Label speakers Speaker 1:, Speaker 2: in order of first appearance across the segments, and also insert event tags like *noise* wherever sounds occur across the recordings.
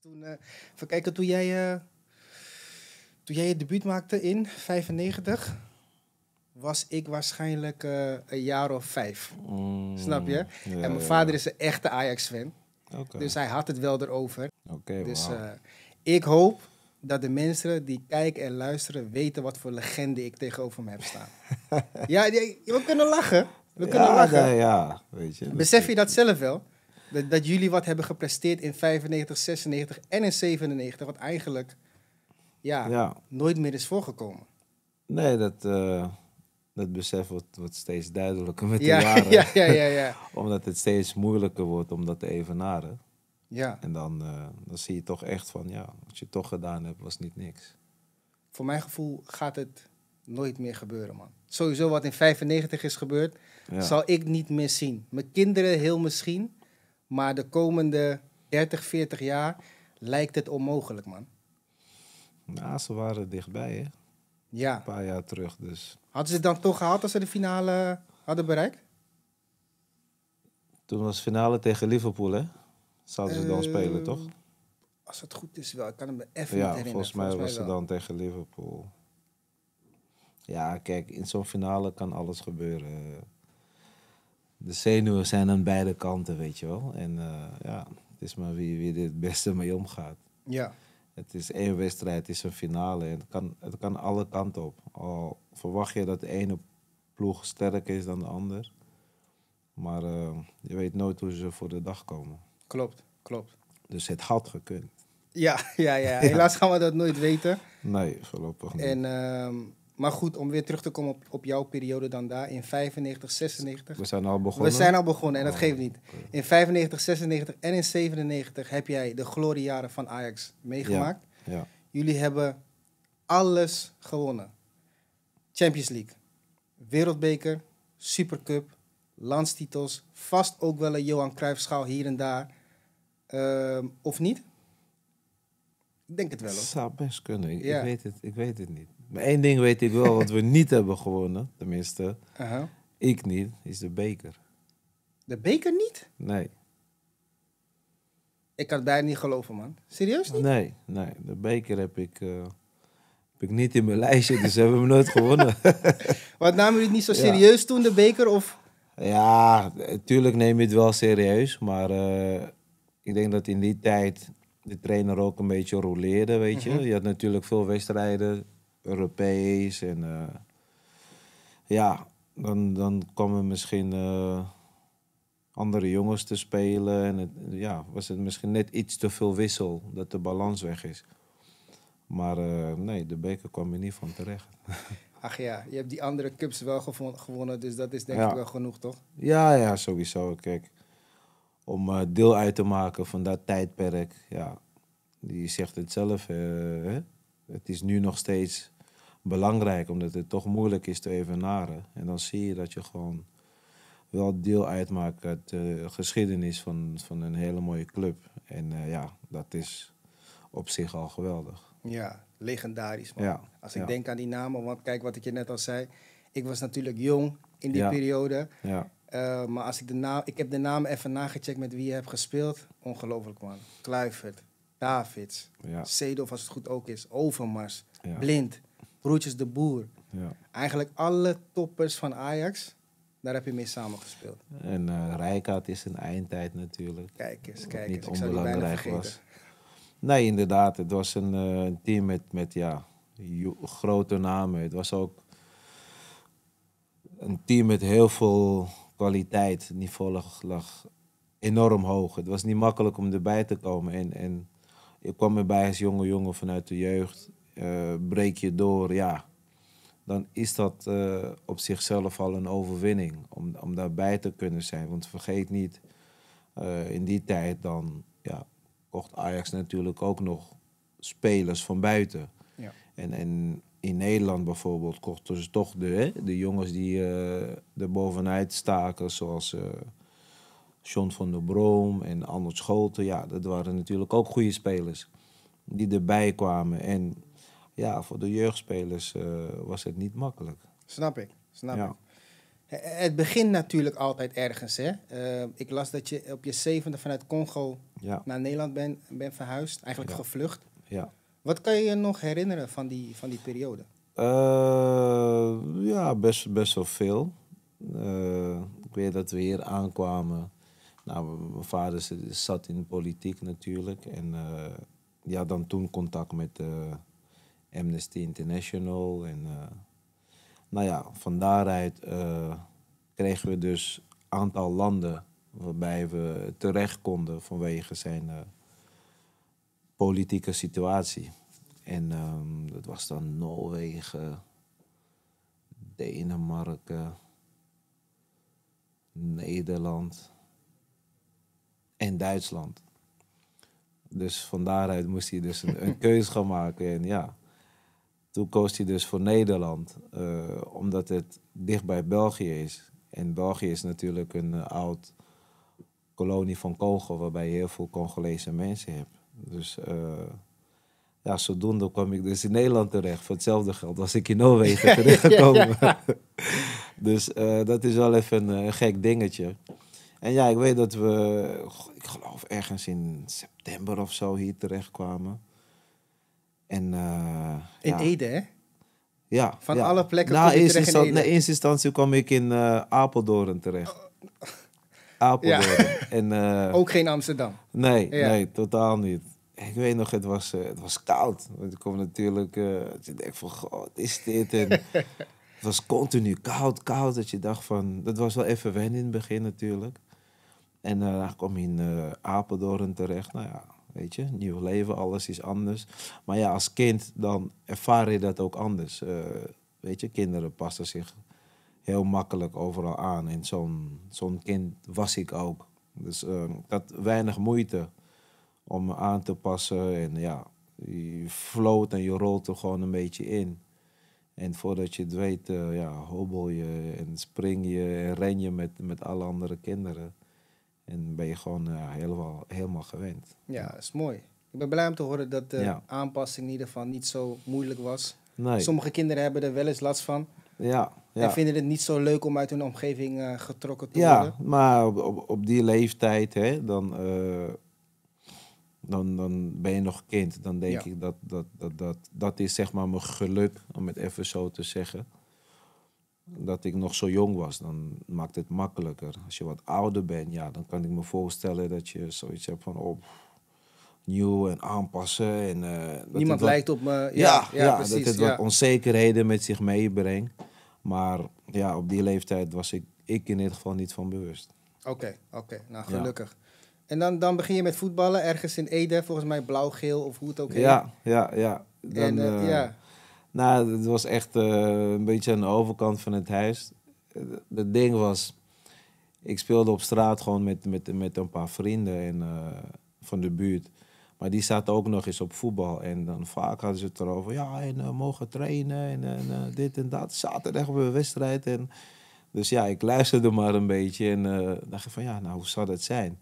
Speaker 1: toen, eh, even kijken, toen jij, eh, toen jij je debuut maakte in 95, was ik waarschijnlijk eh, een jaar of vijf.
Speaker 2: Mm,
Speaker 1: Snap je?
Speaker 2: ja,
Speaker 1: en mijn
Speaker 2: ja,
Speaker 1: vader is een echte Ajax-fan, dus hij had het wel erover. Dus ik hoop dat de mensen die kijken en luisteren weten wat voor legende ik tegenover me heb staan. *laughs* ja, we kunnen lachen. We kunnen lachen.
Speaker 2: ja, weet je.
Speaker 1: Besef je dat zelf wel? Dat, dat jullie wat hebben gepresteerd in 95, 96 en in 97, wat eigenlijk ja,
Speaker 2: Ja,
Speaker 1: nooit meer is voorgekomen.
Speaker 2: nee, dat, eh, dat besef wordt, wordt steeds duidelijker met de
Speaker 1: Ja, *laughs*
Speaker 2: jaren.
Speaker 1: ja, ja, ja, ja. *laughs*
Speaker 2: Omdat het steeds moeilijker wordt om dat te evenaren.
Speaker 1: ja.
Speaker 2: En dan, eh, dan zie je toch echt van, ja, wat je toch gedaan hebt, was niet niks.
Speaker 1: Voor mijn gevoel gaat het nooit meer gebeuren, man. Sowieso wat in 95 is gebeurd,
Speaker 2: Ja.
Speaker 1: zal ik niet meer zien. Mijn kinderen heel misschien, maar de komende 30, 40 jaar lijkt het onmogelijk, man.
Speaker 2: Ja, ze waren dichtbij, hè? Een
Speaker 1: Ja.
Speaker 2: paar jaar terug, dus...
Speaker 1: Hadden ze het dan toch gehaald als ze de finale hadden bereikt?
Speaker 2: Toen was finale tegen Liverpool, hè? Zouden ze dan spelen, toch?
Speaker 1: Als het goed is wel. Ik kan het me even niet
Speaker 2: Ja,
Speaker 1: herinneren.
Speaker 2: volgens mij was het dan tegen Liverpool. Ja, kijk, in zo'n finale kan alles gebeuren. De zenuwen zijn aan beide kanten, weet je wel. En eh, ja, het is maar wie, wie er het beste mee omgaat.
Speaker 1: Ja,
Speaker 2: Het is één wedstrijd, het is een finale. En het kan, het kan alle kanten op. Al verwacht je dat de ene ploeg sterker is dan de ander. Maar eh, je weet nooit hoe ze voor de dag komen.
Speaker 1: klopt, klopt.
Speaker 2: Dus het had gekund.
Speaker 1: Ja, *laughs* ja, *laughs* ja. Helaas gaan we dat nooit weten.
Speaker 2: Nee, voorlopig niet.
Speaker 1: En, ehm, maar goed, om weer terug te komen op, op jouw periode dan daar in 95, 96.
Speaker 2: We zijn al begonnen.
Speaker 1: We zijn al begonnen en dat
Speaker 2: Oh,
Speaker 1: geeft niet. In 95, 96 en in 97 heb jij de gloriejaren van Ajax meegemaakt.
Speaker 2: Ja,
Speaker 1: Jullie hebben alles gewonnen. Champions League, Wereldbeker, Supercup, landstitels, vast ook wel een Johan Cruijffschaal hier en daar. Ehm, of niet? Ik denk het wel
Speaker 2: het zou best kunnen. Ik,
Speaker 1: Ja.
Speaker 2: ik, weet het, ik weet het niet. Maar één ding weet ik wel, wat we *laughs* niet hebben gewonnen, tenminste,
Speaker 1: Aha.
Speaker 2: ik niet, is de beker.
Speaker 1: De beker niet?
Speaker 2: Nee,
Speaker 1: Ik kan het bijna niet geloven man. Serieus niet?
Speaker 2: nee, nee. De beker heb ik, eh, heb ik niet in mijn *laughs* lijstje, dus hebben we hem nooit gewonnen. *laughs*
Speaker 1: Wat namen jullie het niet zo
Speaker 2: Ja.
Speaker 1: serieus toen, de beker? Of?
Speaker 2: Ja, natuurlijk neem je het wel serieus. Maar eh, ik denk dat in die tijd de trainer ook een beetje roleerde, weet je.
Speaker 1: Mhm.
Speaker 2: Je had natuurlijk veel wedstrijden, Europees. En eh, ja, dan, dan kwamen misschien eh, andere jongens te spelen. En het, ja, was het misschien net iets te veel wissel, dat de balans weg is. Maar eh, nee, de beker kwam er niet van terecht. *laughs*
Speaker 1: Ach ja, je hebt die andere cups wel gewonnen, dus dat is denk
Speaker 2: Ja.
Speaker 1: ik wel genoeg, toch?
Speaker 2: Ja, ja, sowieso. Kijk, om deel uit te maken van dat tijdperk, ja, die zegt het zelf. hè? Het is nu nog steeds belangrijk, omdat het toch moeilijk is te evenaren. En dan zie je dat je gewoon wel deel uitmaakt uit de geschiedenis van, van een hele mooie club. En eh, ja, dat is op zich al geweldig.
Speaker 1: Ja, legendarisch man.
Speaker 2: Ja,
Speaker 1: Als ik
Speaker 2: ja.
Speaker 1: denk aan die namen, want kijk wat ik je net al zei. Ik was natuurlijk jong in die
Speaker 2: Ja.
Speaker 1: periode.
Speaker 2: Ja,
Speaker 1: Eh, maar als ik de naam, ik heb de namen even nagecheckt met wie je hebt gespeeld. Ongelooflijk man. Kluivert, Davids,
Speaker 2: ja,
Speaker 1: als het goed ook is, Overmars,
Speaker 2: ja,
Speaker 1: Blind, Broertjes de Boer.
Speaker 2: ja.
Speaker 1: Eigenlijk alle toppers van Ajax, daar heb je mee samengespeeld.
Speaker 2: En eh Rijkaard is een eindtijd natuurlijk.
Speaker 1: Kijk eens, kijk
Speaker 2: niet
Speaker 1: eens. Ik zou die bijna
Speaker 2: onbelangrijk was. Nee, inderdaad. Het was een, eh, team met, met ja, grote namen. Het was ook een team met heel veel kwaliteit. Het niveau lag, lag enorm hoog. Het was niet makkelijk om erbij te komen. En, en ik kwam erbij als jonge jongen vanuit de jeugd. eh, breek je door, ja. Dan is dat eh, op zichzelf al een overwinning. Om, om daarbij te kunnen zijn. Want vergeet niet, eh, in die tijd dan ja, kocht Ajax natuurlijk ook nog spelers van buiten.
Speaker 1: Ja.
Speaker 2: En, en in Nederland bijvoorbeeld kochten ze toch de, hè, de jongens die er bovenuit staken, zoals John van der Broom en Arnold Scholten. Ja, dat waren natuurlijk ook goede spelers die erbij kwamen. En ja, voor de jeugdspelers eh, was het niet makkelijk.
Speaker 1: Snap ik, snap
Speaker 2: Ja.
Speaker 1: ik. Het begint natuurlijk altijd ergens. Hè? Eh, ik las dat je op je zevende vanuit Congo
Speaker 2: Ja,
Speaker 1: naar Nederland bent ben verhuisd. Eigenlijk
Speaker 2: Ja.
Speaker 1: gevlucht.
Speaker 2: ja.
Speaker 1: Wat kan je je nog herinneren van die, van die periode?
Speaker 2: Eh, ja, best, best wel veel. Ik weet dat we hier aankwamen. Nou, mijn vader zat in de politiek natuurlijk. En eh ja, dan toen contact met eh, Amnesty International. En eh, nou ja, van daaruit kregen we dus een aantal landen waarbij we terecht konden vanwege zijn politieke situatie. En ehm, dat was dan Noorwegen, Denemarken, Nederland Duitsland. Dus van daaruit moest hij dus een, een *laughs* keuze gaan maken. En ja, toen koos hij dus voor Nederland, eh, omdat het dicht bij België is. En België is natuurlijk een eh, oud kolonie van Congo, waarbij je heel veel Congolese mensen hebt. Dus eh, ja, zodoende kwam ik dus in Nederland terecht. Voor hetzelfde geld was ik in Noorwegen *laughs* terechtgekomen. *laughs* dus eh, dat is wel even een, gek dingetje. En ja, ik weet dat we, ik geloof ergens in september of zo hier terechtkwamen. En eh,
Speaker 1: In
Speaker 2: ja,
Speaker 1: Ede, hè?
Speaker 2: ja,
Speaker 1: Van
Speaker 2: ja.
Speaker 1: alle plekken
Speaker 2: nou,
Speaker 1: kom je
Speaker 2: eerst
Speaker 1: terecht in
Speaker 2: eerste instantie kwam ik in eh, Apeldoorn terecht. *laughs* Apeldoorn. En, eh,
Speaker 1: Ook geen Amsterdam.
Speaker 2: Nee, nee, totaal niet. Ik weet nog, het was, het was koud. Want ik kom natuurlijk, je denkt van, god, is dit? En *laughs* het was continu koud, koud. Dat je dacht van, dat was wel even wennen in het begin natuurlijk. En dan kwam je in eh, Apeldoorn terecht. Nou ja, weet je, nieuw leven, alles is anders. Maar ja, als kind dan ervaar je dat ook anders. Eh, weet je, kinderen passen zich heel makkelijk overal aan. En zo'n zo'n kind was ik ook. Dus eh, ik had weinig moeite om me aan te passen. En ja, je floot en je rolt er gewoon een beetje in. En voordat je het weet, eh, ja, hobbel je en spring je en ren je met, met alle andere kinderen. En ben je gewoon ja, helemaal, helemaal gewend.
Speaker 1: Ja, dat is mooi. Ik ben blij om te horen dat de
Speaker 2: Ja.
Speaker 1: aanpassing in ieder geval niet zo moeilijk was.
Speaker 2: Nee,
Speaker 1: Sommige kinderen hebben er wel eens last van.
Speaker 2: ja,
Speaker 1: En
Speaker 2: ja.
Speaker 1: vinden het niet zo leuk om uit hun omgeving eh, getrokken te
Speaker 2: Ja,
Speaker 1: worden.
Speaker 2: maar op, op, op die leeftijd, hè, dan, eh, dan, dan ben je nog kind. Dan denk
Speaker 1: Ja.
Speaker 2: ik dat dat, dat, dat dat is zeg maar mijn geluk, om het even zo te zeggen. Dat ik nog zo jong was, dan maakt het makkelijker. Als je wat ouder bent, ja, dan kan ik me voorstellen dat je zoiets hebt van op nieuw en aanpassen. En, eh,
Speaker 1: Niemand
Speaker 2: wat-
Speaker 1: lijkt op me. Ja,
Speaker 2: ja,
Speaker 1: ja,
Speaker 2: ja,
Speaker 1: precies.
Speaker 2: dat het
Speaker 1: ja.
Speaker 2: wat onzekerheden met zich meebrengt. Maar ja, op die leeftijd was ik, ik in ieder geval niet van bewust.
Speaker 1: Oké, oké. Nou, gelukkig. En dan, dan begin je met voetballen ergens in Ede, volgens mij blauw-geel of hoe het ook heet.
Speaker 2: Ja, ja, ja. Dan,
Speaker 1: en, eh,
Speaker 2: eh,
Speaker 1: ja.
Speaker 2: Nou, het was echt eh, een beetje aan de overkant van het huis. Eh, Het ding was, ik speelde op straat gewoon met, met, met een paar vrienden en, eh, van de buurt. Maar die zaten ook nog eens op voetbal. En dan vaak hadden ze het erover, ja, en mogen trainen en, dit en dat. Zaterdag hebben we een wedstrijd. En, dus ja, ik luisterde maar een beetje en dacht van, ja, nou, hoe zou dat zijn?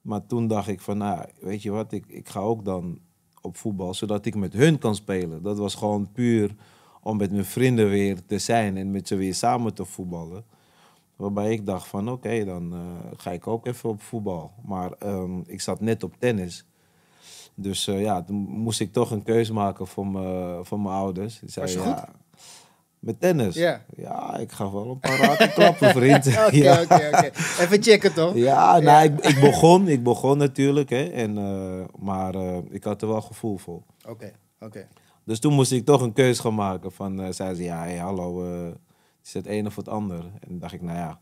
Speaker 2: Maar toen dacht ik van, nou, weet je wat, ik, ik ga ook dan op voetbal, zodat ik met hun kan spelen. Dat was gewoon puur om met mijn vrienden weer te zijn en met ze weer samen te voetballen. Waarbij ik dacht van, oké, dan eh, ga ik ook even op voetbal. Maar ehm, ik zat net op tennis. Dus eh, ja, toen moest ik toch een keuze maken voor, me, voor mijn ouders.
Speaker 1: Je
Speaker 2: zeiden, ja, met tennis?
Speaker 1: Ja.
Speaker 2: Ja, ik ga wel een paar raken klappen, vriend. *laughs*
Speaker 1: Oké,
Speaker 2: ja.
Speaker 1: oké, oké. Even checken toch?
Speaker 2: Ja, nou, Ik, ik begon, ik begon natuurlijk, hè, en, eh, maar eh, ik had er wel gevoel voor.
Speaker 1: Oké, oké.
Speaker 2: Dus toen moest ik toch een keuze gaan maken. Van, eh zei ze, ja, hey, hallo, is het een of het ander. En dacht ik, nou ja,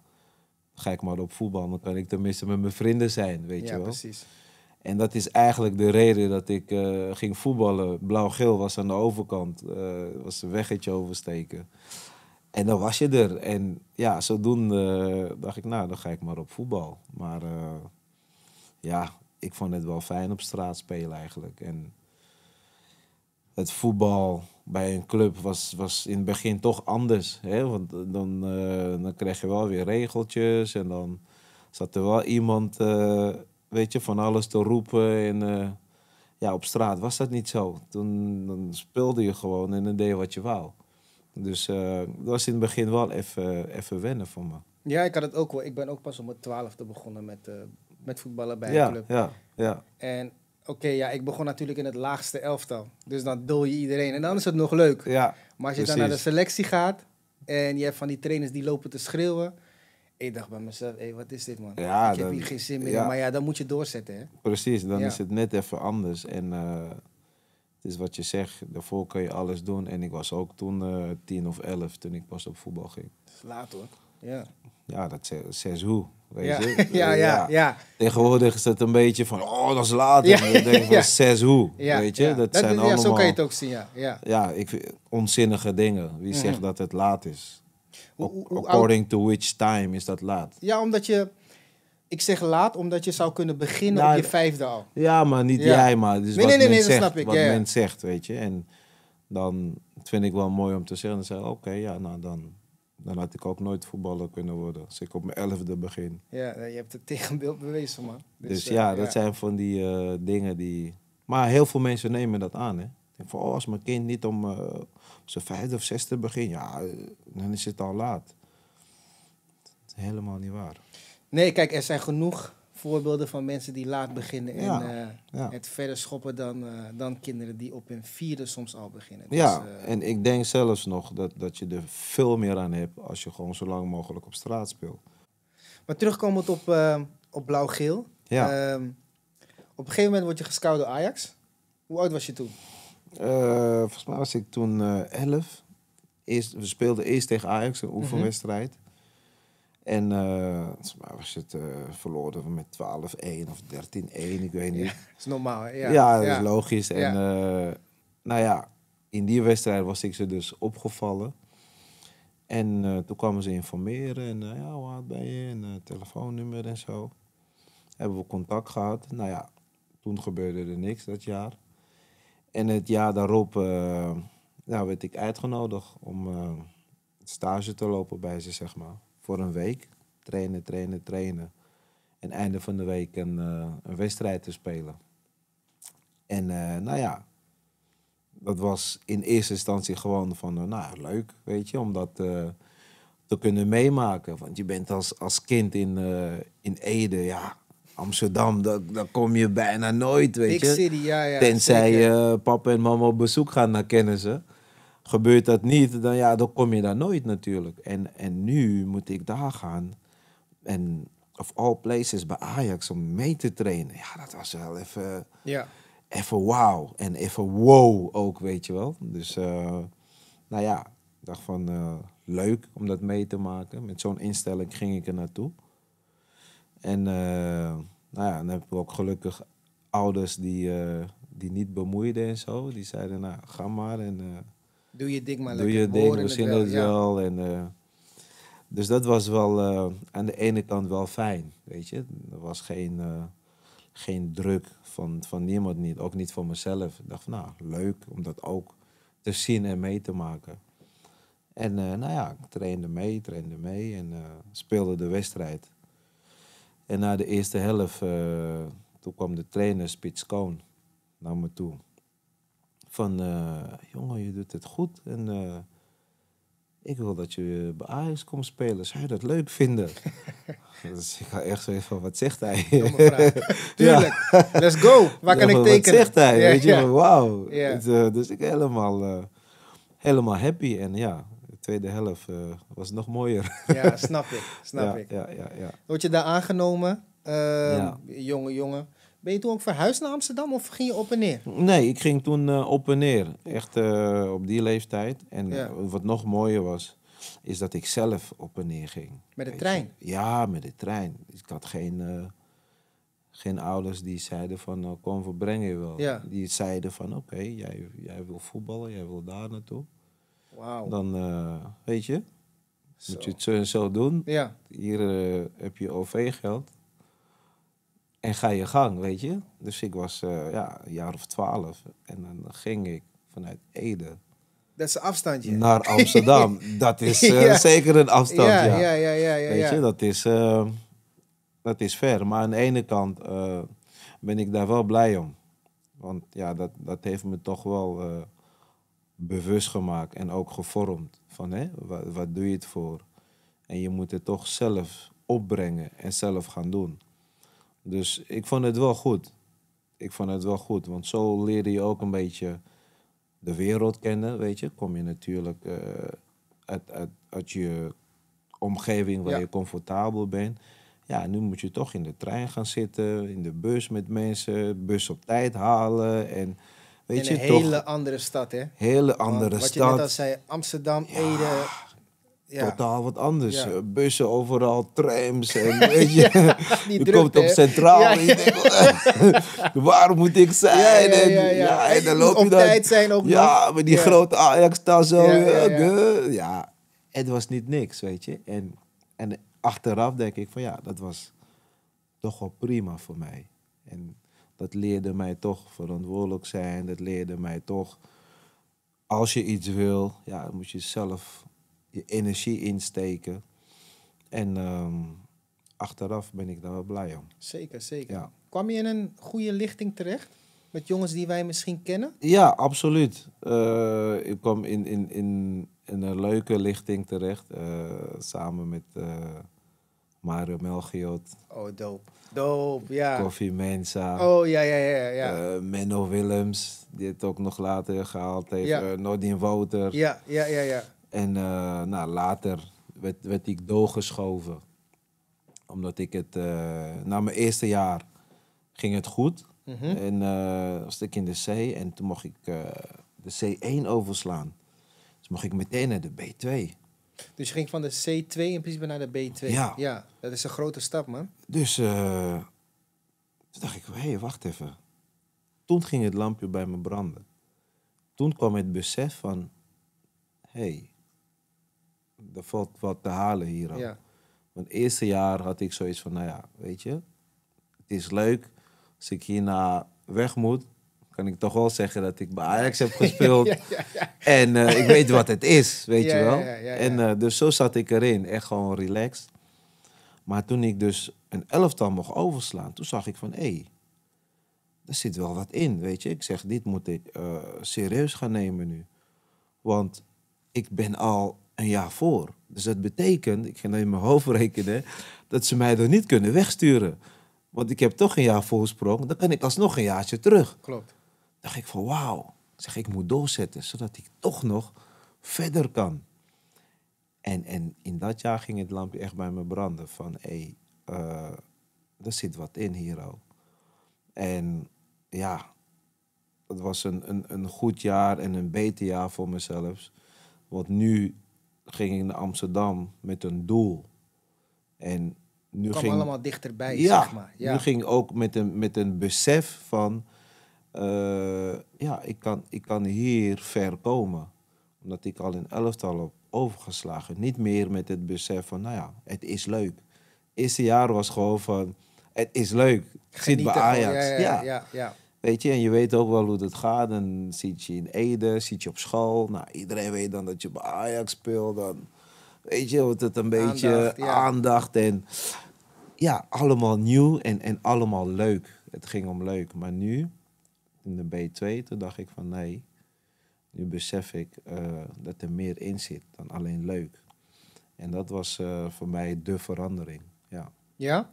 Speaker 2: ga ik maar op voetbal. Dan kan ik tenminste met mijn vrienden zijn, weet
Speaker 1: Ja,
Speaker 2: je wel.
Speaker 1: precies.
Speaker 2: En dat is eigenlijk de reden dat ik eh, ging voetballen. Blauw-geel was aan de overkant. eh was een weggetje oversteken. En dan was je er. En ja, zodoende eh, dacht ik, nou, dan ga ik maar op voetbal. Maar ja, ik vond het wel fijn op straat spelen eigenlijk. En het voetbal bij een club was, was in het begin toch anders. Hè? Want dan, dan kreeg je wel weer regeltjes en dan zat er wel iemand, weet je, van alles te roepen. En eh, ja, op straat was dat niet zo. Toen dan speelde je gewoon en dan deed je wat je wou. Dus eh, dat was in het begin wel even, even wennen voor me.
Speaker 1: Ja, ik had het ook wel. Ik ben ook pas op mijn twaalfde begonnen met, eh, met voetballen bij
Speaker 2: ja,
Speaker 1: een club.
Speaker 2: ja, ja.
Speaker 1: En oké, ja, ik begon natuurlijk in het laagste elftal. Dus dan dol je iedereen. En dan is het nog leuk.
Speaker 2: ja.
Speaker 1: Maar als je dan naar de selectie gaat en je hebt van die trainers die lopen te schreeuwen. Ik dacht bij mezelf, hé, wat is dit man?
Speaker 2: Ja,
Speaker 1: ik heb
Speaker 2: dan-
Speaker 1: hier geen zin meer
Speaker 2: ja.
Speaker 1: Maar ja, dan moet je doorzetten hè.
Speaker 2: Precies, dan
Speaker 1: Ja.
Speaker 2: is het net even anders. En eh, het is wat je zegt, daarvoor kun je alles doen. En ik was ook toen eh, tien of elf toen ik pas op voetbal ging.
Speaker 1: Dat is laat hoor. Ja,
Speaker 2: Ja, dat zes, zes hoe, weet
Speaker 1: ja.
Speaker 2: je. *laughs*
Speaker 1: ja, ja, ja.
Speaker 2: Tegenwoordig is het een beetje van, oh, dat is laat.
Speaker 1: Ja,
Speaker 2: En dan denk van,
Speaker 1: ja.
Speaker 2: zes hoe,
Speaker 1: ja
Speaker 2: weet je.
Speaker 1: ja.
Speaker 2: Dat, zijn
Speaker 1: ja,
Speaker 2: allemaal...
Speaker 1: zo kan je het ook zien, ja. ja.
Speaker 2: Ja, ik, onzinnige dingen. Wie
Speaker 1: Mhm.
Speaker 2: zegt dat het laat is?
Speaker 1: Hoe- hoe-
Speaker 2: According to which time is dat laat?
Speaker 1: Ja, omdat je... Ik zeg laat, omdat je zou kunnen beginnen
Speaker 2: Nou,
Speaker 1: op je vijfde al.
Speaker 2: Ja, maar niet
Speaker 1: Ja.
Speaker 2: jij, maar dus
Speaker 1: Nee,
Speaker 2: wat
Speaker 1: nee, nee,
Speaker 2: men
Speaker 1: nee, dat
Speaker 2: zegt.
Speaker 1: snap ik,
Speaker 2: Wat
Speaker 1: ja,
Speaker 2: men zegt, weet je. En dan vind ik wel mooi om te zeggen. Dan zeg oké, ja, nou dan, dan had ik ook nooit voetballer kunnen worden. Als ik op mijn elfde begin.
Speaker 1: Ja, je hebt het tegenbeeld bewezen, man.
Speaker 2: Dus,
Speaker 1: eh,
Speaker 2: ja, dat zijn van die eh, dingen die... Maar heel veel mensen nemen dat aan, hè. Ik denk van, oh, als mijn kind niet om eh, op zijn vijfde of zesde begint, ja, eh, dan is het al laat. Dat is helemaal niet waar.
Speaker 1: Nee, kijk, er zijn genoeg voorbeelden van mensen die laat beginnen. En
Speaker 2: Ja,
Speaker 1: eh,
Speaker 2: ja.
Speaker 1: het verder schoppen dan, eh, dan kinderen die op hun vierde soms al beginnen. Dus,
Speaker 2: Ja, en ik denk zelfs nog dat, dat je er veel meer aan hebt als je gewoon zo lang mogelijk op straat speelt.
Speaker 1: Maar terugkomend op, op blauw-geel.
Speaker 2: Ja.
Speaker 1: Ehm, op een gegeven moment word je gescout door Ajax. Hoe oud was je toen?
Speaker 2: Eh, volgens mij was ik toen eh 11. Eerst, we speelden eerst tegen Ajax, een oefenwedstrijd. En eh, volgens mij was het eh verloren met 12-1 of 13-1, ik weet niet.
Speaker 1: Dat is normaal?
Speaker 2: Ja,
Speaker 1: Ja,
Speaker 2: dat is logisch. En eh, nou ja, in die wedstrijd was ik ze dus opgevallen. En eh, toen kwamen ze informeren en eh, ja, hoe oud ben je? En eh, telefoonnummer en zo. Hebben we contact gehad. Nou ja, toen gebeurde er niks dat jaar. En het jaar daarop eh, ja, werd ik uitgenodigd om eh, stage te lopen bij ze, zeg maar. Voor een week. Trainen, trainen, trainen. En einde van de week een, eh, een wedstrijd te spelen. En nou ja, dat was in eerste instantie gewoon van, nou leuk, weet je, om dat te kunnen meemaken. Want je bent als, als kind in, eh, in Ede, ja, Amsterdam, daar, daar kom je bijna nooit, weet
Speaker 1: Big
Speaker 2: je.
Speaker 1: City, ja, ja.
Speaker 2: Tenzij
Speaker 1: zeker.
Speaker 2: eh, papa en mama op bezoek gaan naar kennissen. Gebeurt dat niet, dan, ja, dan kom je daar nooit natuurlijk. En, en nu moet ik daar gaan. En of all places bij Ajax om mee te trainen. Ja, dat was wel even,
Speaker 1: Ja.
Speaker 2: even wauw. En even wow ook, weet je wel. Dus, eh, nou ja, ik dacht van eh, leuk om dat mee te maken. Met zo'n instelling ging ik er naartoe. En eh, nou ja, dan heb ik ook gelukkig ouders die, eh, die niet bemoeiden en zo. Die zeiden, nou, ga maar en eh,
Speaker 1: Doe je ding maar
Speaker 2: doe
Speaker 1: lekker.
Speaker 2: je
Speaker 1: We
Speaker 2: ding, we
Speaker 1: het
Speaker 2: zien
Speaker 1: wel, ja.
Speaker 2: En, dus dat was wel aan de ene kant wel fijn, weet je. Er was geen, geen druk van, van niemand niet, ook niet van mezelf. Ik dacht van, nou, leuk om dat ook te zien en mee te maken. En nou ja, ik trainde mee, trainde mee en speelde de wedstrijd. En na de eerste helft, eh, toen kwam de trainer Spits Koon naar me toe. Van, eh, jongen, je doet het goed en eh, ik wil dat je bij Ajax komt spelen. Zou je dat leuk vinden? *laughs* dus ik had echt zoiets van, wat zegt hij? *laughs*
Speaker 1: Tuurlijk. Let's go. Waar kan
Speaker 2: Ja,
Speaker 1: ik tekenen?
Speaker 2: Wat zegt hij?
Speaker 1: Ja,
Speaker 2: Weet je, wauw. Eh, dus ik helemaal, helemaal happy. En ja, tweede helft eh, was nog mooier.
Speaker 1: Ja, snap ik. Snap
Speaker 2: ja,
Speaker 1: ik.
Speaker 2: Ja, ja, ja.
Speaker 1: Word je daar aangenomen? Ehm,
Speaker 2: Ja.
Speaker 1: Jonge jongen. Ben je toen ook verhuisd naar Amsterdam of ging je op en neer?
Speaker 2: Nee, ik ging toen eh, op en neer. Echt eh, op die leeftijd. En
Speaker 1: Ja.
Speaker 2: wat nog mooier was, is dat ik zelf op en neer ging.
Speaker 1: Met de trein?
Speaker 2: je. Ja, met de trein. Ik had geen, geen ouders die zeiden van, nou, kom, we brengen je wel.
Speaker 1: Ja.
Speaker 2: Die zeiden van, oké, jij, jij wil voetballen, jij wil daar naartoe. Dan, eh, weet je,
Speaker 1: Zo.
Speaker 2: moet je het zo en zo doen.
Speaker 1: Ja.
Speaker 2: Hier eh, heb je OV-geld. En ga je gang, weet je. Dus ik was eh, ja, een jaar of twaalf. En dan ging ik vanuit Ede
Speaker 1: Dat is een afstandje.
Speaker 2: naar *laughs* Amsterdam. dat is *laughs*
Speaker 1: Ja.
Speaker 2: zeker een afstand,
Speaker 1: ja,
Speaker 2: ja.
Speaker 1: ja, ja, ja, ja,
Speaker 2: Weet je, dat is, dat is ver. Maar aan de ene kant ben ik daar wel blij om. Want ja, dat, dat heeft me toch wel bewust gemaakt en ook gevormd. Van hè, wat, wat doe je het voor? En je moet het toch zelf opbrengen en zelf gaan doen. Dus ik vond het wel goed. Ik vond het wel goed, want zo leerde je ook een beetje de wereld kennen, weet je. Kom je natuurlijk eh, uit, uit, uit je omgeving waar
Speaker 1: Ja.
Speaker 2: je comfortabel bent. Ja, nu moet je toch in de trein gaan zitten, in de bus met mensen, bus op tijd halen en weet
Speaker 1: in
Speaker 2: je
Speaker 1: een
Speaker 2: toch
Speaker 1: hele andere stad, hè?
Speaker 2: hele
Speaker 1: Want
Speaker 2: andere
Speaker 1: wat je net
Speaker 2: stad.
Speaker 1: al zei, Amsterdam, Ede. Ja,
Speaker 2: Totaal wat anders.
Speaker 1: Ja.
Speaker 2: Eh, Bussen overal, trams en *laughs* weet je. Je komt op? Centraal
Speaker 1: Ja,
Speaker 2: en je denkt, *laughs* waar moet ik zijn?
Speaker 1: Ja, ja,
Speaker 2: En,
Speaker 1: ja, ja.
Speaker 2: en dan loop je
Speaker 1: Op
Speaker 2: dan.
Speaker 1: tijd zijn ook
Speaker 2: ja,
Speaker 1: nog.
Speaker 2: met die
Speaker 1: Ja.
Speaker 2: grote Ajax-tas zo.
Speaker 1: Ja,
Speaker 2: Ja,
Speaker 1: ja, ja.
Speaker 2: ja. ja, het was niet niks, weet je. En, en achteraf denk ik van ja, dat was toch wel prima voor mij. En dat leerde mij toch verantwoordelijk zijn. Dat leerde mij toch, als je iets wil, ja, moet je zelf je energie insteken. En ehm, achteraf ben ik daar wel blij om.
Speaker 1: Zeker, zeker.
Speaker 2: Ja.
Speaker 1: Kwam je in een goede lichting terecht? Met jongens die wij misschien kennen?
Speaker 2: Ja, absoluut. Eh, ik kwam in, in, in, in een leuke lichting terecht. eh, samen met eh Mario Melchiot,
Speaker 1: Oh, dope. Dope, ja.
Speaker 2: Koffie Mensa,
Speaker 1: Oh, ja, ja, ja, ja.
Speaker 2: eh, Menno Willems, die het ook nog later gehaald heeft.
Speaker 1: Ja.
Speaker 2: eh, Nordin Wouter.
Speaker 1: Ja, ja, ja, ja.
Speaker 2: En eh, nou, later werd, werd ik doorgeschoven. Omdat ik het... na mijn eerste jaar ging het goed.
Speaker 1: Mhm.
Speaker 2: En eh was ik in de C. En toen mocht ik de C1 overslaan. Dus mocht ik meteen naar de B2.
Speaker 1: Dus je ging van de C2 in principe naar de B2.
Speaker 2: Ja.
Speaker 1: ja. Dat is een grote stap, man.
Speaker 2: Dus eh, toen dacht ik, hé, hey, wacht even. Toen ging het lampje bij me branden. Toen kwam het besef van, hé, hey, er valt wat te halen hier.
Speaker 1: Ja.
Speaker 2: Want het eerste jaar had ik zoiets van, nou ja, weet je, het is leuk. Als ik hierna weg moet, kan ik toch wel zeggen dat ik bij Ajax heb *laughs* gespeeld.
Speaker 1: ja, ja, ja.
Speaker 2: En eh, ik weet wat het is, weet je wel. En eh, dus zo zat ik erin, echt gewoon relaxed. Maar toen ik dus een elftal mocht overslaan, toen zag ik van, hé, hey, er zit wel wat in, weet je. Ik zeg, dit moet ik eh, serieus gaan nemen nu. Want ik ben al een jaar voor. Dus dat betekent, ik ga in mijn hoofd rekenen, dat ze mij er niet kunnen wegsturen. Want ik heb toch een jaar voorsprong, dan kan ik alsnog een jaartje terug
Speaker 1: Klopt.
Speaker 2: Dacht ik van wauw. Zeg, ik moet doorzetten, zodat ik toch nog verder kan. En, en in dat jaar ging het lampje echt bij me branden van, hé, hey, eh, er zit wat in hier ook. En ja, het was een, een, een goed jaar en een beter jaar voor mezelf. Want nu ging ik naar Amsterdam met een doel. En nu
Speaker 1: kwam
Speaker 2: ging,
Speaker 1: allemaal dichterbij,
Speaker 2: ja,
Speaker 1: zeg maar. Ja.
Speaker 2: nu ging ook met een, met een besef van... eh, ja, ik kan, ik kan hier ver komen. Omdat ik al in elftal heb overgeslagen. Niet meer met het besef van, nou ja, het is leuk. eerste jaar was gewoon van, het is leuk. Ik zit bij. Ajax.
Speaker 1: Ja, ja, ja, ja.
Speaker 2: Weet je, en je weet ook wel hoe het gaat. Dan zit je in Ede, zit je op school. Nou, iedereen weet dan dat je bij Ajax speelt. Dan weet je, wordt het een beetje
Speaker 1: Aandacht, ja.
Speaker 2: aandacht. En ja, allemaal nieuw en, en allemaal leuk. Het ging om leuk. Maar nu, in de B2, toen dacht ik van nee. Nu besef ik eh, dat er meer in zit dan alleen leuk. En dat was eh, voor mij de verandering. Ja.
Speaker 1: Ja?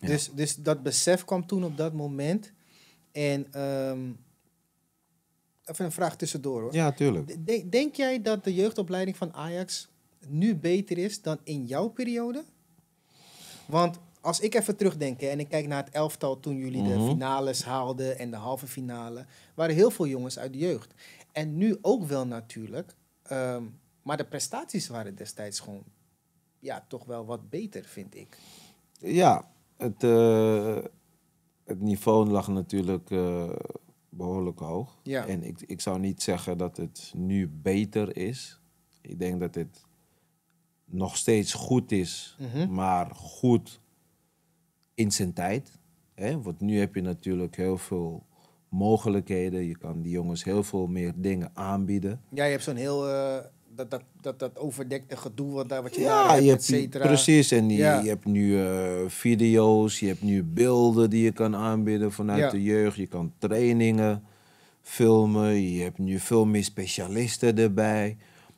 Speaker 2: Ja.
Speaker 1: Dus, dus dat besef kwam toen op dat moment. En ehm, even een vraag tussendoor hoor.
Speaker 2: ja, tuurlijk.
Speaker 1: De- denk jij dat de jeugdopleiding van Ajax nu beter is dan in jouw periode? Want als ik even terugdenk hè, en ik kijk naar het elftal toen jullie de
Speaker 2: Mhm.
Speaker 1: finales haalden en de halve finale, waren heel veel jongens uit de jeugd. En nu ook wel natuurlijk. ehm, maar de prestaties waren destijds gewoon ja, toch wel wat beter, vind ik.
Speaker 2: Ja, het, eh, het niveau lag natuurlijk eh, behoorlijk hoog.
Speaker 1: Ja.
Speaker 2: En ik, ik zou niet zeggen dat het nu beter is. Ik denk dat het nog steeds goed is,
Speaker 1: Mhm.
Speaker 2: maar goed in zijn tijd. Hè? Want nu heb je natuurlijk heel veel mogelijkheden. Je kan die jongens heel veel meer dingen aanbieden.
Speaker 1: Ja, je hebt zo'n heel eh, dat, dat, dat, dat overdekte gedoe wat, daar, wat je daar hebt,
Speaker 2: je hebt, precies. En die-
Speaker 1: Ja.
Speaker 2: je hebt nu eh, video's, je hebt nu beelden die je kan aanbieden vanuit
Speaker 1: Ja.
Speaker 2: de jeugd. Je kan trainingen filmen, je hebt nu veel meer specialisten erbij.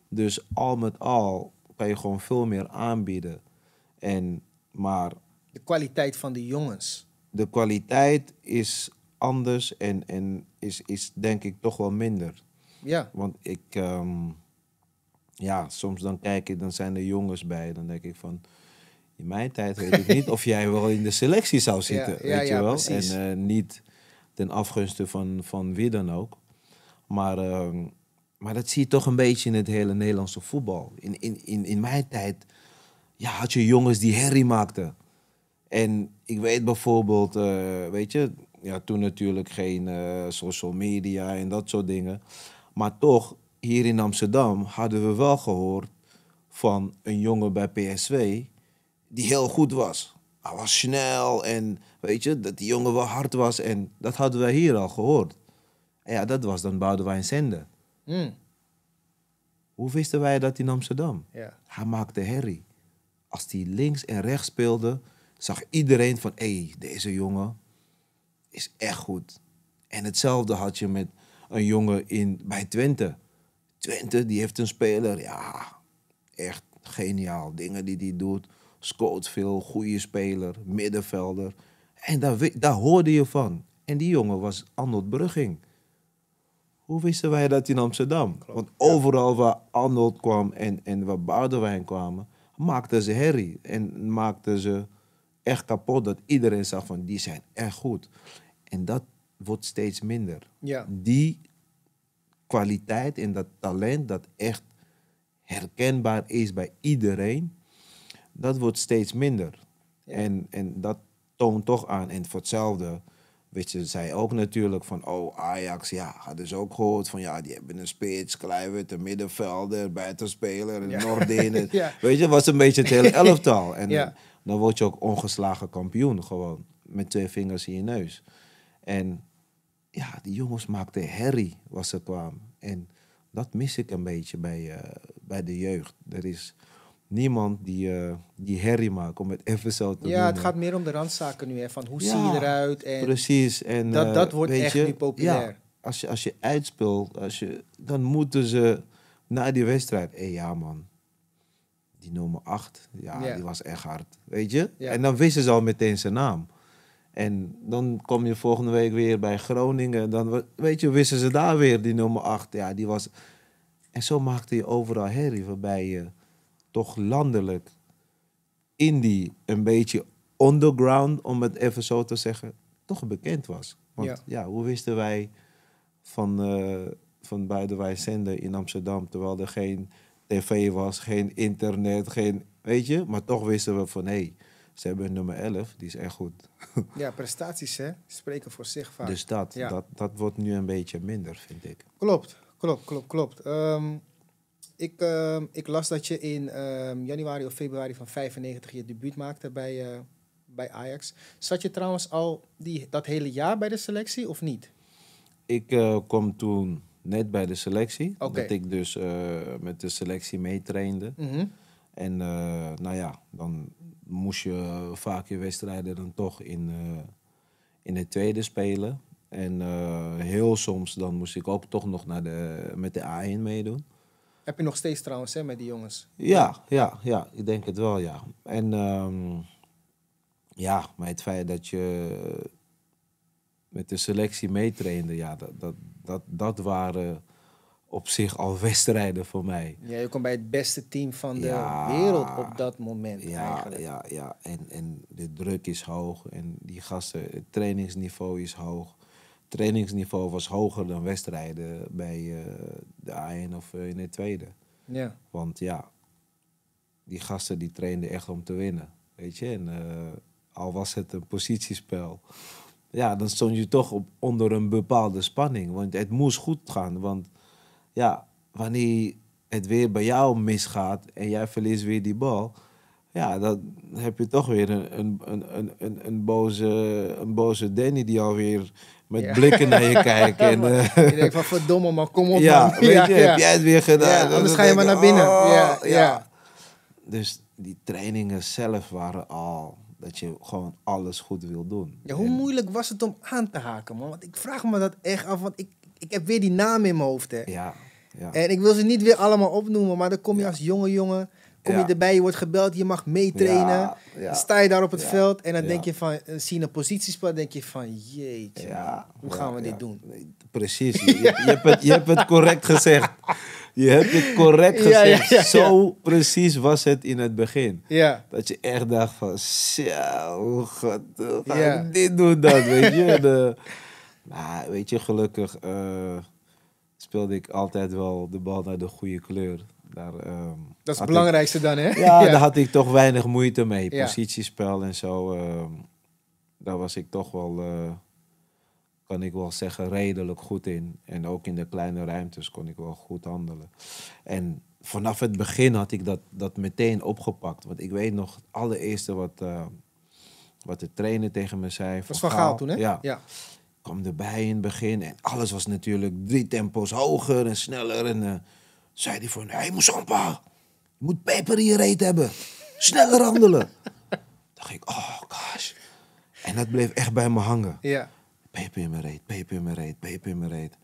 Speaker 2: Dus al met al kan je gewoon veel meer aanbieden. En, maar
Speaker 1: De kwaliteit van de jongens.
Speaker 2: de kwaliteit is anders en, en is, is denk ik toch wel minder.
Speaker 1: Ja,
Speaker 2: Want ik, ehm, ja, soms dan kijk ik, dan zijn er jongens bij. Dan denk ik van, in mijn tijd weet ik niet *laughs* of jij wel in de selectie zou zitten.
Speaker 1: ja,
Speaker 2: weet
Speaker 1: ja,
Speaker 2: je wel?
Speaker 1: precies.
Speaker 2: En eh, niet ten afgunste van, van wie dan ook. Maar, ehm, maar dat zie je toch een beetje in het hele Nederlandse voetbal. In, in, in, in mijn tijd ja, had je jongens die herrie maakten. En ik weet bijvoorbeeld, eh, weet je, ja, toen natuurlijk geen eh, social media en dat soort dingen. Maar toch, hier in Amsterdam hadden we wel gehoord van een jongen bij PSV die heel goed was. Hij was snel en weet je, dat die jongen wel hard was. En dat hadden wij hier al gehoord. En ja, dat was dan Boudewijn Sende.
Speaker 1: Mm,
Speaker 2: Hoe wisten wij dat in Amsterdam? Hij maakte herrie. Als hij links en rechts speelde, zag iedereen van... hé, hey, deze jongen is echt goed. En hetzelfde had je met een jongen in, bij Twente. Twente, die heeft een speler, ja, echt geniaal. Dingen die hij doet. Scoort veel, goede speler, middenvelder. En daar hoorde je van. En die jongen was Arnold Brugging. Hoe wisten wij dat in Amsterdam? Want overal waar Arnold kwam en, en waar Boudewijn kwamen, maakten ze herrie. En maakten ze echt kapot dat iedereen zag van die zijn echt goed. En dat wordt steeds minder.
Speaker 1: Ja.
Speaker 2: Die kwaliteit en dat talent dat echt herkenbaar is bij iedereen, dat wordt steeds minder. En, en dat toont toch aan. En voor hetzelfde, weet je, zij ook natuurlijk van, oh Ajax, ja, hadden ze ook gehoord van, ja, die hebben een spits, Kluivert, een middenvelder, buitenspeler, een
Speaker 1: Ja.
Speaker 2: Noordin. *laughs*
Speaker 1: Ja.
Speaker 2: Weet je, was een beetje het hele *laughs* elftal. En
Speaker 1: Ja.
Speaker 2: Dan word je ook ongeslagen kampioen gewoon, met twee vingers in je neus. En ja, die jongens maakten herrie als ze kwamen. En dat mis ik een beetje bij, eh, bij de jeugd. Er is niemand die, eh, die herrie maakt, om het even zo te
Speaker 1: Ja, het gaat meer om de randzaken nu, hè, van hoe
Speaker 2: Ja,
Speaker 1: zie je eruit en
Speaker 2: Precies. En,
Speaker 1: dat-
Speaker 2: eh,
Speaker 1: dat wordt
Speaker 2: weet
Speaker 1: echt
Speaker 2: je,
Speaker 1: nu populair.
Speaker 2: Ja, als je, als je uitspeelt, als je, dan moeten ze na die wedstrijd... Hé, ja man, die nummer 8, ja, die was echt hard. Weet je? En dan wisten ze al meteen zijn naam. En dan kom je volgende week weer bij Groningen. Dan we- weet je, wisten ze daar weer die nummer 8. Ja, die was... En zo maakte je overal herrie, waarbij je toch landelijk in die een beetje underground, om het even zo te zeggen, toch bekend was. Want
Speaker 1: Ja.
Speaker 2: ja, hoe wisten wij van, eh van Buitenwijk zenden in Amsterdam, terwijl er geen tv was, geen internet, geen, weet je, maar toch wisten we van, hé, hey, ze hebben nummer 11, die is echt goed. *laughs*
Speaker 1: ja, prestaties hè, spreken voor zich vaak.
Speaker 2: Dus dat,
Speaker 1: Ja.
Speaker 2: dat, dat wordt nu een beetje minder, vind ik.
Speaker 1: Klopt, klopt, klopt, klopt. Ehm, ik, ehm, ik las dat je in ehm, januari of februari van 95 je debuut maakte bij, eh, bij Ajax. Zat je trouwens al die, dat hele jaar bij de selectie of niet?
Speaker 2: Ik eh, kwam toen net bij de selectie, dat ik dus eh, met de selectie meetrainde.
Speaker 1: Mhm.
Speaker 2: En eh, nou ja, dan moest je vaak je wedstrijden dan toch in, eh, in het tweede spelen. En heel soms dan moest ik ook toch nog naar de, met de A1 meedoen.
Speaker 1: Heb je nog steeds trouwens hè, met die jongens?
Speaker 2: Ja, ja, ja, ik denk het wel, ja. En ehm, ja, maar het feit dat je met de selectie meetrainde, ja, dat, dat, dat, dat waren op zich al wedstrijden voor mij.
Speaker 1: Ja, je komt bij het beste team van de
Speaker 2: Ja.
Speaker 1: wereld op dat moment
Speaker 2: Ja,
Speaker 1: eigenlijk.
Speaker 2: ja, ja. En, en de druk is hoog. En die gasten, het trainingsniveau is hoog. Het trainingsniveau was hoger dan wedstrijden bij eh, de A1 of eh, in het tweede.
Speaker 1: Ja.
Speaker 2: Want ja, die gasten die trainden echt om te winnen. Weet je, en eh, al was het een positiespel. Ja, dan stond je toch op, onder een bepaalde spanning. Want het moest goed gaan. Want ja, wanneer het weer bij jou misgaat en jij verliest weer die bal. Ja, dan heb je toch weer een, een, een, een, een, boze, een boze Danny die alweer met
Speaker 1: Ja.
Speaker 2: blikken naar je *laughs* kijkt. En, eh,
Speaker 1: Je denkt van verdomme man, kom op *laughs*
Speaker 2: ja,
Speaker 1: man.
Speaker 2: weet je, heb jij het weer gedaan?
Speaker 1: Ja,
Speaker 2: Dan
Speaker 1: anders ga je maar naar binnen.
Speaker 2: oh,
Speaker 1: Ja, ja.
Speaker 2: Dus die trainingen zelf waren al dat je gewoon alles goed wil doen.
Speaker 1: Ja, hoe
Speaker 2: En-
Speaker 1: moeilijk was het om aan te haken, man? Want ik vraag me dat echt af, want ik, ik heb weer die naam in mijn hoofd, hè.
Speaker 2: Ja, ja.
Speaker 1: En ik wil ze niet weer allemaal opnoemen, maar dan kom je als jonge jongen, kom je erbij, je wordt gebeld, je mag meetrainen. Dan sta je daar op het veld en dan
Speaker 2: ja.
Speaker 1: denk je van, eh, zie je een positiespel, denk je van, jeetje,
Speaker 2: Ja,
Speaker 1: hoe gaan we dit doen?
Speaker 2: Precies, *laughs* je, je, hebt het, je hebt het correct gezegd. *laughs* Je hebt het correct *laughs* gezegd.
Speaker 1: ja, ja.
Speaker 2: Zo precies was het in het begin.
Speaker 1: Ja,
Speaker 2: Dat je echt dacht van, zo, hoe ga ik dit doen dan, *laughs* weet je. De, maar weet je, gelukkig eh, speelde ik altijd wel de bal naar de goede kleur. Daar, ehm,
Speaker 1: dat is het belangrijkste dan, hè? *laughs*
Speaker 2: ja, daar had ik toch weinig moeite mee. Positiespel en zo, ehm, daar was ik toch wel, eh, kan ik wel zeggen, redelijk goed in. En ook in de kleine ruimtes kon ik wel goed handelen. En vanaf het begin had ik dat, dat meteen opgepakt. Want ik weet nog, het allereerste wat, eh, wat de trainer tegen me zei.
Speaker 1: Dat was Van Gaal toen, hè?
Speaker 2: Ja,
Speaker 1: ja.
Speaker 2: ik kwam erbij in het begin en alles was natuurlijk drie tempo's hoger en sneller. En eh, zei hij van, hé hey, Moussampa, je moet peper in je reet hebben. Sneller handelen. *laughs* dacht ik, oh gosh. En dat bleef echt bij me hangen.
Speaker 1: ja.
Speaker 2: Peper in mijn reet, peper in mijn reet, peper in mijn reet.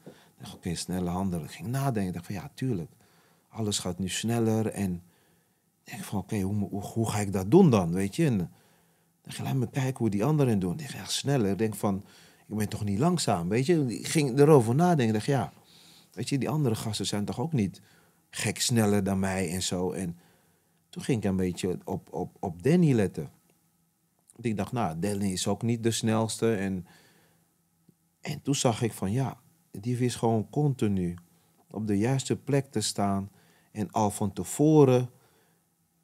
Speaker 2: Oké, sneller handelen. Ik ging nadenken. Dacht van, ja, tuurlijk. Alles gaat nu sneller. En ik dacht van, oké, hoe, ga ik dat doen dan, weet je? En ik dacht, laat me kijken hoe die anderen doen. Ik ga sneller. Ik denk van, ik ben toch niet langzaam, weet je? Ik ging erover nadenken. Dacht, ja, weet je, die andere gasten zijn toch ook niet gek sneller dan mij en zo. En toen ging ik een beetje op, op, op Danny letten. Ik dacht, nou, Danny is ook niet de snelste. En, en toen zag ik van, ja, die wist gewoon continu op de juiste plek te staan. En al van tevoren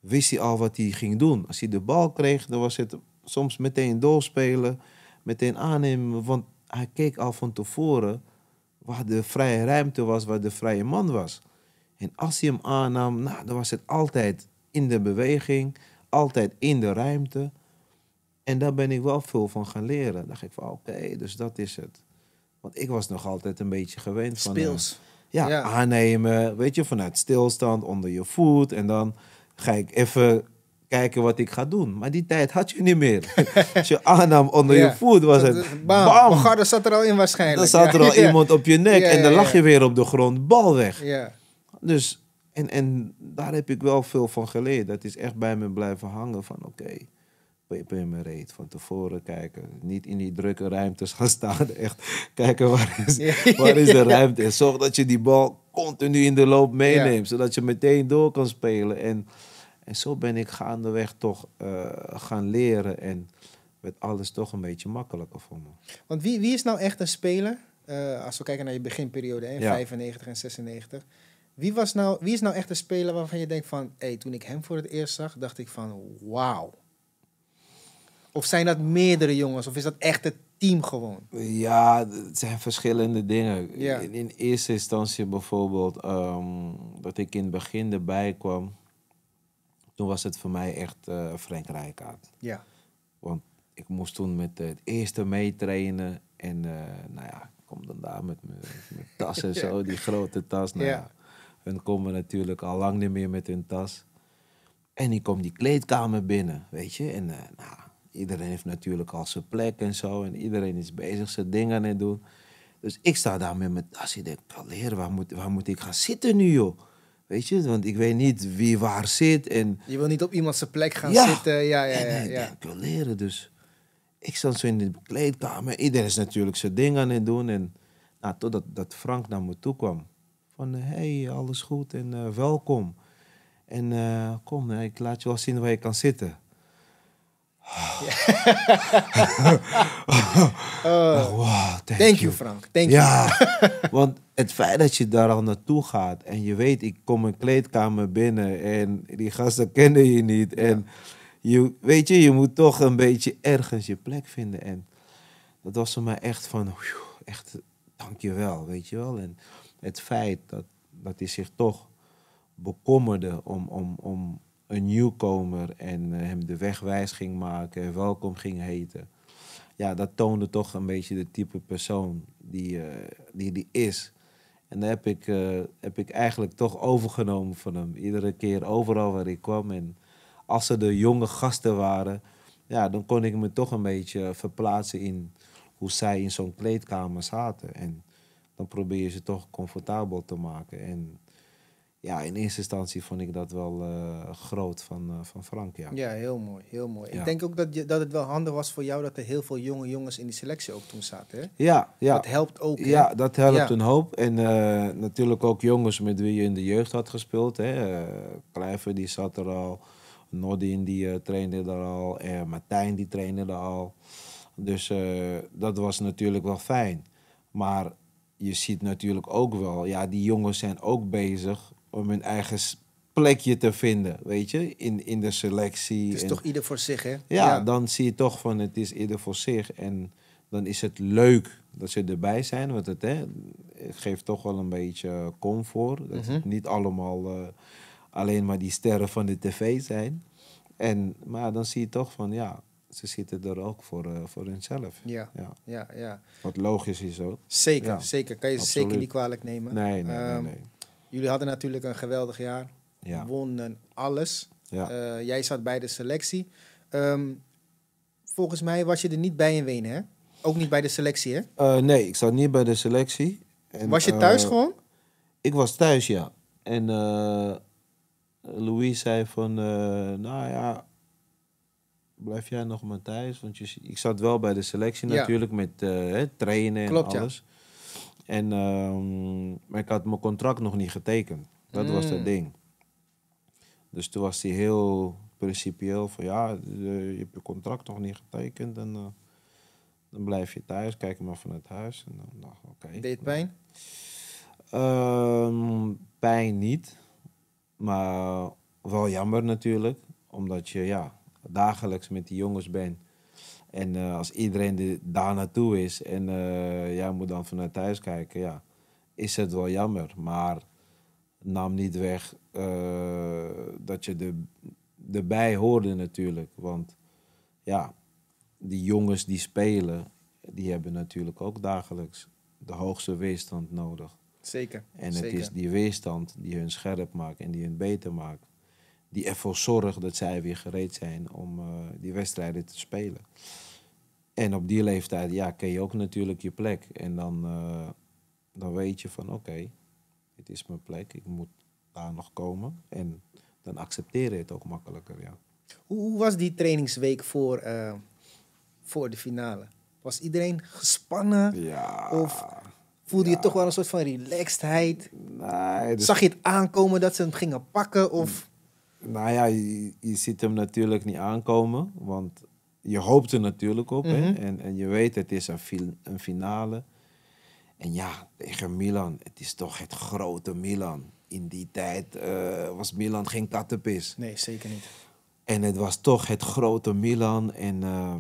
Speaker 2: wist hij al wat hij ging doen. Als hij de bal kreeg, dan was het soms meteen doorspelen, meteen aannemen. Want hij keek al van tevoren waar de vrije ruimte was, waar de vrije man was. En als hij hem aannam, nou, dan was het altijd in de beweging, altijd in de ruimte. En daar ben ik wel veel van gaan leren. Dan dacht ik van, oké, dus dat is het. Want ik was nog altijd een beetje gewend van... eh,
Speaker 1: Speels.
Speaker 2: ja,
Speaker 1: Ja.
Speaker 2: aannemen, weet je, vanuit stilstand, onder je voet. En dan ga ik even kijken wat ik ga doen. Maar die tijd had je niet meer. *laughs* Als je aannam onder
Speaker 1: Ja.
Speaker 2: je voet, was het bam.
Speaker 1: Bam. Bogarde zat er al in waarschijnlijk.
Speaker 2: Dan zat er al *laughs* iemand op je nek en dan lag je weer op de grond, bal weg.
Speaker 1: Ja.
Speaker 2: Dus, en, en daar heb ik wel veel van geleerd. Dat is echt bij me blijven hangen van oké, mijn reet. Van tevoren kijken. Niet in die drukke ruimtes gaan staan. *laughs* Echt kijken waar is, waar is de ruimte. En zorg dat je die bal continu in de loop meeneemt. Zodat je meteen door kan spelen. En, en zo ben ik gaandeweg toch eh, gaan leren. En werd alles toch een beetje makkelijker voor me.
Speaker 1: Want wie, wie is nou echt een speler, eh, als we kijken naar je beginperiode, hè, in
Speaker 2: Ja.
Speaker 1: 95 en 96. Wie, was nou, wie is nou echt een speler waarvan je denkt van, hey, toen ik hem voor het eerst zag, dacht ik van, wauw. Of zijn dat meerdere jongens, of is dat echt het team gewoon?
Speaker 2: Ja, het zijn verschillende dingen. In, in eerste instantie bijvoorbeeld, ehm, dat ik in het begin erbij kwam. Toen was het voor mij echt eh Frank Rijkaard.
Speaker 1: Ja.
Speaker 2: Want ik moest toen met het eerste meetrainen. En eh, nou ja, ik kom dan daar met mijn tas en *laughs* zo, die grote tas. Nou
Speaker 1: Ja.
Speaker 2: ja. hun komen natuurlijk al lang niet meer met hun tas. En ik kom die kleedkamer binnen, weet je. En eh, nou, iedereen heeft natuurlijk al zijn plek en zo. En iedereen is bezig zijn dingen aan het doen. Dus ik sta daar met mijn tas. Ik denk, leren, waar moet, waar moet ik gaan zitten nu, joh? Weet je, want ik weet niet wie waar zit. En
Speaker 1: Je wil niet op iemand zijn plek gaan
Speaker 2: Ja.
Speaker 1: zitten. Ja, ja,
Speaker 2: en
Speaker 1: ja.
Speaker 2: ik
Speaker 1: ja.
Speaker 2: denk, ik wil leren. Dus ik stond zo in de kleedkamer. Iedereen is natuurlijk zijn ding aan het doen. En nou, totdat dat Frank naar me toe kwam. Van, hé, hey, alles goed en eh, welkom. En eh, kom, ik laat je wel zien waar je kan zitten. *laughs*
Speaker 1: Oh,
Speaker 2: wow, *laughs* thank,
Speaker 1: thank you, Frank. Thank you.
Speaker 2: ja, *laughs* want het feit dat je daar al naartoe gaat en je weet, ik kom een kleedkamer binnen en die gasten kennen je niet. En je, weet je, je moet toch een beetje ergens je plek vinden. En dat was voor mij echt van, echt, dankjewel, weet je wel. En het feit dat, dat hij zich toch bekommerde om, om, om een nieuwkomer en eh, hem de weg wijs ging maken en welkom ging heten ja, dat toonde toch een beetje de type persoon die eh, die, die is. En dat heb ik, eh, heb ik eigenlijk toch overgenomen van hem. Iedere keer overal waar ik kwam. En als er de jonge gasten waren, ja, dan kon ik me toch een beetje verplaatsen in hoe zij in zo'n kleedkamer zaten. En dan probeer je ze toch comfortabel te maken. En ja, in eerste instantie vond ik dat wel eh, groot van, eh, van Frank, ja.
Speaker 1: Ja, heel mooi, heel mooi.
Speaker 2: Ja.
Speaker 1: Ik denk ook dat, je, dat het wel handig was voor jou dat er heel veel jonge jongens in die selectie ook toen zaten. Hè?
Speaker 2: Ja, ja.
Speaker 1: Dat helpt ook. hè?
Speaker 2: Ja, dat helpt
Speaker 1: Ja.
Speaker 2: een hoop. En eh, natuurlijk ook jongens met wie je in de jeugd had gespeeld. Hè. Die zat er al. Nordin die trainde er al. Eh, Martijn die trainde er al. Dus dat was natuurlijk wel fijn. Maar je ziet natuurlijk ook wel, ja, die jongens zijn ook bezig om hun eigen plekje te vinden, weet je, in, in de selectie.
Speaker 1: Het is
Speaker 2: En-
Speaker 1: toch ieder voor zich, hè?
Speaker 2: ja, dan zie je toch van het is ieder voor zich. En dan is het leuk dat ze erbij zijn. Want het, hè, het geeft toch wel een beetje comfort. Dat
Speaker 1: Mhm.
Speaker 2: het niet allemaal eh, alleen maar die sterren van de tv zijn. En, maar dan zie je toch van ja, ze zitten er ook voor, eh, voor hunzelf.
Speaker 1: Ja,
Speaker 2: Ja.
Speaker 1: ja, ja.
Speaker 2: Wat logisch is ook.
Speaker 1: Zeker,
Speaker 2: Ja,
Speaker 1: zeker. Kan je ze
Speaker 2: absoluut.
Speaker 1: zeker niet kwalijk nemen.
Speaker 2: Nee, nee,
Speaker 1: Ehm,
Speaker 2: nee. nee.
Speaker 1: Jullie hadden natuurlijk een geweldig jaar.
Speaker 2: Ja.
Speaker 1: Wonnen alles.
Speaker 2: Ja.
Speaker 1: Eh, jij zat bij de selectie. Ehm, volgens mij was je er niet bij in Wenen, hè? Ook niet bij de selectie, hè?
Speaker 2: Eh, nee, ik zat niet bij de selectie. En,
Speaker 1: was je thuis
Speaker 2: eh,
Speaker 1: gewoon?
Speaker 2: Ik was thuis, ja. En Louis zei van, nou ja, blijf jij nog maar thuis? Want je, ik zat wel bij de selectie
Speaker 1: Ja.
Speaker 2: natuurlijk met trainen en
Speaker 1: Klopt, ja.
Speaker 2: En, ehm, maar ik had mijn contract nog niet getekend. Dat was
Speaker 1: Mm.
Speaker 2: het ding. Dus toen was hij heel principieel van, ja, eh, je hebt je contract nog niet getekend. En, eh, dan blijf je thuis, kijk maar vanuit huis. En dan, nou, oké.
Speaker 1: Deed het pijn?
Speaker 2: Ehm, pijn niet. Maar wel jammer natuurlijk. Omdat je ja, dagelijks met die jongens bent. En eh, als iedereen die daar naartoe is en eh, jij moet dan vanuit thuis kijken, ja, is het wel jammer. Maar nam niet weg eh, dat je er, erbij hoorde natuurlijk. Want ja, die jongens die spelen, die hebben natuurlijk ook dagelijks de hoogste weerstand nodig.
Speaker 1: Zeker.
Speaker 2: En het
Speaker 1: zeker.
Speaker 2: is die weerstand die hun scherp maakt en die hun beter maakt. Die ervoor zorgt dat zij weer gereed zijn om eh, die wedstrijden te spelen. En op die leeftijd, ja, ken je ook natuurlijk je plek. En dan, eh, dan weet je van, oké, dit is mijn plek. Ik moet daar nog komen. En dan accepteer je het ook makkelijker, ja.
Speaker 1: Hoe, hoe was die trainingsweek voor, eh, voor de finale? Was iedereen gespannen?
Speaker 2: Ja.
Speaker 1: Of voelde je toch wel een soort van relaxedheid?
Speaker 2: Nee, dus-
Speaker 1: Zag je het aankomen dat ze hem gingen pakken? Of...
Speaker 2: Nou ja, je, je ziet hem natuurlijk niet aankomen, want je hoopt er natuurlijk op. hè?
Speaker 1: Mhm.
Speaker 2: En, en je weet, het is een, fi- een finale. En ja, tegen Milan, het is toch het grote Milan. In die tijd eh, was Milan geen kattenpis.
Speaker 1: Nee, zeker niet.
Speaker 2: En het was toch het grote Milan. En eh,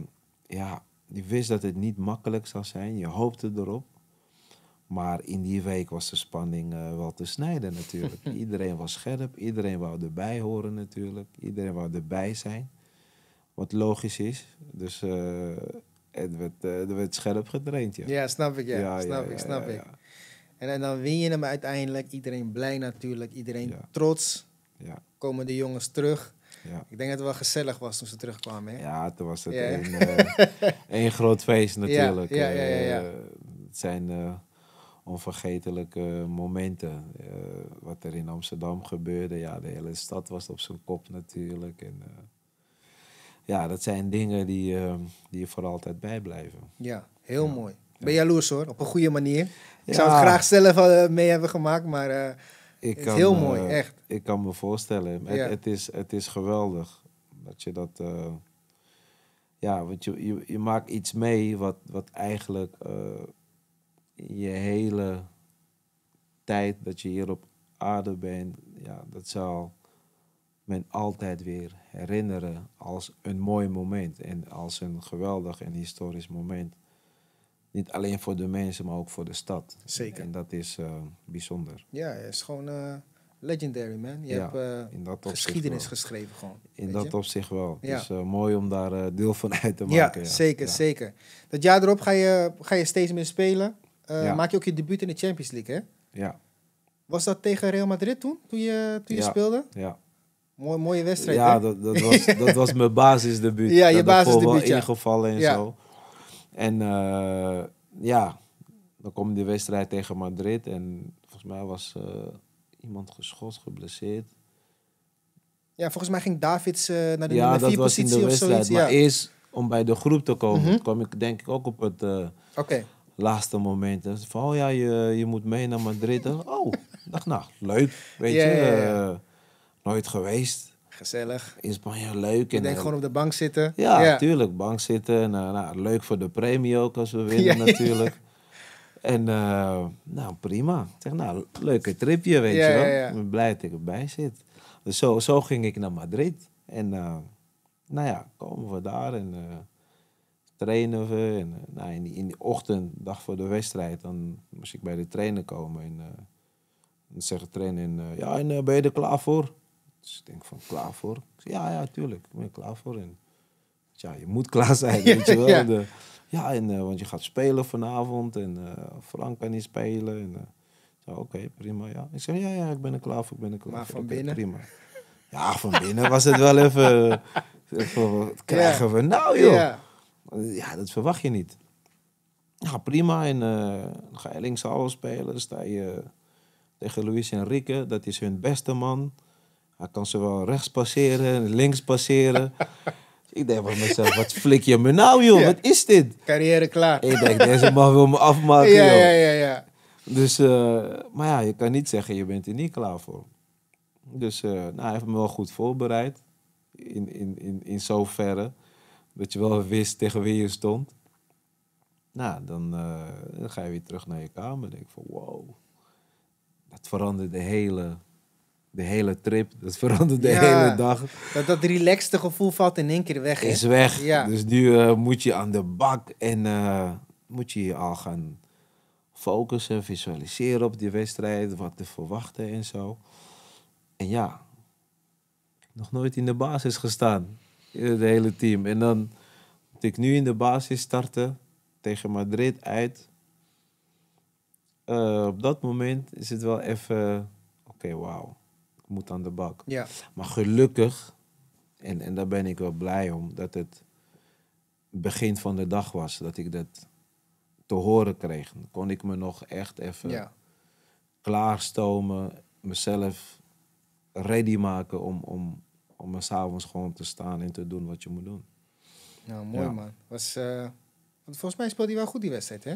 Speaker 2: ja, je wist dat het niet makkelijk zou zijn. Je hoopte erop. Maar in die week was de spanning eh, wel te snijden natuurlijk. *laughs* iedereen was scherp. Iedereen wou erbij horen natuurlijk. Iedereen wou erbij zijn. Wat logisch is. Dus eh, het werd, eh, er werd scherp getraind, ja.
Speaker 1: Ja, snap ik, ja. snap
Speaker 2: ja,
Speaker 1: ik, snap
Speaker 2: ja,
Speaker 1: ik. En, en dan win je hem uiteindelijk. Iedereen blij natuurlijk. Iedereen trots.
Speaker 2: Ja,
Speaker 1: Komen de jongens terug.
Speaker 2: ja.
Speaker 1: Ik denk dat het wel gezellig was toen ze terugkwamen. Hè?
Speaker 2: Ja, toen was het één, *laughs* groot feest natuurlijk.
Speaker 1: ja, ja, ja, ja.
Speaker 2: Het zijn onvergetelijke momenten. eh, wat er in Amsterdam gebeurde. Ja, de hele stad was op zijn kop natuurlijk. En, eh, ja, dat zijn dingen die, eh, die je voor altijd bijblijven.
Speaker 1: Ja, heel
Speaker 2: Ja.
Speaker 1: mooi. Ben jaloers hoor, op een goede manier. Ik
Speaker 2: Ja.
Speaker 1: zou het graag zelf mee hebben gemaakt, maar
Speaker 2: Ik
Speaker 1: het is heel mooi, echt.
Speaker 2: Ik kan me voorstellen. Het,
Speaker 1: Ja.
Speaker 2: het, is, het is geweldig dat je dat. ja, want je, je, je maakt iets mee wat, wat eigenlijk je hele tijd dat je hier op aarde bent, ja, dat zal men altijd weer herinneren als een mooi moment en als een geweldig en historisch moment. Niet alleen voor de mensen, maar ook voor de stad.
Speaker 1: Zeker.
Speaker 2: En dat is eh, bijzonder.
Speaker 1: Ja, het is gewoon eh, legendary man. Je
Speaker 2: Ja,
Speaker 1: hebt eh,
Speaker 2: In dat opzicht
Speaker 1: geschiedenis geschreven gewoon.
Speaker 2: In dat
Speaker 1: je?
Speaker 2: opzicht wel.
Speaker 1: Ja.
Speaker 2: Dus mooi om daar deel van uit te maken. Ja,
Speaker 1: zeker,
Speaker 2: Ja.
Speaker 1: zeker. Dat jaar erop ga je, ga je steeds meer spelen. Eh,
Speaker 2: Ja.
Speaker 1: Maak je ook je debuut in de Champions League, hè?
Speaker 2: Ja,
Speaker 1: Was dat tegen Real Madrid toen, toen je, toen je
Speaker 2: Ja.
Speaker 1: speelde?
Speaker 2: ja.
Speaker 1: Mooi, mooie wedstrijd,
Speaker 2: ja
Speaker 1: hè?
Speaker 2: dat, dat, was, *laughs* dat was mijn basisdebuut.
Speaker 1: Ja, je
Speaker 2: daarvoor
Speaker 1: basisdebuut, ja.
Speaker 2: ingevallen en zo. En eh, ja, dan komt die wedstrijd tegen Madrid en volgens mij was eh, iemand geschorst, geblesseerd.
Speaker 1: Ja, volgens mij ging Davids naar de
Speaker 2: ja,
Speaker 1: nummer
Speaker 2: dat
Speaker 1: 4
Speaker 2: was in de
Speaker 1: positie of
Speaker 2: wedstrijd.
Speaker 1: zoiets.
Speaker 2: Maar
Speaker 1: Ja.
Speaker 2: eerst om bij de groep te komen,
Speaker 1: Mhm.
Speaker 2: kwam ik denk ik ook op het
Speaker 1: Oké.
Speaker 2: Laatste moment. Dus Van, oh ja, je, je moet mee naar Madrid. Oh, dacht nou, leuk, weet
Speaker 1: Ja,
Speaker 2: je.
Speaker 1: ja,
Speaker 2: eh, nooit geweest.
Speaker 1: Gezellig.
Speaker 2: In Spanje leuk.
Speaker 1: Je
Speaker 2: en,
Speaker 1: denkt
Speaker 2: eh,
Speaker 1: gewoon op de bank zitten.
Speaker 2: Ja, tuurlijk. Bank zitten. En, eh, nou, leuk voor de premie ook als we winnen natuurlijk. En nou, prima. Ik zeg, nou, leuke tripje, weet je wel. Ik ben blij dat ik erbij zit. Dus zo, zo ging ik naar Madrid. En nou ja, komen we daar en trainen we. En eh, nou, in, die, in die ochtend, dag voor de wedstrijd, dan moest ik bij de trainer komen. En dan zegt de trainer, en, eh, ja, en eh, ben je er klaar voor? Dus ik denk van, klaar voor? Ik zeg, ja, ja, tuurlijk, ik ben er klaar voor. En, ja, je moet klaar *laughs* zijn, weet je wel.
Speaker 1: Ja.
Speaker 2: De- ja, en, want je gaat spelen vanavond en Frank kan niet spelen. En, zei, oké, prima, ja. Ik zeg, ja, ja, ik ben er klaar voor, ik ben er klaar
Speaker 1: Maar
Speaker 2: voor.
Speaker 1: van binnen?
Speaker 2: Prima. Ja, van binnen was het wel even... *laughs* even wat krijgen we nou, joh?
Speaker 1: Ja.
Speaker 2: Ja, dat verwacht je niet. Ja, prima. En eh, dan ga je linkshalve spelen. Dan sta je eh, tegen Luis Enrique. Dat is hun beste man. Hij kan zowel rechts passeren, links passeren. *laughs* ik denk bij mezelf, wat flik je me nou, joh?
Speaker 1: Ja.
Speaker 2: Wat is dit?
Speaker 1: Carrière klaar.
Speaker 2: Ik denk, deze man wil me afmaken,
Speaker 1: ja,
Speaker 2: joh.
Speaker 1: ja, ja, ja.
Speaker 2: Dus, eh, maar ja, je kan niet zeggen, je bent er niet klaar voor. Dus nou, hij heeft me wel goed voorbereid. In, in, in, in zoverre dat je wel wist tegen wie je stond. Nou, dan, eh, dan ga je weer terug naar je kamer. Dan denk ik van, wow. Dat verandert de hele, de hele trip. Dat verandert de
Speaker 1: Ja.
Speaker 2: hele dag.
Speaker 1: Dat, dat relaxte gevoel valt in één keer weg.
Speaker 2: Is weg.
Speaker 1: Ja.
Speaker 2: Dus nu eh, moet je aan de bak en eh, moet je je al gaan focussen, visualiseren op die wedstrijd, wat te verwachten en zo. En ja, nog nooit in de basis gestaan, het hele team. En dan moet ik nu in de basis starten tegen Madrid uit. Eh, op dat moment is het wel even, oké, wauw, ik moet aan de bak.
Speaker 1: Ja.
Speaker 2: Maar gelukkig, en, en daar ben ik wel blij om, dat het begin van de dag was. Dat ik dat te horen kreeg. Dan kon ik me nog echt even
Speaker 1: ja.
Speaker 2: klaarstomen, mezelf ready maken om, om, om er s'avonds gewoon te staan en te doen wat je moet doen.
Speaker 1: Nou, mooi
Speaker 2: Ja.
Speaker 1: man. Was, eh, want volgens mij speelde hij wel goed die wedstrijd, hè?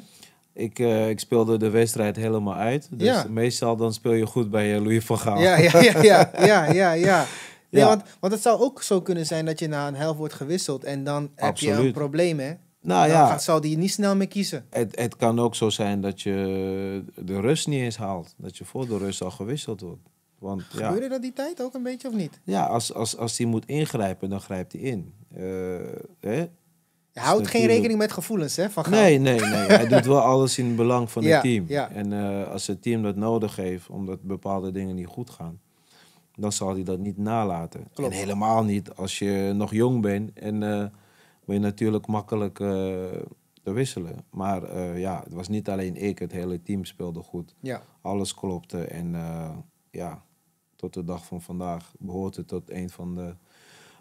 Speaker 2: Ik, eh, ik speelde de wedstrijd helemaal uit. Dus
Speaker 1: Ja.
Speaker 2: meestal dan speel je goed bij eh, Louis van Gaal.
Speaker 1: Ja, ja, ja, ja, ja, ja. ja. *laughs* Nee. Want, want het zou ook zo kunnen zijn dat je na een helft wordt gewisseld en dan heb je een probleem, hè?
Speaker 2: Nou
Speaker 1: dan
Speaker 2: ja,
Speaker 1: gaat, zal die niet snel meer kiezen.
Speaker 2: Het, het kan ook zo zijn dat je de rust niet eens haalt. Dat je voor de rust al gewisseld wordt. Want ja,
Speaker 1: Gebeurde dat die tijd ook een beetje of niet?
Speaker 2: ja als, als, als hij moet ingrijpen, dan grijpt hij in. Eh, hè?
Speaker 1: Je houdt geen
Speaker 2: natuurlijk-
Speaker 1: rekening met gevoelens, hè? Van Gaal.
Speaker 2: Nee, nee, nee. Hij doet wel alles in het belang van
Speaker 1: Ja,
Speaker 2: het team.
Speaker 1: ja.
Speaker 2: En eh, als het team dat nodig heeft, omdat bepaalde dingen niet goed gaan, dan zal hij dat niet nalaten.
Speaker 1: Klopt.
Speaker 2: En helemaal niet als je nog jong bent en eh ben je natuurlijk makkelijk eh, te wisselen. Maar ja, het was niet alleen ik, het hele team speelde goed.
Speaker 1: Ja,
Speaker 2: Alles klopte en ja, tot de dag van vandaag behoort het tot een van de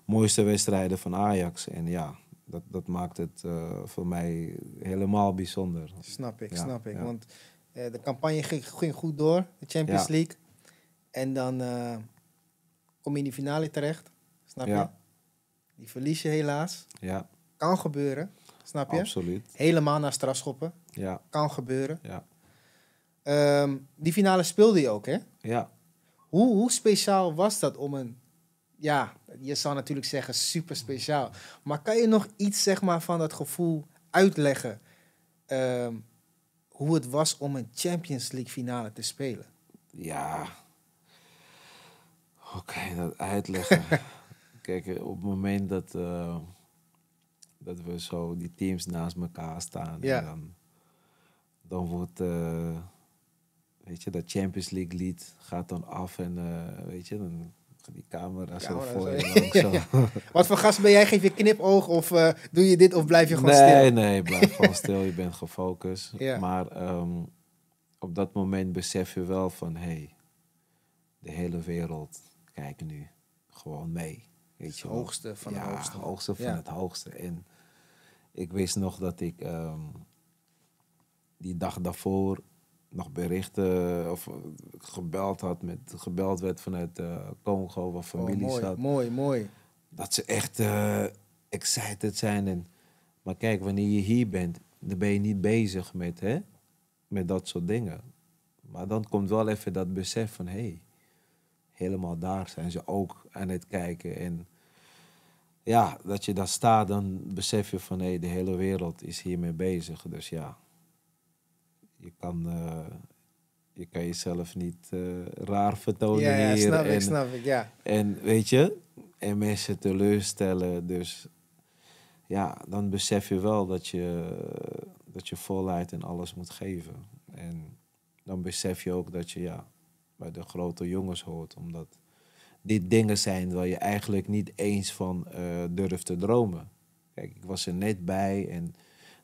Speaker 2: mooiste wedstrijden van Ajax. En ja, dat, dat maakt het eh, voor mij helemaal bijzonder.
Speaker 1: snap ik,
Speaker 2: Ja,
Speaker 1: snap ik.
Speaker 2: ja.
Speaker 1: Want eh, de campagne ging, ging goed door, de Champions
Speaker 2: Ja.
Speaker 1: League. En dan eh, kom je in die finale terecht, snap je? Die verlies je helaas.
Speaker 2: Ja,
Speaker 1: Kan gebeuren, snap je?
Speaker 2: absoluut.
Speaker 1: Helemaal naar strafschoppen,
Speaker 2: Ja,
Speaker 1: kan gebeuren.
Speaker 2: ja,
Speaker 1: Ehm, die finale speelde je ook, hè?
Speaker 2: ja.
Speaker 1: Hoe, hoe speciaal was dat om een... Ja, je zou natuurlijk zeggen super speciaal. Maar kan je nog iets zeg maar, van dat gevoel uitleggen? ehm, hoe het was om een Champions League finale te spelen?
Speaker 2: Ja. Oké, dat uitleggen. *laughs* Kijk, eh, op het moment dat, eh, dat we zo die teams naast elkaar staan,
Speaker 1: Ja.
Speaker 2: en dan, dan wordt, eh, weet je, dat Champions League lied gaat dan af en, eh, weet je, dan die camera zo voor je zo. *laughs*
Speaker 1: Wat voor gast ben jij? Geef je knipoog of eh, doe je dit of blijf je gewoon
Speaker 2: nee,
Speaker 1: stil?
Speaker 2: nee, blijf gewoon stil. Je bent gefocust. *laughs*
Speaker 1: Ja.
Speaker 2: Maar ehm, op dat moment besef je wel van... hé, hey, de hele wereld kijkt nu gewoon mee. Weet je
Speaker 1: Het hoogste van
Speaker 2: ja,
Speaker 1: het hoogste.
Speaker 2: hoogste van
Speaker 1: Ja.
Speaker 2: het hoogste. En ik wist nog dat ik... ehm, die dag daarvoor nog berichten of gebeld had met gebeld werd vanuit uh, Congo waar
Speaker 1: Oh,
Speaker 2: familie
Speaker 1: mooi,
Speaker 2: zat.
Speaker 1: mooi, mooi.
Speaker 2: Dat ze echt eh, excited zijn. En, maar kijk, wanneer je hier bent, dan ben je niet bezig met, hè, met dat soort dingen. Maar dan komt wel even dat besef van hé, hey, helemaal daar zijn ze ook aan het kijken. En ja, dat je daar staat, dan besef je van hé, hey, de hele wereld is hiermee bezig. Dus ja, je kan, uh, je kan jezelf niet uh, raar vertonen
Speaker 1: Ja, ja
Speaker 2: hier.
Speaker 1: snap
Speaker 2: en,
Speaker 1: ik, snap ik, ja.
Speaker 2: En weet je, en mensen teleurstellen. Dus ja, dan besef je wel dat je, dat je voluit en alles moet geven. En dan besef je ook dat je ja, bij de grote jongens hoort. Omdat dit dingen zijn waar je eigenlijk niet eens van uh, durft te dromen. Kijk, ik was er net bij en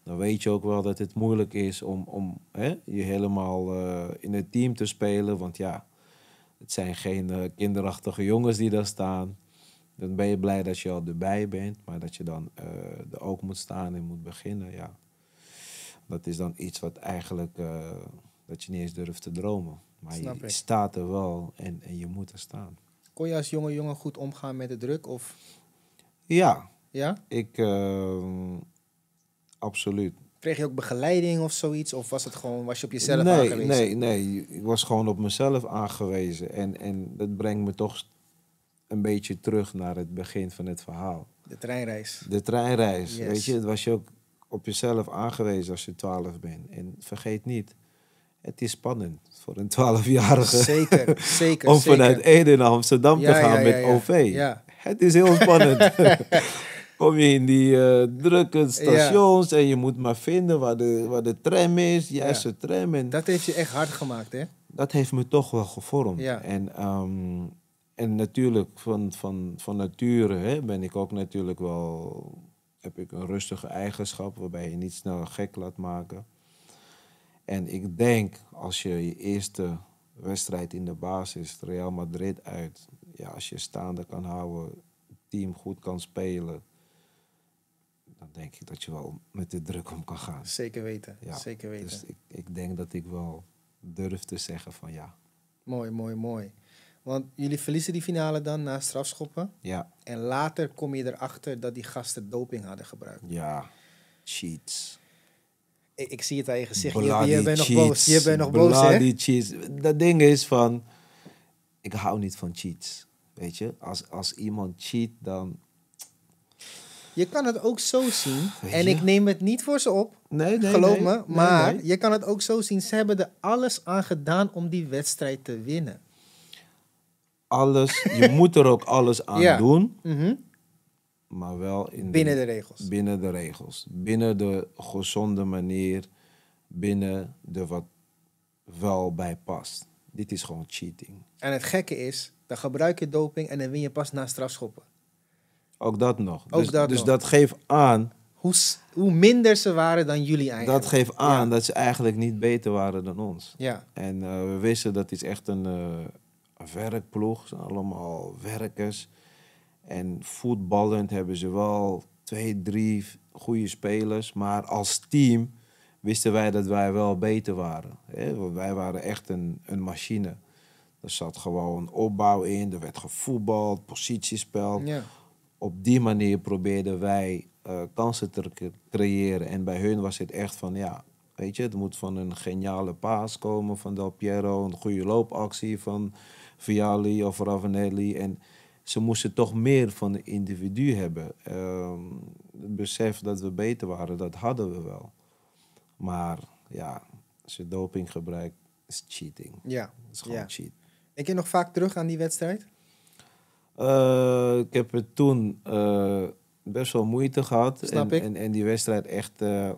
Speaker 2: dan weet je ook wel dat het moeilijk is om, om hè, je helemaal uh, in het team te spelen. Want ja, het zijn geen uh, kinderachtige jongens die daar staan. Dan ben je blij dat je al erbij bent, maar dat je dan uh, er ook moet staan en moet beginnen. Ja. Dat is dan iets wat eigenlijk dat je niet eens durft te dromen. Maar
Speaker 1: Snap
Speaker 2: je
Speaker 1: ik.
Speaker 2: staat er wel en, en je moet er staan.
Speaker 1: Kon je als jonge jongen goed omgaan met de druk? Of,
Speaker 2: Ja,
Speaker 1: ja?
Speaker 2: ik uh, absoluut.
Speaker 1: Kreeg je ook begeleiding of zoiets? Of was het gewoon, was je op jezelf
Speaker 2: nee,
Speaker 1: aangewezen?
Speaker 2: Nee, nee, ik was gewoon op mezelf aangewezen. En, en dat brengt me toch een beetje terug naar het begin van het verhaal.
Speaker 1: De treinreis.
Speaker 2: De treinreis,
Speaker 1: Yes.
Speaker 2: weet je, het was je ook op jezelf aangewezen als je 12 bent. En vergeet niet, het is spannend voor een 12-jarige
Speaker 1: Zeker, *laughs* zeker.
Speaker 2: om vanuit Ede naar Amsterdam
Speaker 1: Ja,
Speaker 2: te gaan
Speaker 1: ja, ja,
Speaker 2: met
Speaker 1: ja.
Speaker 2: OV.
Speaker 1: Ja.
Speaker 2: Het is heel spannend. *laughs* Kom je in die eh, drukke stations en je moet maar vinden waar de, waar de tram is, de juiste tram. En
Speaker 1: Dat heeft je echt hard gemaakt, hè?
Speaker 2: dat heeft me toch wel gevormd. En, ehm, en natuurlijk, van, van, van nature hè, ben ik ook natuurlijk wel... heb ik een rustige eigenschap waarbij je niet snel gek laat maken. En ik denk, als je je eerste wedstrijd in de basis, Real Madrid uit... Ja, als je staande kan houden, het team goed kan spelen... denk ik dat je wel met de druk om kan gaan.
Speaker 1: Zeker weten,
Speaker 2: Ja,
Speaker 1: zeker weten.
Speaker 2: Dus ik, ik denk dat ik wel durf te zeggen van ja.
Speaker 1: Mooi, mooi, mooi. Want jullie verliezen die finale dan na strafschoppen.
Speaker 2: Ja,
Speaker 1: En later kom je erachter dat die gasten doping hadden gebruikt.
Speaker 2: ja. Cheats.
Speaker 1: Ik, ik zie het aan je gezicht. Je, bent nog boos. Je bent nog boos, hè?
Speaker 2: Bloody cheats. Dat ding is van, ik hou niet van cheats. Weet je, als, als iemand cheat, dan...
Speaker 1: Je kan het ook zo zien. En ik neem het niet voor ze op.
Speaker 2: Nee, nee,
Speaker 1: geloof
Speaker 2: nee.
Speaker 1: me. Maar je kan het ook zo zien. Ze hebben er alles aan gedaan om die wedstrijd te winnen.
Speaker 2: Alles, je *laughs* moet er ook alles aan
Speaker 1: Ja.
Speaker 2: doen,
Speaker 1: Mhm.
Speaker 2: maar wel in
Speaker 1: Binnen de regels.
Speaker 2: binnen de regels. Binnen de gezonde manier, binnen de wat wel bij past. Dit is gewoon cheating.
Speaker 1: En het gekke is, dan gebruik je doping en dan win je pas na strafschoppen.
Speaker 2: Ook dat nog.
Speaker 1: Ook
Speaker 2: dus
Speaker 1: dat
Speaker 2: dus
Speaker 1: nog.
Speaker 2: dat geeft aan,
Speaker 1: Hoe, hoe minder ze waren dan jullie eigenlijk.
Speaker 2: dat geeft aan
Speaker 1: Ja.
Speaker 2: dat ze eigenlijk niet beter waren dan ons.
Speaker 1: Ja,
Speaker 2: En eh, we wisten dat is echt een, een werkploeg. Zijn allemaal werkers. En voetballend hebben ze wel twee, drie goede spelers. Maar als team wisten wij dat wij wel beter waren. Hè? Want wij waren echt een, een machine. Er zat gewoon opbouw in, er werd gevoetbald, positiespel.
Speaker 1: ja.
Speaker 2: Op die manier probeerden wij eh, kansen te cre- creëren. En bij hun was het echt van, ja, weet je, het moet van een geniale paas komen van Del Piero. Een goede loopactie van Vialli of Ravanelli. En ze moesten toch meer van de individu hebben. Ehm, het besef dat we beter waren, dat hadden we wel. Maar ja, als je doping gebruikt, is cheating.
Speaker 1: ja.
Speaker 2: Het is gewoon
Speaker 1: Ja.
Speaker 2: cheat.
Speaker 1: Denk je nog vaak terug aan die wedstrijd?
Speaker 2: Eh, ik heb het toen eh, best wel moeite gehad.
Speaker 1: Snap
Speaker 2: en,
Speaker 1: ik.
Speaker 2: En, en die wedstrijd echt eh,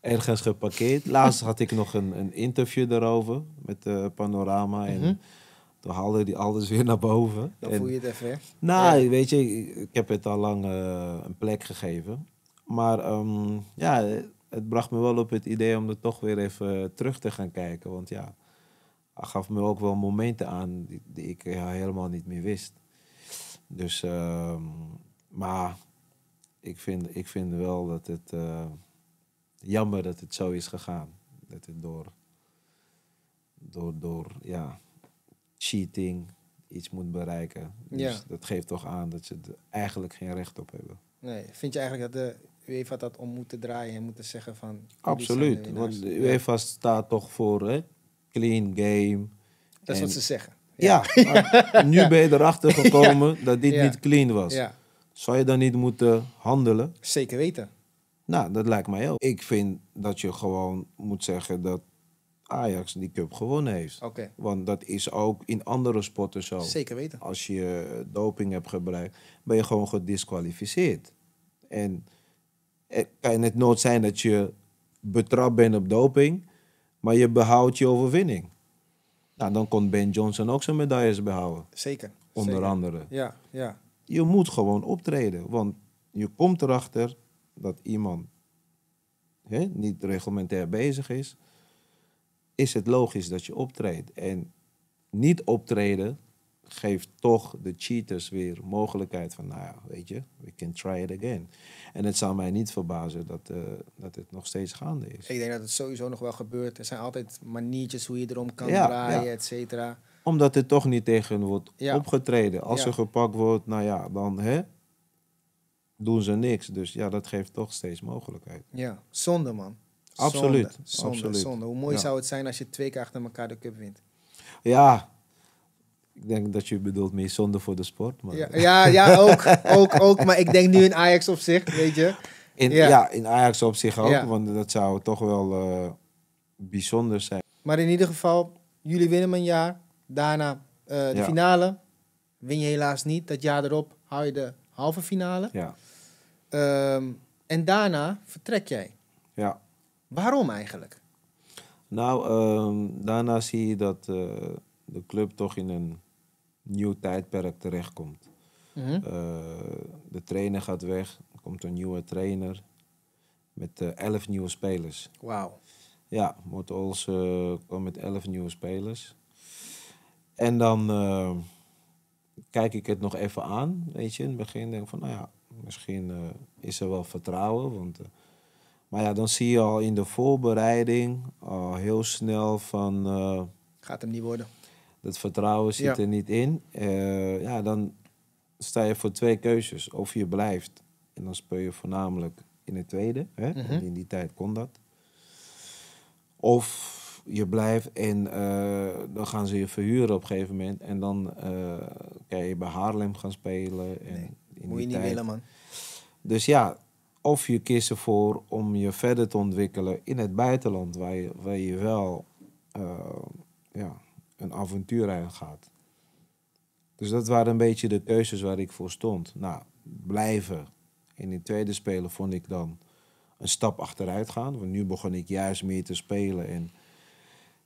Speaker 2: ergens geparkeerd. *laughs* Laatst had ik nog een, een interview daarover met Panorama. En
Speaker 1: Mhm.
Speaker 2: toen haalde die alles weer naar boven.
Speaker 1: Dan
Speaker 2: En-
Speaker 1: voel je het even, hè?
Speaker 2: nou, weet je, ik, ik heb het al lang een plek gegeven. Maar ehm, ja, het bracht me wel op het idee om er toch weer even terug te gaan kijken. Want ja, gaf me ook wel momenten aan die, die ik ja, helemaal niet meer wist. Dus, ehm, maar ik vind, ik vind wel dat het eh, jammer dat het zo is gegaan. dat het door, door, door ja, cheating iets moet bereiken. Dus
Speaker 1: Ja.
Speaker 2: dat geeft toch aan dat ze er eigenlijk geen recht op hebben.
Speaker 1: Nee, vind je eigenlijk dat de UEFA dat om moeten draaien en moeten zeggen van...
Speaker 2: Absoluut, want de UEFA staat toch voor hè, clean game.
Speaker 1: Dat is
Speaker 2: En-
Speaker 1: wat ze zeggen.
Speaker 2: Ja, *laughs* maar nu ben je erachter gekomen *laughs* dat dit niet clean was. Zou je dan niet moeten handelen?
Speaker 1: zeker weten.
Speaker 2: Nou, dat lijkt mij ook. Ik vind dat je gewoon moet zeggen dat Ajax die cup gewonnen heeft. Want dat is ook in andere sporten zo.
Speaker 1: zeker weten.
Speaker 2: Als je doping hebt gebruikt, ben je gewoon gedisqualificeerd. En het kan het nooit zijn dat je betrapt bent op doping, maar je behoudt je overwinning. Nou, dan kon Ben Johnson ook zijn medailles behouden,
Speaker 1: Zeker.
Speaker 2: onder
Speaker 1: zeker.
Speaker 2: andere.
Speaker 1: Ja, ja.
Speaker 2: Je moet gewoon optreden, want je komt erachter dat iemand hè, niet reglementair bezig is. Is het logisch dat je optreedt? En niet optreden geeft toch de cheaters weer mogelijkheid van, nou ja, weet je, we can try it again. En het zou mij niet verbazen dat, eh, dat het nog steeds gaande is.
Speaker 1: Ik denk dat het sowieso nog wel gebeurt. Er zijn altijd maniertjes hoe je erom kan
Speaker 2: Ja,
Speaker 1: draaien,
Speaker 2: ja.
Speaker 1: et cetera.
Speaker 2: Omdat er toch niet tegen wordt
Speaker 1: Ja.
Speaker 2: opgetreden. Als er gepakt wordt, nou ja, dan hè, doen ze niks. Dus ja, dat geeft toch steeds mogelijkheid.
Speaker 1: Ja, zonde man.
Speaker 2: Absoluut,
Speaker 1: Zonde, zonde,
Speaker 2: absoluut.
Speaker 1: zonde. Hoe mooi zou het zijn als je twee keer achter elkaar de cup wint?
Speaker 2: Ja, ik denk dat je bedoelt meer zonde voor de sport. Maar
Speaker 1: Ja, ja, ja ook, ook, ook. Maar ik denk nu in Ajax op zich, weet je.
Speaker 2: in,
Speaker 1: ja.
Speaker 2: ja. in Ajax op zich ook,
Speaker 1: Ja.
Speaker 2: want dat zou toch wel eh, bijzonder zijn.
Speaker 1: Maar in ieder geval, jullie winnen een jaar. Daarna eh, de
Speaker 2: Ja.
Speaker 1: finale. Win je helaas niet. Dat jaar erop hou je de halve finale.
Speaker 2: Ja,
Speaker 1: Ehm, en daarna vertrek jij.
Speaker 2: ja.
Speaker 1: Waarom eigenlijk?
Speaker 2: Nou, ehm, daarna zie je dat eh, de club toch in een nieuw tijdperk terechtkomt.
Speaker 1: Mhm.
Speaker 2: Eh, de trainer gaat weg, er komt een nieuwe trainer met eh, elf nieuwe spelers.
Speaker 1: Wauw.
Speaker 2: Ja, Mort Ols eh, kwam met elf nieuwe spelers. En dan kijk ik het nog even aan, weet je. In het begin denk ik van, nou ja, misschien is er wel vertrouwen. Want, maar ja, dan zie je al in de voorbereiding al heel snel van...
Speaker 1: Gaat hem niet worden.
Speaker 2: Dat vertrouwen zit
Speaker 1: Ja.
Speaker 2: er niet in. Eh, ja, dan sta je voor twee keuzes. Of je blijft en dan speel je voornamelijk in het tweede. Hè?
Speaker 1: Mhm.
Speaker 2: In die tijd kon dat. Of je blijft en eh, dan gaan ze je verhuren op een gegeven moment. En dan eh, kan je bij Haarlem gaan spelen. En
Speaker 1: Nee,
Speaker 2: in
Speaker 1: Moet je niet willen, man.
Speaker 2: Dus ja, of je kiest ervoor om je verder te ontwikkelen in het buitenland, waar je, waar je wel ja, een avontuur aan gaat. Dus dat waren een beetje de keuzes waar ik voor stond. Nou, blijven. In die tweede spelen vond ik dan een stap achteruit gaan. Want nu begon ik juist meer te spelen. En,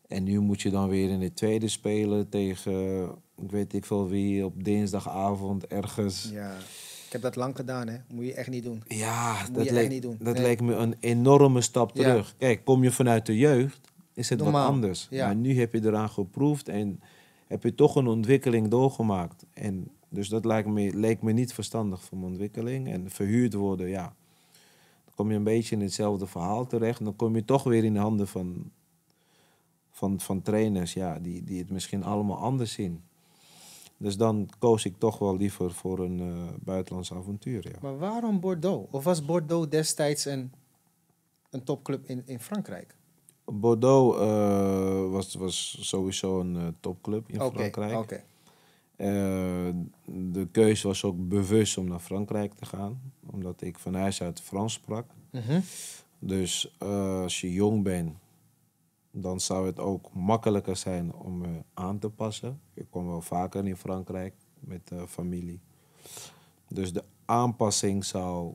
Speaker 2: en nu moet je dan weer in het tweede spelen tegen, ik weet ik veel wie, op dinsdagavond ergens.
Speaker 1: Ja. Ik heb dat lang gedaan, hè. Moet je echt niet doen.
Speaker 2: Ja,
Speaker 1: Moet
Speaker 2: dat,
Speaker 1: je
Speaker 2: leek,
Speaker 1: echt niet doen.
Speaker 2: dat
Speaker 1: Nee.
Speaker 2: leek me een enorme stap
Speaker 1: Ja.
Speaker 2: terug. Kijk, kom je vanuit de jeugd, is het
Speaker 1: Normaal,
Speaker 2: wat anders.
Speaker 1: ja.
Speaker 2: Maar nu heb je eraan geproefd en heb je toch een ontwikkeling doorgemaakt. En dus dat lijkt me, leek me niet verstandig voor mijn ontwikkeling. En verhuurd worden, ja. Dan kom je een beetje in hetzelfde verhaal terecht. En dan kom je toch weer in de handen van, van, van trainers, ja, die, die het misschien allemaal anders zien. Dus dan koos ik toch wel liever voor een eh buitenlands avontuur, ja.
Speaker 1: Maar waarom Bordeaux? Of was Bordeaux destijds een, een topclub in, in Frankrijk?
Speaker 2: Bordeaux eh, was, was sowieso een eh, topclub in Frankrijk. Eh, de keuze was ook bewust om naar Frankrijk te gaan, omdat ik van huis uit Frans sprak.
Speaker 1: Mhm.
Speaker 2: Dus als je jong bent, dan zou het ook makkelijker zijn om me aan te passen. Ik kom wel vaker in Frankrijk met familie. Dus de aanpassing zou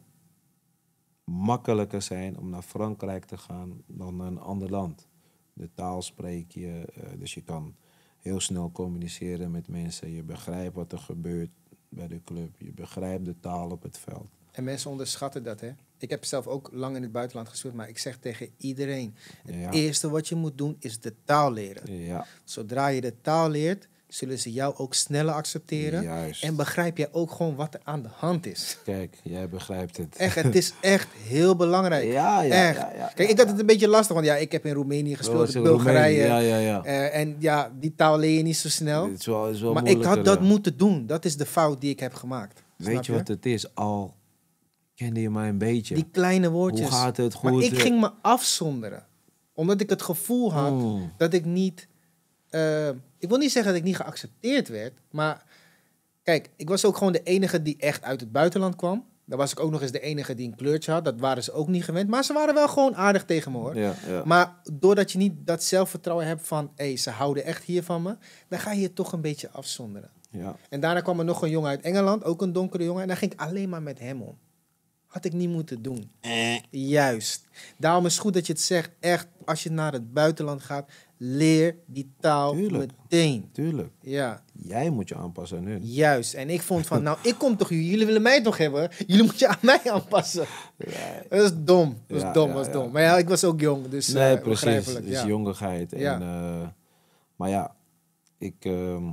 Speaker 2: makkelijker zijn om naar Frankrijk te gaan dan naar een ander land. De taal spreek je, eh, dus je kan heel snel communiceren met mensen. Je begrijpt wat er gebeurt bij de club. Je begrijpt de taal op het veld.
Speaker 1: En mensen onderschatten dat, hè. Ik heb zelf ook lang in het buitenland gespeeld, maar ik zeg tegen iedereen... Het
Speaker 2: Ja.
Speaker 1: eerste wat je moet doen is de taal leren.
Speaker 2: Ja,
Speaker 1: Zodra je de taal leert, zullen ze jou ook sneller accepteren.
Speaker 2: Juist.
Speaker 1: En begrijp jij ook gewoon wat er aan de hand is.
Speaker 2: Kijk, jij begrijpt het.
Speaker 1: Echt, het *laughs* is echt heel belangrijk.
Speaker 2: Ja, ja,
Speaker 1: echt.
Speaker 2: ja, ja,
Speaker 1: Kijk, ik had het een beetje lastig, want ja, ik heb in Roemenië gespeeld, in Bulgarije.
Speaker 2: Ja, ja, ja.
Speaker 1: Eh, en ja, die taal leer je niet zo snel.
Speaker 2: Het is wel, is wel
Speaker 1: Maar ik had dat moeten doen. Dat is de fout die ik heb gemaakt.
Speaker 2: Weet je wat het is? Al kende je maar een beetje.
Speaker 1: Die kleine woordjes.
Speaker 2: Hoe gaat het? Goed?
Speaker 1: Maar ik
Speaker 2: eh,
Speaker 1: ging me afzonderen. Omdat ik het gevoel had
Speaker 2: mm,
Speaker 1: dat ik niet... eh, ik wil niet zeggen dat ik niet geaccepteerd werd. Maar kijk, ik was ook gewoon de enige die echt uit het buitenland kwam. Dan was ik ook nog eens de enige die een kleurtje had. Dat waren ze ook niet gewend. Maar ze waren wel gewoon aardig tegen me hoor.
Speaker 2: Ja, ja.
Speaker 1: Maar doordat je niet dat zelfvertrouwen hebt van... hé, ze houden echt hier van me... dan ga je je toch een beetje afzonderen.
Speaker 2: ja.
Speaker 1: En daarna kwam er nog een jongen uit Engeland, ook een donkere jongen. En dan ging ik alleen maar met hem om. Had ik niet moeten doen. Juist. Daarom is het goed dat je het zegt. Echt, als je naar het buitenland gaat, leer die taal
Speaker 2: Tuurlijk.
Speaker 1: meteen.
Speaker 2: Tuurlijk.
Speaker 1: Ja,
Speaker 2: Jij moet je aanpassen aan hun.
Speaker 1: juist. En ik vond van, nou, ik kom toch, jullie willen mij toch hebben? Jullie moeten je aan mij aanpassen. Dat is dom. Dat is
Speaker 2: Ja,
Speaker 1: dom,
Speaker 2: ja,
Speaker 1: dat is
Speaker 2: ja.
Speaker 1: dom. Maar ja, ik was ook jong, dus
Speaker 2: Nee,
Speaker 1: eh,
Speaker 2: precies. Het is
Speaker 1: ja.
Speaker 2: jongigheid. En,
Speaker 1: Ja.
Speaker 2: eh, maar ja, ik, ehm,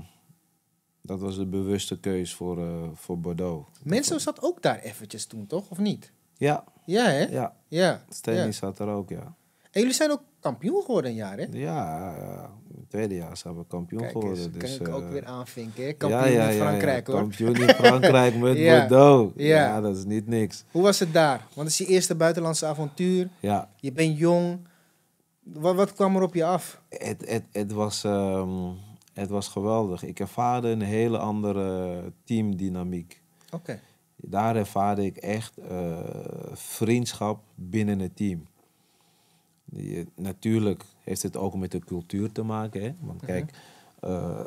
Speaker 2: dat was de bewuste keus voor, eh, voor Bordeaux.
Speaker 1: Mensen zat ook daar eventjes toen, toch? Of niet?
Speaker 2: Ja,
Speaker 1: Ja, hè?
Speaker 2: ja.
Speaker 1: Ja.
Speaker 2: Stanley
Speaker 1: ja.
Speaker 2: zat er ook, ja.
Speaker 1: En jullie zijn ook kampioen geworden een jaar, hè?
Speaker 2: Ja. In het tweede jaar zijn we kampioen
Speaker 1: Kijk eens,
Speaker 2: geworden.
Speaker 1: kan
Speaker 2: Dus,
Speaker 1: ik ook
Speaker 2: eh,
Speaker 1: weer aanvinken. hè? Kampioen
Speaker 2: ja,
Speaker 1: in Frankrijk,
Speaker 2: ja.
Speaker 1: hoor.
Speaker 2: Kampioen in Frankrijk met *laughs* Bordeaux.
Speaker 1: ja.
Speaker 2: Ja. dat is niet niks.
Speaker 1: Hoe was het daar? Want het is je eerste buitenlandse avontuur.
Speaker 2: Ja,
Speaker 1: Je bent jong. Wat, wat kwam er op je af?
Speaker 2: het, het, het, was, ehm, het was geweldig. Ik ervaarde een hele andere teamdynamiek.
Speaker 1: Oké.
Speaker 2: Daar ervaarde ik echt eh, vriendschap binnen het team. Die, natuurlijk heeft het ook met de cultuur te maken. Hè? Want kijk, eh,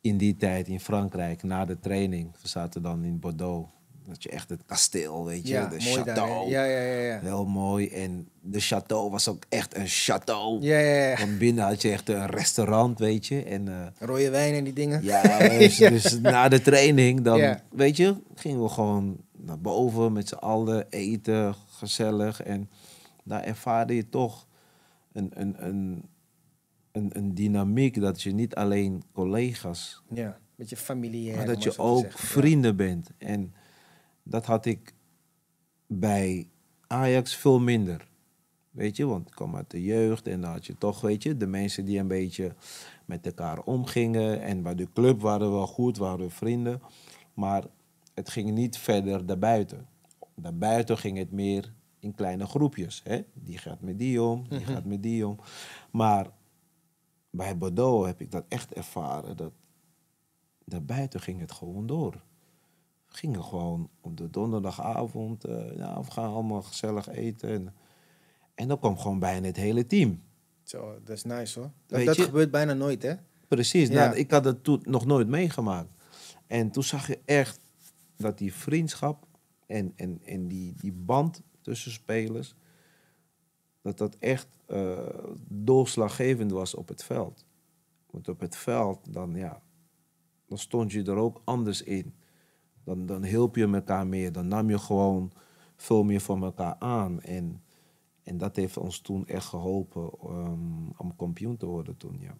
Speaker 2: in die tijd in Frankrijk, na de training, we zaten dan in Bordeaux. Dat je echt het kasteel, weet je,
Speaker 1: Ja,
Speaker 2: de
Speaker 1: mooi daar.
Speaker 2: château.
Speaker 1: Ja, ja, ja. Ja,
Speaker 2: Heel mooi. En de château was ook echt een château.
Speaker 1: ja, ja, ja.
Speaker 2: Want binnen had je echt een restaurant, weet je. En eh,
Speaker 1: Rode wijn en die dingen.
Speaker 2: ja, *laughs* dus, dus na de training, dan, weet je, gingen we gewoon naar boven met z'n allen eten, gezellig. En daar ervaarde je toch een, een, een, een, een dynamiek dat je niet alleen collega's,
Speaker 1: Ja, beetje familiair.
Speaker 2: maar
Speaker 1: om
Speaker 2: dat je ook
Speaker 1: zeggen. Ja.
Speaker 2: vrienden bent. En dat had ik bij Ajax veel minder. Weet je, want ik kwam uit de jeugd en dan had je toch, weet je, de mensen die een beetje met elkaar omgingen. En bij de club waren we wel goed, waren we vrienden. Maar het ging niet verder daarbuiten. Daarbuiten ging het meer in kleine groepjes. Hè? Die gaat met die om, die gaat met die om. Maar bij Bordeaux heb ik dat echt ervaren. Dat daarbuiten ging het gewoon door. We gingen gewoon op de donderdagavond, eh ja, we gaan allemaal gezellig eten. En, en dan kwam gewoon bijna het hele team.
Speaker 1: Zo, dat is nice hoor. Dat, dat gebeurt bijna nooit, hè?
Speaker 2: Precies,
Speaker 1: Ja.
Speaker 2: nou, ik had het toen nog nooit meegemaakt. En toen zag je echt dat die vriendschap en, en, en die, die band tussen spelers, dat dat echt eh, doorslaggevend was op het veld. Want op het veld, dan ja, dan stond je er ook anders in. Dan, dan hielp je elkaar meer, dan nam je gewoon veel meer van elkaar aan. En, en dat heeft ons toen echt geholpen um, om kampioen te worden toen, ja.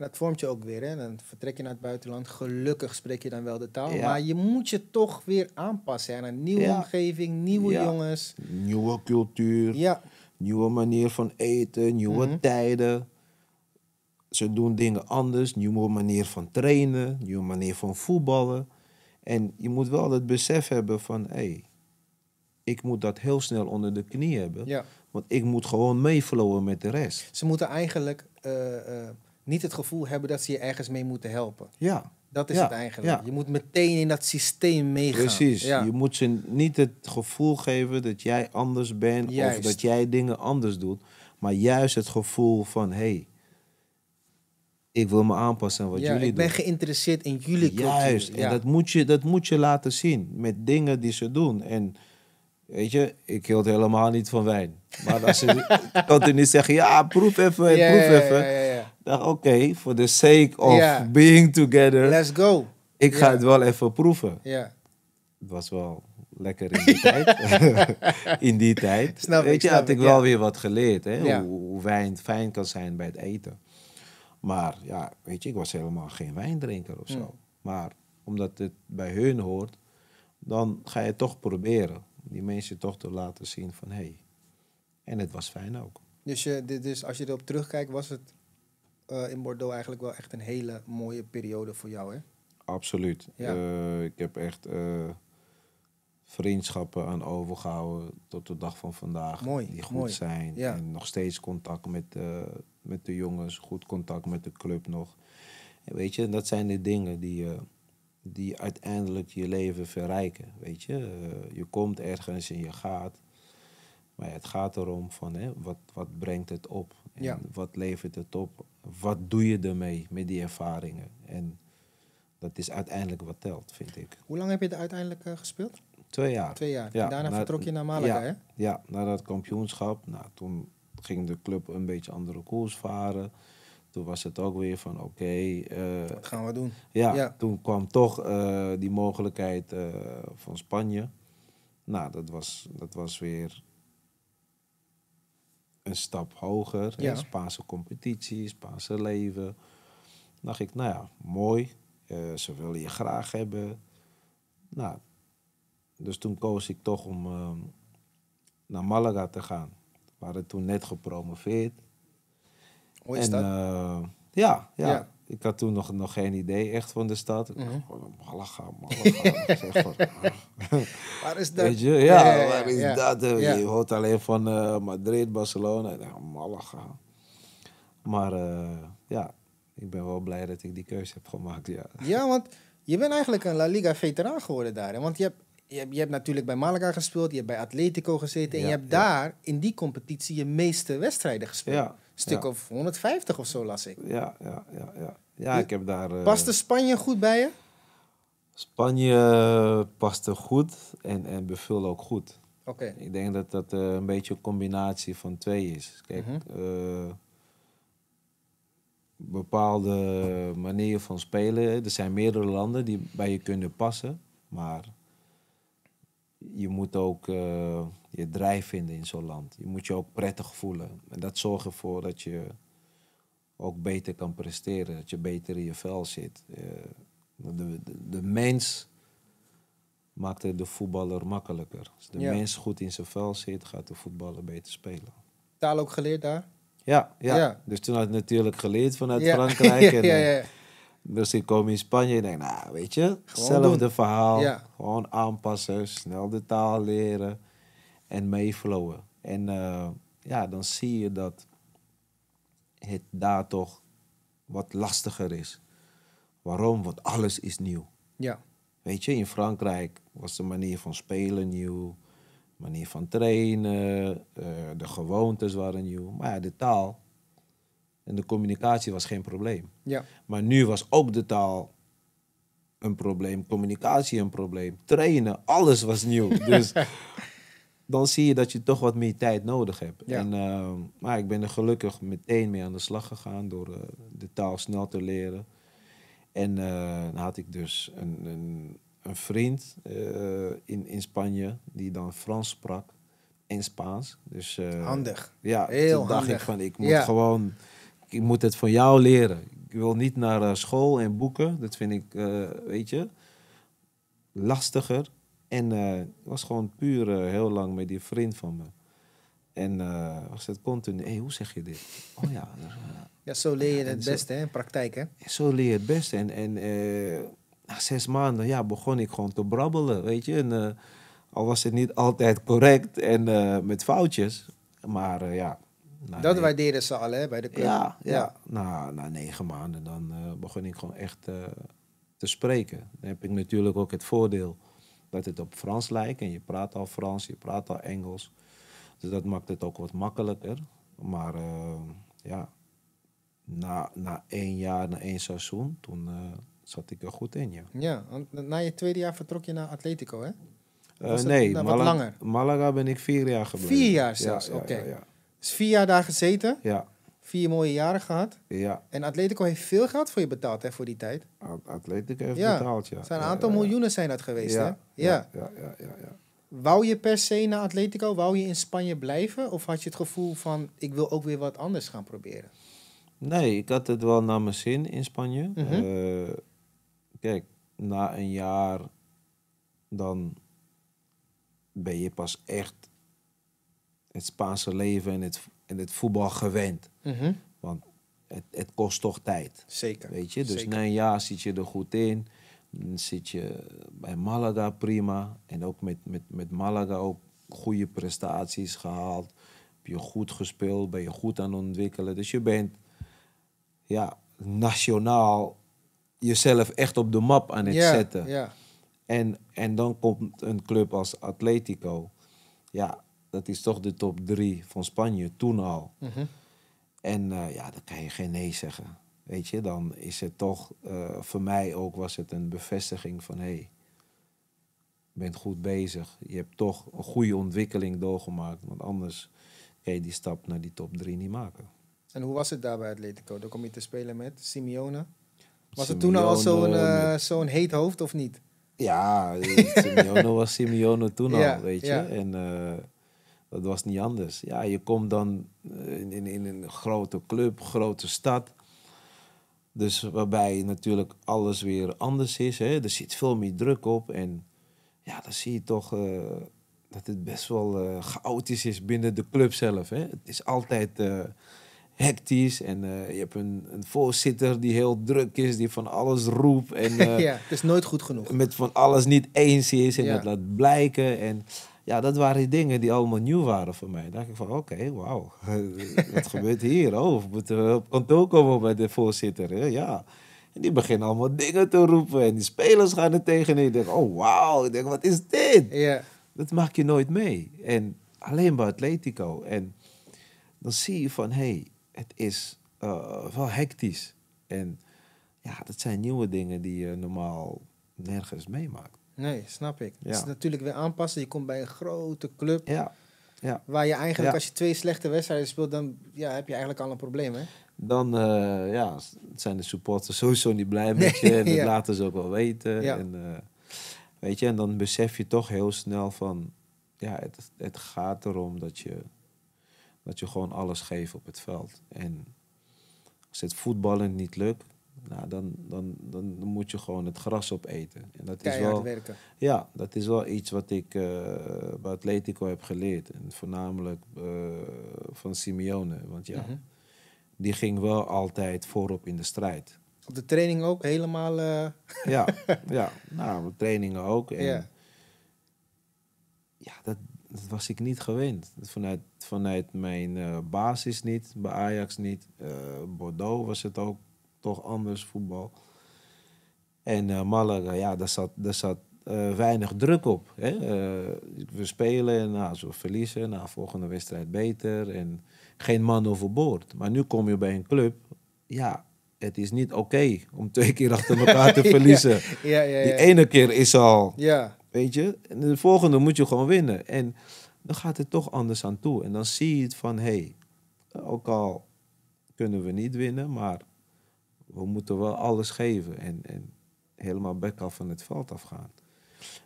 Speaker 1: En dat vormt je ook weer, hè? Dan vertrek je naar het buitenland. Gelukkig spreek je dan wel de taal.
Speaker 2: Ja.
Speaker 1: Maar je moet je toch weer aanpassen aan een nieuwe
Speaker 2: Ja.
Speaker 1: omgeving, nieuwe
Speaker 2: Ja.
Speaker 1: jongens.
Speaker 2: Nieuwe cultuur,
Speaker 1: Ja,
Speaker 2: nieuwe manier van eten, nieuwe
Speaker 1: Mhm.
Speaker 2: tijden. Ze doen dingen anders, nieuwe manier van trainen, nieuwe manier van voetballen. En je moet wel het besef hebben van, hé, hey, ik moet dat heel snel onder de knie hebben.
Speaker 1: ja.
Speaker 2: Want ik moet gewoon meeflowen met de rest.
Speaker 1: Ze moeten eigenlijk eh, eh, niet het gevoel hebben dat ze je ergens mee moeten helpen.
Speaker 2: Ja,
Speaker 1: Dat is
Speaker 2: Ja,
Speaker 1: het eigenlijk.
Speaker 2: ja.
Speaker 1: Je moet meteen in dat systeem meegaan.
Speaker 2: precies.
Speaker 1: Ja.
Speaker 2: Je moet ze niet het gevoel geven dat jij anders bent
Speaker 1: Juist.
Speaker 2: of dat jij dingen anders doet. Maar juist het gevoel van, hé, hey, ik wil me aanpassen aan wat
Speaker 1: ja,
Speaker 2: jullie
Speaker 1: ik ben
Speaker 2: doen.
Speaker 1: geïnteresseerd in jullie cultuur.
Speaker 2: Juist, en dat moet, je, dat moet je laten zien met dingen die ze doen. En weet je, ik hield helemaal niet van wijn. Maar als ze *laughs* continu zeggen, ja, proef even,
Speaker 1: Ja,
Speaker 2: proef even.
Speaker 1: ja, ja, ja.
Speaker 2: Dacht, oké, for the sake of being together,
Speaker 1: Let's go.
Speaker 2: ik ga het wel even proeven.
Speaker 1: Ja.
Speaker 2: Het was wel lekker in die *laughs* tijd. *laughs* in die tijd.
Speaker 1: Snap ik,
Speaker 2: Weet je,
Speaker 1: snap
Speaker 2: had ik
Speaker 1: ik,
Speaker 2: wel weer wat geleerd. Hè? Hoe, hoe wijn fijn kan zijn bij het eten. Maar ja, weet je, ik was helemaal geen wijndrinker of zo.
Speaker 1: Mm.
Speaker 2: Maar omdat het bij hun hoort, dan ga je toch proberen. Die mensen toch te laten zien van hé. Hey. En het was fijn ook.
Speaker 1: Dus, je, dit is, als je erop terugkijkt, was het eh, in Bordeaux eigenlijk wel echt een hele mooie periode voor jou, hè?
Speaker 2: Absoluut.
Speaker 1: Ja.
Speaker 2: Eh, ik heb echt eh, vriendschappen aan overgehouden tot de dag van vandaag.
Speaker 1: Mooi,
Speaker 2: die goed
Speaker 1: mooi.
Speaker 2: zijn.
Speaker 1: Ja.
Speaker 2: En nog steeds contact met, met de jongens. Goed contact met de club nog. En weet je, dat zijn de dingen die, die uiteindelijk je leven verrijken. Weet je, je komt ergens en je gaat. Maar het gaat erom van hè, wat, wat brengt het op? En
Speaker 1: Ja.
Speaker 2: wat levert het op? Wat doe je ermee met die ervaringen? En dat is uiteindelijk wat telt, vind ik.
Speaker 1: Hoe lang heb je er uiteindelijk eh, gespeeld?
Speaker 2: Twee jaar.
Speaker 1: Twee jaar.
Speaker 2: Ja,
Speaker 1: en daarna
Speaker 2: na-
Speaker 1: vertrok je naar Malaga,
Speaker 2: ja,
Speaker 1: hè?
Speaker 2: Ja, na dat kampioenschap. Nou, toen ging de club een beetje andere koers varen. Toen was het ook weer van oké. eh,
Speaker 1: Wat gaan we doen?
Speaker 2: ja,
Speaker 1: Ja.
Speaker 2: toen kwam toch eh, die mogelijkheid eh, van Spanje. Nou, dat was, dat was weer een stap hoger.
Speaker 1: Ja.
Speaker 2: Spaanse competitie, Spaanse leven. dacht ik, nou ja, mooi. Eh, ze willen je graag hebben. Nou, dus toen koos ik toch om eh, naar Malaga te gaan. We waren toen net gepromoveerd.
Speaker 1: Hoe is
Speaker 2: en,
Speaker 1: dat?
Speaker 2: eh, ja, ja,
Speaker 1: Ja.
Speaker 2: Ik had toen nog, nog geen idee echt van de stad. Ik dacht,
Speaker 1: Mhm.
Speaker 2: gewoon, Malaga, Malaga. *laughs* Zeg van, ah, *laughs*
Speaker 1: Waar is dat?
Speaker 2: Weet je, ja,
Speaker 1: Ja, ja, ja,
Speaker 2: waar is dat? eh? Je hoort alleen van eh, Madrid, Barcelona. Ik dacht, Malaga. Maar eh, ja, ik ben wel blij dat ik die keuze heb gemaakt, ja.
Speaker 1: Ja, want je bent eigenlijk een La Liga veteraan geworden daar. Hè? Want je hebt, je, hebt, je hebt natuurlijk bij Malaga gespeeld, je hebt bij Atletico gezeten. En je hebt daar in die competitie je meeste wedstrijden gespeeld. Stuk of 150 of zo las ik.
Speaker 2: Ja, ja, ja, ja. Ja, ik heb daar... eh,
Speaker 1: Paste Spanje goed bij je?
Speaker 2: Spanje eh, paste goed en, en bevul ook goed.
Speaker 1: Oké.
Speaker 2: Ik denk dat dat eh, een beetje een combinatie van twee is. Kijk,
Speaker 1: Mhm.
Speaker 2: eh, bepaalde manieren van spelen. Er zijn meerdere landen die bij je kunnen passen. Maar je moet ook eh, je drijf vinden in zo'n land. Je moet je ook prettig voelen. En dat zorgt ervoor dat je ook beter kan presteren. Dat je beter in je vel zit. Eh, de, de, de mens maakt de voetballer makkelijker. Als de
Speaker 1: Ja.
Speaker 2: mens goed in zijn vel zit, gaat de voetballer beter spelen.
Speaker 1: Taal ook geleerd daar?
Speaker 2: Ja, ja.
Speaker 1: Ja.
Speaker 2: dus toen had ik natuurlijk geleerd vanuit
Speaker 1: Ja.
Speaker 2: Frankrijk. *laughs* en, eh. Dus ik kom in Spanje en denk, nou, weet je, hetzelfde verhaal.
Speaker 1: Ja.
Speaker 2: Gewoon aanpassen, snel de taal leren en meeflowen. En eh, ja, dan zie je dat het daar toch wat lastiger is. Waarom? Want alles is nieuw.
Speaker 1: ja.
Speaker 2: Weet je, in Frankrijk was de manier van spelen nieuw, de manier van trainen, eh, de gewoontes waren nieuw. Maar ja, de taal en de communicatie was geen probleem.
Speaker 1: ja.
Speaker 2: Maar nu was ook de taal een probleem, communicatie een probleem, trainen, alles was nieuw. *laughs* Dus dan zie je dat je toch wat meer tijd nodig hebt.
Speaker 1: Ja.
Speaker 2: En, eh, maar ik ben er gelukkig meteen mee aan de slag gegaan door eh, de taal snel te leren. En eh, dan had ik dus een, een, een vriend in, in Spanje die dan Frans sprak en Spaans. Dus,
Speaker 1: Handig.
Speaker 2: ja,
Speaker 1: Heel
Speaker 2: toen dacht
Speaker 1: handig.
Speaker 2: ik van ik moet
Speaker 1: Ja.
Speaker 2: gewoon, ik moet het van jou leren. Ik wil niet naar eh, school en boeken. Dat vind ik, eh, weet je, lastiger. En eh, ik was gewoon puur heel lang met die vriend van me. En was het continu, hé, hoe zeg je dit? Oh ja,
Speaker 1: Ja, zo leer je het beste hè, in praktijk, hè?
Speaker 2: zo leer je het best. En, en na zes maanden ja, begon ik gewoon te brabbelen, weet je. En, al was het niet altijd correct en met foutjes. Maar ja. Na
Speaker 1: Dat waarderen ze al, hè, bij de club.
Speaker 2: Ja, ja. Na, na negen maanden dan eh, begon ik gewoon echt eh, te spreken. Dan heb ik natuurlijk ook het voordeel dat het op Frans lijkt. En je praat al Frans, je praat al Engels. Dus dat maakt het ook wat makkelijker. Maar eh, ja, na, na één jaar, na één seizoen, toen zat ik er goed in, ja.
Speaker 1: Ja, want na je tweede jaar vertrok je naar Atletico, hè? Het
Speaker 2: nee,
Speaker 1: nou wat
Speaker 2: Mala-
Speaker 1: langer?
Speaker 2: Malaga ben ik vier jaar gebleven.
Speaker 1: Vier jaar
Speaker 2: Ja,
Speaker 1: zelfs,
Speaker 2: ja,
Speaker 1: oké.
Speaker 2: Ja, ja,
Speaker 1: Dus vier jaar daar gezeten,
Speaker 2: ja,
Speaker 1: vier mooie jaren gehad.
Speaker 2: ja.
Speaker 1: En Atletico heeft veel geld voor je betaald, hè, voor die tijd.
Speaker 2: At- Atletico heeft
Speaker 1: Ja,
Speaker 2: betaald, ja.
Speaker 1: Het zijn een aantal miljoenen zijn dat geweest, hè?
Speaker 2: ja,
Speaker 1: Ja.
Speaker 2: ja, ja, ja, ja.
Speaker 1: Wou je per se naar Atletico? Wou je in Spanje blijven? Of had je het gevoel van, ik wil ook weer wat anders gaan proberen?
Speaker 2: Nee, ik had het wel naar mijn zin in Spanje.
Speaker 1: Mhm.
Speaker 2: Eh, kijk, na een jaar dan ben je pas echt het Spaanse leven en het, en het voetbal gewend.
Speaker 1: Mhm.
Speaker 2: Want het, het kost toch tijd.
Speaker 1: Zeker.
Speaker 2: Weet je, dus
Speaker 1: Zeker.
Speaker 2: na een jaar zit je er goed in. Dan zit je bij Malaga prima. En ook met, met, met Malaga ook goede prestaties gehaald. Heb je goed gespeeld, ben je goed aan het ontwikkelen. Dus je bent ja, nationaal jezelf echt op de map aan het zetten. En, en dan komt een club als Atletico. Ja, dat is toch de top drie van Spanje toen al.
Speaker 1: Mhm.
Speaker 2: En eh, ja, dan kan je geen nee zeggen. Weet je, dan is het toch, eh, voor mij ook was het een bevestiging van hé, hey, je bent goed bezig. Je hebt toch een goede ontwikkeling doorgemaakt. Want anders kan je die stap naar die top drie niet maken.
Speaker 1: En hoe was het daar bij Atletico? Dan kom je te spelen met Simeone. Was het toen al zo'n zo'n heet hoofd of niet?
Speaker 2: Ja, Simeone was Simeone toen *laughs*
Speaker 1: Ja,
Speaker 2: al, weet je.
Speaker 1: ja.
Speaker 2: En dat was niet anders. Ja, je komt dan eh, in, in, in een grote club, grote stad. Dus waarbij natuurlijk alles weer anders is. Hè? Er zit veel meer druk op. En ja, dan zie je toch eh, dat het best wel eh, chaotisch is binnen de club zelf. Hè? Het is altijd hectisch. En je hebt een, een voorzitter die heel druk is, die van alles roept. En, *laughs*
Speaker 1: ja, het is nooit goed genoeg.
Speaker 2: met van alles niet eens is en
Speaker 1: Ja.
Speaker 2: dat laat blijken. En ja, dat waren die dingen die allemaal nieuw waren voor mij. Dan dacht ik van, oké, wauw, *laughs* wat gebeurt hier? Oh, we moeten op kantoor komen bij de voorzitter. hè? Ja. En die beginnen allemaal dingen te roepen en die spelers gaan er tegenin. Ik denk, oh wauw, ik denk, wat is dit?
Speaker 1: Ja,
Speaker 2: Dat maak je nooit mee. En alleen bij Atletico. En dan zie je van, hé, hey, het is eh, wel hectisch. En ja, dat zijn nieuwe dingen die je normaal nergens meemaakt.
Speaker 1: Nee, snap ik. Het is natuurlijk weer aanpassen. Je komt bij een grote club.
Speaker 2: Ja, ja.
Speaker 1: Waar je eigenlijk,
Speaker 2: Ja.
Speaker 1: als je twee slechte wedstrijden speelt, dan ja, heb je eigenlijk al een probleem, hè?
Speaker 2: Dan eh, ja, zijn de supporters sowieso niet blij met je. En *laughs* dat
Speaker 1: Ja.
Speaker 2: laten ze ook wel weten.
Speaker 1: Ja.
Speaker 2: En, eh, weet je, en dan besef je toch heel snel van... Ja, het, het gaat erom dat je, dat je gewoon alles geeft op het veld. En als het voetballen niet lukt... Nou, dan, dan, dan moet je gewoon het gras opeten. En dat is wel,
Speaker 1: werken.
Speaker 2: Ja, dat is wel iets wat ik eh, bij Atletico heb geleerd. En voornamelijk eh, van Simeone. Want ja,
Speaker 1: Mhm.
Speaker 2: die ging wel altijd voorop in de strijd.
Speaker 1: Op de training ook helemaal... eh,
Speaker 2: Ja, *laughs* ja. nou, trainingen ook. En
Speaker 1: Ja.
Speaker 2: ja, dat, dat was ik niet gewend. Vanuit, vanuit mijn basis niet, bij Ajax niet. Bordeaux was het ook toch anders voetbal. En Malaga, ja, daar zat, daar zat eh, weinig druk op. Hè? Eh, we spelen en nou, als we verliezen, nou, volgende wedstrijd beter. En geen man overboord. Maar nu kom je bij een club, ja, het is niet oké om twee keer achter elkaar te *laughs* verliezen.
Speaker 1: ja, ja,
Speaker 2: Die
Speaker 1: ja.
Speaker 2: ene keer is al
Speaker 1: Ja,
Speaker 2: Weet je? En de volgende moet je gewoon winnen. En dan gaat het toch anders aan toe. En dan zie je het van, hé, hey, ook al kunnen we niet winnen, maar we moeten wel alles geven. En, en helemaal back af van het veld afgaan.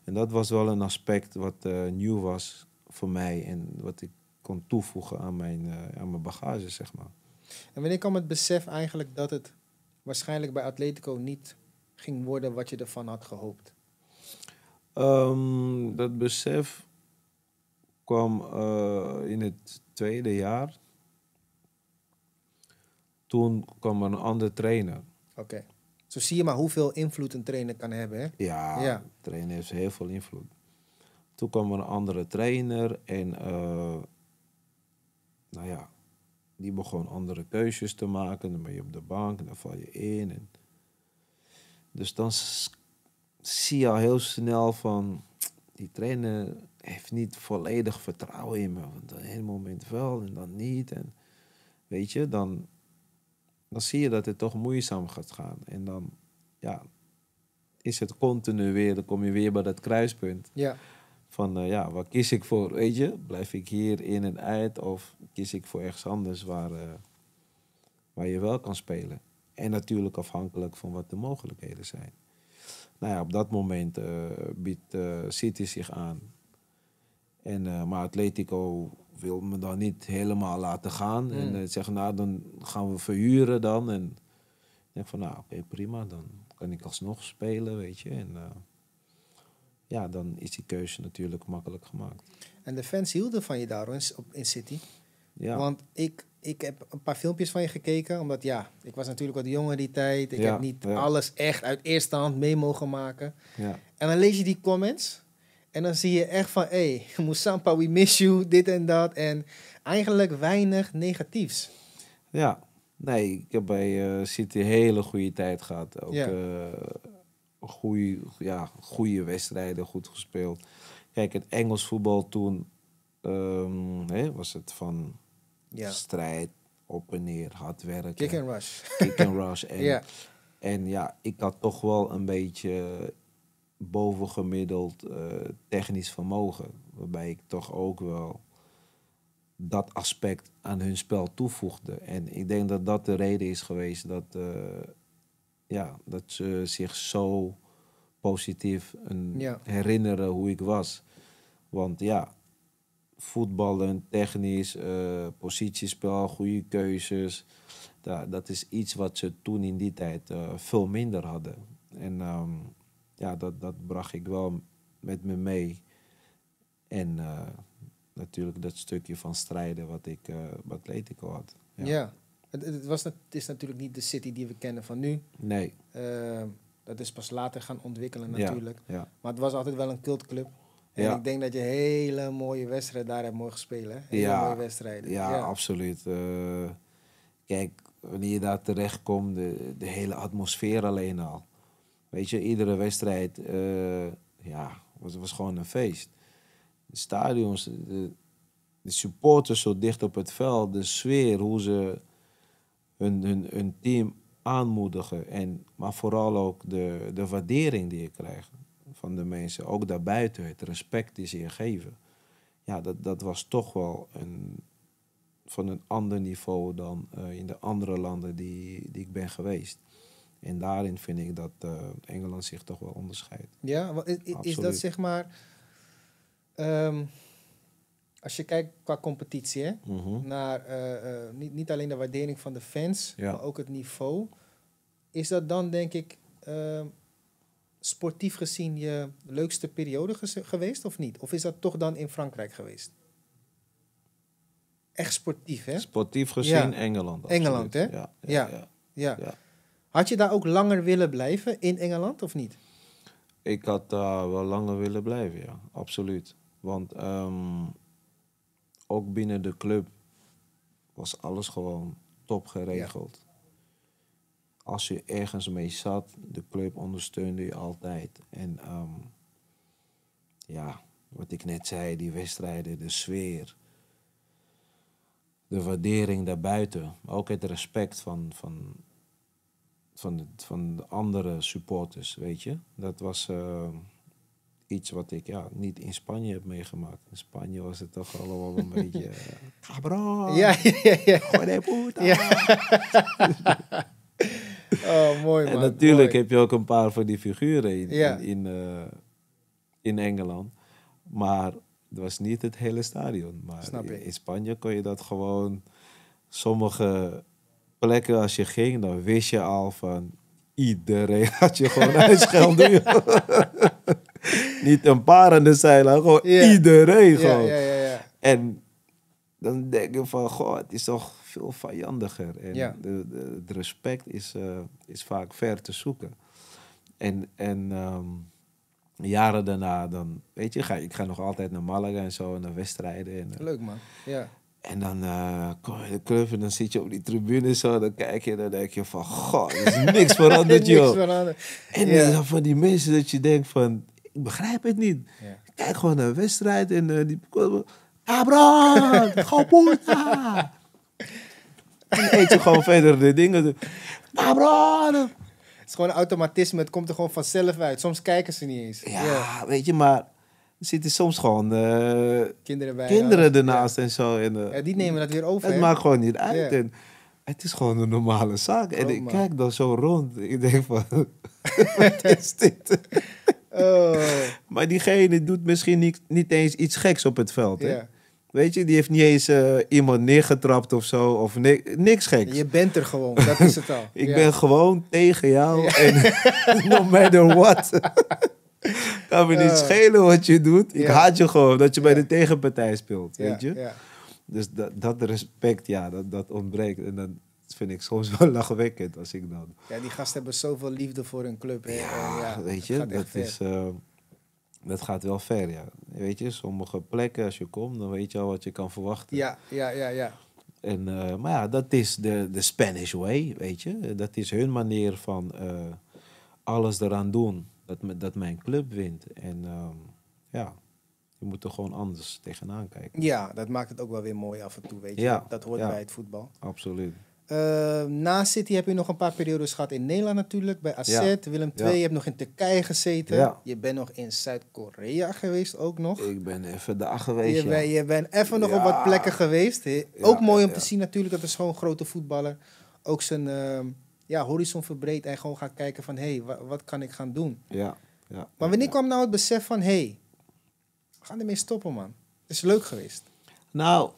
Speaker 2: En dat was wel een aspect wat eh, nieuw was voor mij. En wat ik kon toevoegen aan mijn, eh, aan mijn bagage, zeg maar.
Speaker 1: En wanneer kwam het besef eigenlijk dat het waarschijnlijk bij Atletico niet ging worden wat je ervan had gehoopt?
Speaker 2: Ehm, dat besef kwam eh, in het tweede jaar. Toen kwam er een andere trainer.
Speaker 1: Oké. Zo zie je maar hoeveel invloed een trainer kan hebben, hè?
Speaker 2: Ja,
Speaker 1: Ja.
Speaker 2: de trainer heeft heel veel invloed. Toen kwam er een andere trainer en eh, nou ja, die begon andere keuzes te maken. Dan ben je op de bank en dan val je in. En dus dan zie je al heel snel van, die trainer heeft niet volledig vertrouwen in me. Want op een moment wel en dan niet. En weet je, dan, dan zie je dat het toch moeizaam gaat gaan. En dan, ja, is het continu weer, dan kom je weer bij dat kruispunt.
Speaker 1: Ja.
Speaker 2: Van eh, ja, waar kies ik voor? Weet je, blijf ik hier in en uit of kies ik voor ergens anders waar, eh, waar je wel kan spelen? En natuurlijk afhankelijk van wat de mogelijkheden zijn. Nou ja, op dat moment eh, biedt City zich aan. En, maar Atletico wil me dan niet helemaal laten gaan. En
Speaker 1: Mm.
Speaker 2: eh, zeggen, nou, dan gaan we verhuren dan. En ik denk van, nou, oké, prima. Dan kan ik alsnog spelen, weet je. En eh, ja, dan is die keuze natuurlijk makkelijk gemaakt.
Speaker 1: En de fans hielden van je daar in, City.
Speaker 2: Ja,
Speaker 1: Want ik, ik heb een paar filmpjes van je gekeken. Omdat ja, ik was natuurlijk wat jonger die tijd. Ik
Speaker 2: Ja,
Speaker 1: heb niet
Speaker 2: ja.
Speaker 1: alles echt uit eerste hand mee mogen maken.
Speaker 2: ja,
Speaker 1: En dan lees je die comments. En dan zie je echt van, hé, hey, *laughs* Moussampa, we miss you, dit en dat. En eigenlijk weinig negatiefs.
Speaker 2: ja. Nee, ik heb bij eh, City een hele goede tijd gehad. Ook
Speaker 1: Ja.
Speaker 2: eh, goede, ja, goede wedstrijden, goed gespeeld. Kijk, het Engels voetbal toen ehm, was het van
Speaker 1: Ja,
Speaker 2: strijd, op en neer, hard werken.
Speaker 1: kick and rush.
Speaker 2: kick and *laughs* rush. En,
Speaker 1: Ja.
Speaker 2: en ja, ik had toch wel een beetje bovengemiddeld eh, technisch vermogen. Waarbij ik toch ook wel dat aspect aan hun spel toevoegde. En ik denk dat dat de reden is geweest dat, eh, ja, dat ze zich zo positief
Speaker 1: Ja.
Speaker 2: herinneren hoe ik was. Want ja, voetballen, technisch, eh, positiespel, goede keuzes. Da- dat is iets wat ze toen in die tijd veel minder hadden. En ehm, ja, dat, dat bracht ik wel met me mee. En eh, natuurlijk dat stukje van strijden wat ik eh bij Atletico had.
Speaker 1: Ja. Het, het, was, het is natuurlijk niet de City die we kennen van nu.
Speaker 2: Nee,
Speaker 1: Eh, dat is pas later gaan ontwikkelen natuurlijk.
Speaker 2: ja.
Speaker 1: Maar het was altijd wel een cultclub. En ik denk dat je hele mooie wedstrijden daar hebt mogen spelen. hè? Hele
Speaker 2: Ja.
Speaker 1: mooie wedstrijden.
Speaker 2: Ja, absoluut. Kijk, wanneer je daar terechtkomt, de, de hele atmosfeer alleen al. Weet je, iedere wedstrijd, eh, ja, was, was gewoon een feest. De stadions, de, de supporters zo dicht op het veld, de sfeer, hoe ze hun, hun, hun team aanmoedigen. En, maar vooral ook de, de waardering die je krijgt van de mensen. Ook daarbuiten, het respect die ze je geven. Ja, dat, dat was toch wel een, van een ander niveau dan eh, in de andere landen die, die ik ben geweest. En daarin vind ik dat eh, Engeland zich toch wel onderscheidt.
Speaker 1: Ja, is, is dat zeg maar... ehm, als je kijkt qua competitie, hè,
Speaker 2: Mhm.
Speaker 1: naar eh, eh, niet, niet alleen de waardering van de fans,
Speaker 2: Ja.
Speaker 1: maar ook het niveau. Is dat dan, denk ik, ehm, sportief gezien je leukste periode geweest of niet? Of is dat toch dan in Frankrijk geweest? Echt sportief, hè?
Speaker 2: Sportief gezien
Speaker 1: Ja.
Speaker 2: Engeland. absoluut.
Speaker 1: Engeland, hè?
Speaker 2: Ja, ja,
Speaker 1: Ja.
Speaker 2: ja.
Speaker 1: Ja.
Speaker 2: Ja.
Speaker 1: Had je daar ook langer willen blijven in Engeland of niet?
Speaker 2: Ik had daar wel langer willen blijven, ja, absoluut. Want ehm, ook binnen de club was alles gewoon top geregeld. Als je ergens mee zat, de club ondersteunde je altijd. En ehm, ja, wat ik net zei, die wedstrijden, de sfeer, de waardering daarbuiten, maar ook het respect van, van, van, de, van de andere supporters, weet je. Dat was eh, iets wat ik ja, niet in Spanje heb meegemaakt. In Spanje was het toch allemaal een beetje... *laughs* Cabrón,
Speaker 1: Ja, ja, ja. ja.
Speaker 2: puta. *laughs*
Speaker 1: Oh, mooi man.
Speaker 2: En natuurlijk
Speaker 1: mooi.
Speaker 2: heb je ook een paar van die figuren in,
Speaker 1: Ja.
Speaker 2: in, in, eh, in Engeland. Maar het was niet het hele stadion. Maar
Speaker 1: Snap
Speaker 2: in, in Spanje kon je dat gewoon... Sommige plekken als je ging, dan wist je al van... Iedereen *laughs* had je gewoon uitschelden. *laughs* niet een paar aan de zijlijn, gewoon iedereen gewoon. En dan denk je van, goh, het is toch veel vijandiger. En
Speaker 1: Ja.
Speaker 2: de, de, het respect is, eh, is vaak ver te zoeken. En, en ehm, jaren daarna, dan, weet je, ga, ik ga nog altijd naar Malaga en zo, naar wedstrijden. En, eh,
Speaker 1: Leuk man. Ja.
Speaker 2: En dan eh, kom je in de club en dan zit je op die tribune zo, dan kijk je en dan denk je van, goh, er is niks *laughs* veranderd,
Speaker 1: Niks
Speaker 2: joh.
Speaker 1: veranderd.
Speaker 2: En
Speaker 1: Ja.
Speaker 2: dan van die mensen dat je denkt van, ik begrijp het niet.
Speaker 1: Ja.
Speaker 2: Kijk gewoon naar een wedstrijd en eh, die... Abraham, *laughs* ga puta. En eet je gewoon verder de dingen. Abraham.
Speaker 1: Het is gewoon een automatisme. Het komt er gewoon vanzelf uit. Soms kijken ze niet eens.
Speaker 2: Ja, weet je, maar zitten soms gewoon eh,
Speaker 1: Kinderen bij.
Speaker 2: kinderen ernaast en zo. En, eh,
Speaker 1: Ja. Die nemen dat weer over.
Speaker 2: het maakt gewoon niet uit. En het is gewoon een normale zaak. En
Speaker 1: Klopt,
Speaker 2: ik
Speaker 1: man.
Speaker 2: kijk dan zo rond. Ik denk van, *laughs* wat is dit? *laughs*
Speaker 1: Oh,
Speaker 2: Maar diegene doet misschien niet, niet eens iets geks op het veld. Hè? Weet je, die heeft niet eens eh, iemand neergetrapt of zo. Of ni- niks geks.
Speaker 1: Je bent er gewoon, dat is het al. *laughs*
Speaker 2: Ik
Speaker 1: Ja.
Speaker 2: ben gewoon tegen jou. En no matter what. *laughs* kan me niet
Speaker 1: Ja.
Speaker 2: schelen wat je doet. Ik
Speaker 1: Ja.
Speaker 2: haat je gewoon dat je bij
Speaker 1: Ja.
Speaker 2: de tegenpartij speelt.
Speaker 1: Ja,
Speaker 2: Weet je?
Speaker 1: ja.
Speaker 2: Dus dat, dat respect, ja, dat, dat ontbreekt. En dat vind ik soms *laughs* wel lachwekkend als ik dan...
Speaker 1: Ja, die gasten hebben zoveel liefde voor hun club. hè. En
Speaker 2: Ja, weet je, dat, is, eh, dat gaat wel ver, ja. Weet je, sommige plekken als je komt, dan weet je al wat je kan verwachten.
Speaker 1: Ja, ja, ja, ja.
Speaker 2: En, eh, maar ja, dat is de, de Spanish way, weet je. Dat is hun manier van eh, alles eraan doen dat, dat mijn club wint. En ehm, ja, je moet er gewoon anders tegenaan kijken.
Speaker 1: Ja, dat maakt het ook wel weer mooi af en toe, weet je.
Speaker 2: Ja,
Speaker 1: Dat, hoort
Speaker 2: ja.
Speaker 1: bij het voetbal.
Speaker 2: Absoluut.
Speaker 1: Eh, na City heb je nog een paar periodes gehad in Nederland natuurlijk, bij AZ,
Speaker 2: Ja.
Speaker 1: Willem II.
Speaker 2: Ja.
Speaker 1: Je hebt nog in Turkije gezeten.
Speaker 2: Ja.
Speaker 1: Je bent nog in Zuid-Korea geweest ook nog.
Speaker 2: Ik ben even daar geweest,
Speaker 1: Je, je bent even nog op wat plekken geweest. ook mooi om te zien natuurlijk, dat is gewoon een grote voetballer. Ook zijn ehm, ja, horizon verbreed en gewoon gaan kijken van... hé, hey, wa- wat kan ik gaan doen?
Speaker 2: Ja, ja.
Speaker 1: Maar wanneer kwam nou het besef van... hé, hey, we gaan ermee stoppen man. Het is leuk geweest.
Speaker 2: Nou,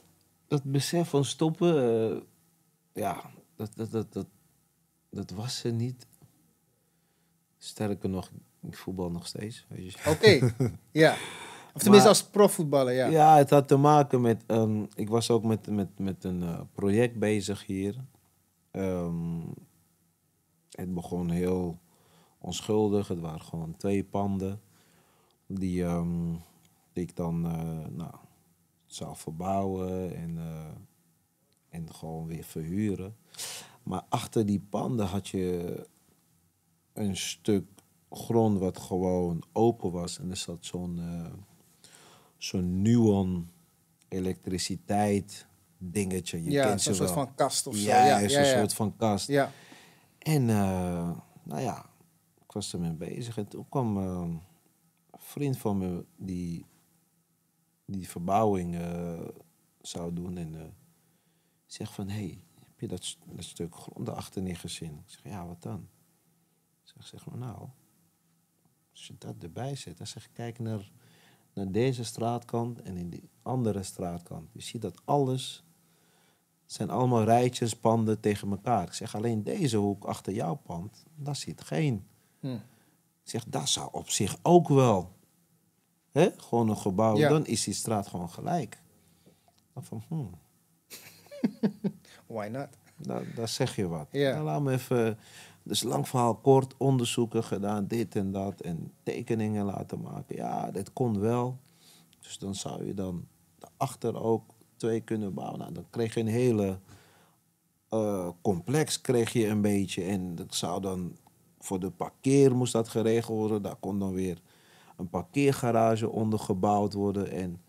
Speaker 2: dat besef van stoppen, eh, ja, dat, dat, dat, dat, dat was er niet. Sterker nog, ik voetbal nog steeds. Weet je.
Speaker 1: Oké, *laughs* ja. Of tenminste
Speaker 2: Maar-
Speaker 1: als profvoetballer, ja.
Speaker 2: Ja. het had te maken met. ehm, ik was ook met, met, met een eh, project bezig hier. Ehm, het begon heel onschuldig. Het waren gewoon twee panden. Die, ehm, die ik dan eh, nou, zou verbouwen en, eh, en gewoon weer verhuren. Maar achter die panden had je een stuk grond wat gewoon open was. En er zat zo'n eh, zo'n Nuon elektriciteit dingetje. Je
Speaker 1: ja,
Speaker 2: kent
Speaker 1: zo'n
Speaker 2: ze
Speaker 1: soort
Speaker 2: wel.
Speaker 1: van kast of zo.
Speaker 2: Ja,
Speaker 1: Ja,
Speaker 2: ja,
Speaker 1: ja,
Speaker 2: zo'n
Speaker 1: ja.
Speaker 2: soort van kast.
Speaker 1: Ja,
Speaker 2: En eh, nou ja, ik was ermee bezig. En toen kwam eh, een vriend van me die die verbouwing eh, zou doen. En zegt van, hé, hey, heb je dat, dat stuk grond erachter niet gezien? Ik zeg, ja, wat dan? Zeg, zeg maar, nou, als je dat erbij zet, dan zeg ik, kijk naar, naar deze straatkant en in die andere straatkant. Je ziet dat alles zijn allemaal rijtjes, panden tegen elkaar. Ik zeg, alleen deze hoek achter jouw pand, daar zit geen.
Speaker 1: Hm.
Speaker 2: Ik zeg, dat zou op zich ook wel. Hè? Gewoon een gebouw,
Speaker 1: Ja.
Speaker 2: dan is die straat gewoon gelijk. Dan van, hmm, *laughs*
Speaker 1: why not?
Speaker 2: daar, daar zeg je wat. Nou, laat me even, dus lang verhaal kort, onderzoeken gedaan, dit en dat. En tekeningen laten maken. Ja, dat kon wel. Dus dan zou je dan daarachter ook twee kunnen bouwen. Nou, dan kreeg je een hele eh, complex kreeg je een beetje. En dat zou dan voor de parkeer moest dat geregeld worden. Daar kon dan weer een parkeergarage onder gebouwd worden. En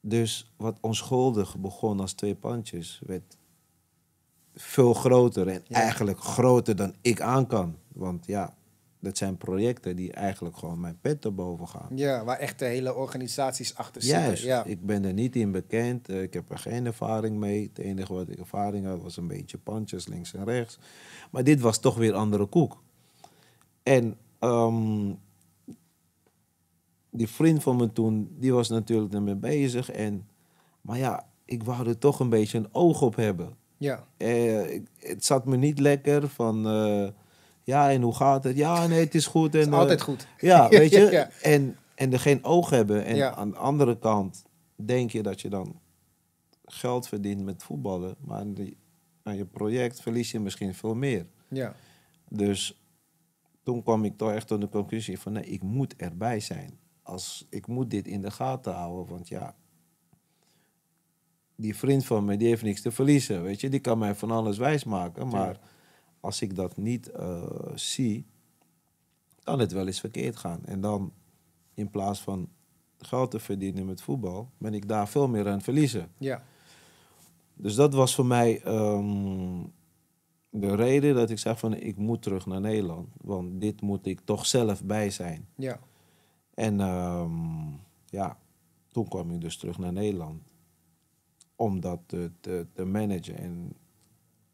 Speaker 2: dus wat onschuldig begon als twee pandjes, werd veel groter. En
Speaker 1: Ja.
Speaker 2: eigenlijk groter dan ik aan kan. Want ja, dat zijn projecten die eigenlijk gewoon mijn pet erboven gaan.
Speaker 1: Ja, waar echt de hele organisaties achter
Speaker 2: Juist,
Speaker 1: zitten. Ja.
Speaker 2: ik ben er niet in bekend. eh, Ik heb er geen ervaring mee. Het enige wat ik ervaring had was een beetje pandjes links en rechts. Maar dit was toch weer andere koek. En ehm, die vriend van me toen, die was natuurlijk ermee bezig. En, maar ja, ik wou er toch een beetje een oog op hebben.
Speaker 1: ja.
Speaker 2: Eh, het zat me niet lekker van... eh, ja, en hoe gaat het? Ja, nee, het is goed. En,
Speaker 1: Het is
Speaker 2: eh,
Speaker 1: altijd goed.
Speaker 2: ja, *laughs* weet je.
Speaker 1: Ja.
Speaker 2: En, en er geen oog hebben. En
Speaker 1: Ja.
Speaker 2: aan de andere kant denk je dat je dan geld verdient met voetballen. Maar aan, die, aan je project verlies je misschien veel meer.
Speaker 1: Ja.
Speaker 2: Dus toen kwam ik toch echt tot de conclusie van... nee, ik moet erbij zijn. Als, ik moet dit in de gaten houden. Want ja, die vriend van me, die heeft niks te verliezen. Weet je, die kan mij van alles wijsmaken. Maar. Als ik dat niet eh, zie, kan het wel eens verkeerd gaan. En dan, in plaats van geld te verdienen met voetbal, ben ik daar veel meer aan het verliezen.
Speaker 1: Ja.
Speaker 2: Dus dat was voor mij ehm, de reden dat ik zei van ik moet terug naar Nederland. Want dit moet ik toch zelf bij zijn.
Speaker 1: Ja.
Speaker 2: En ehm, ja, toen kwam ik dus terug naar Nederland. Om dat te, te, te managen. En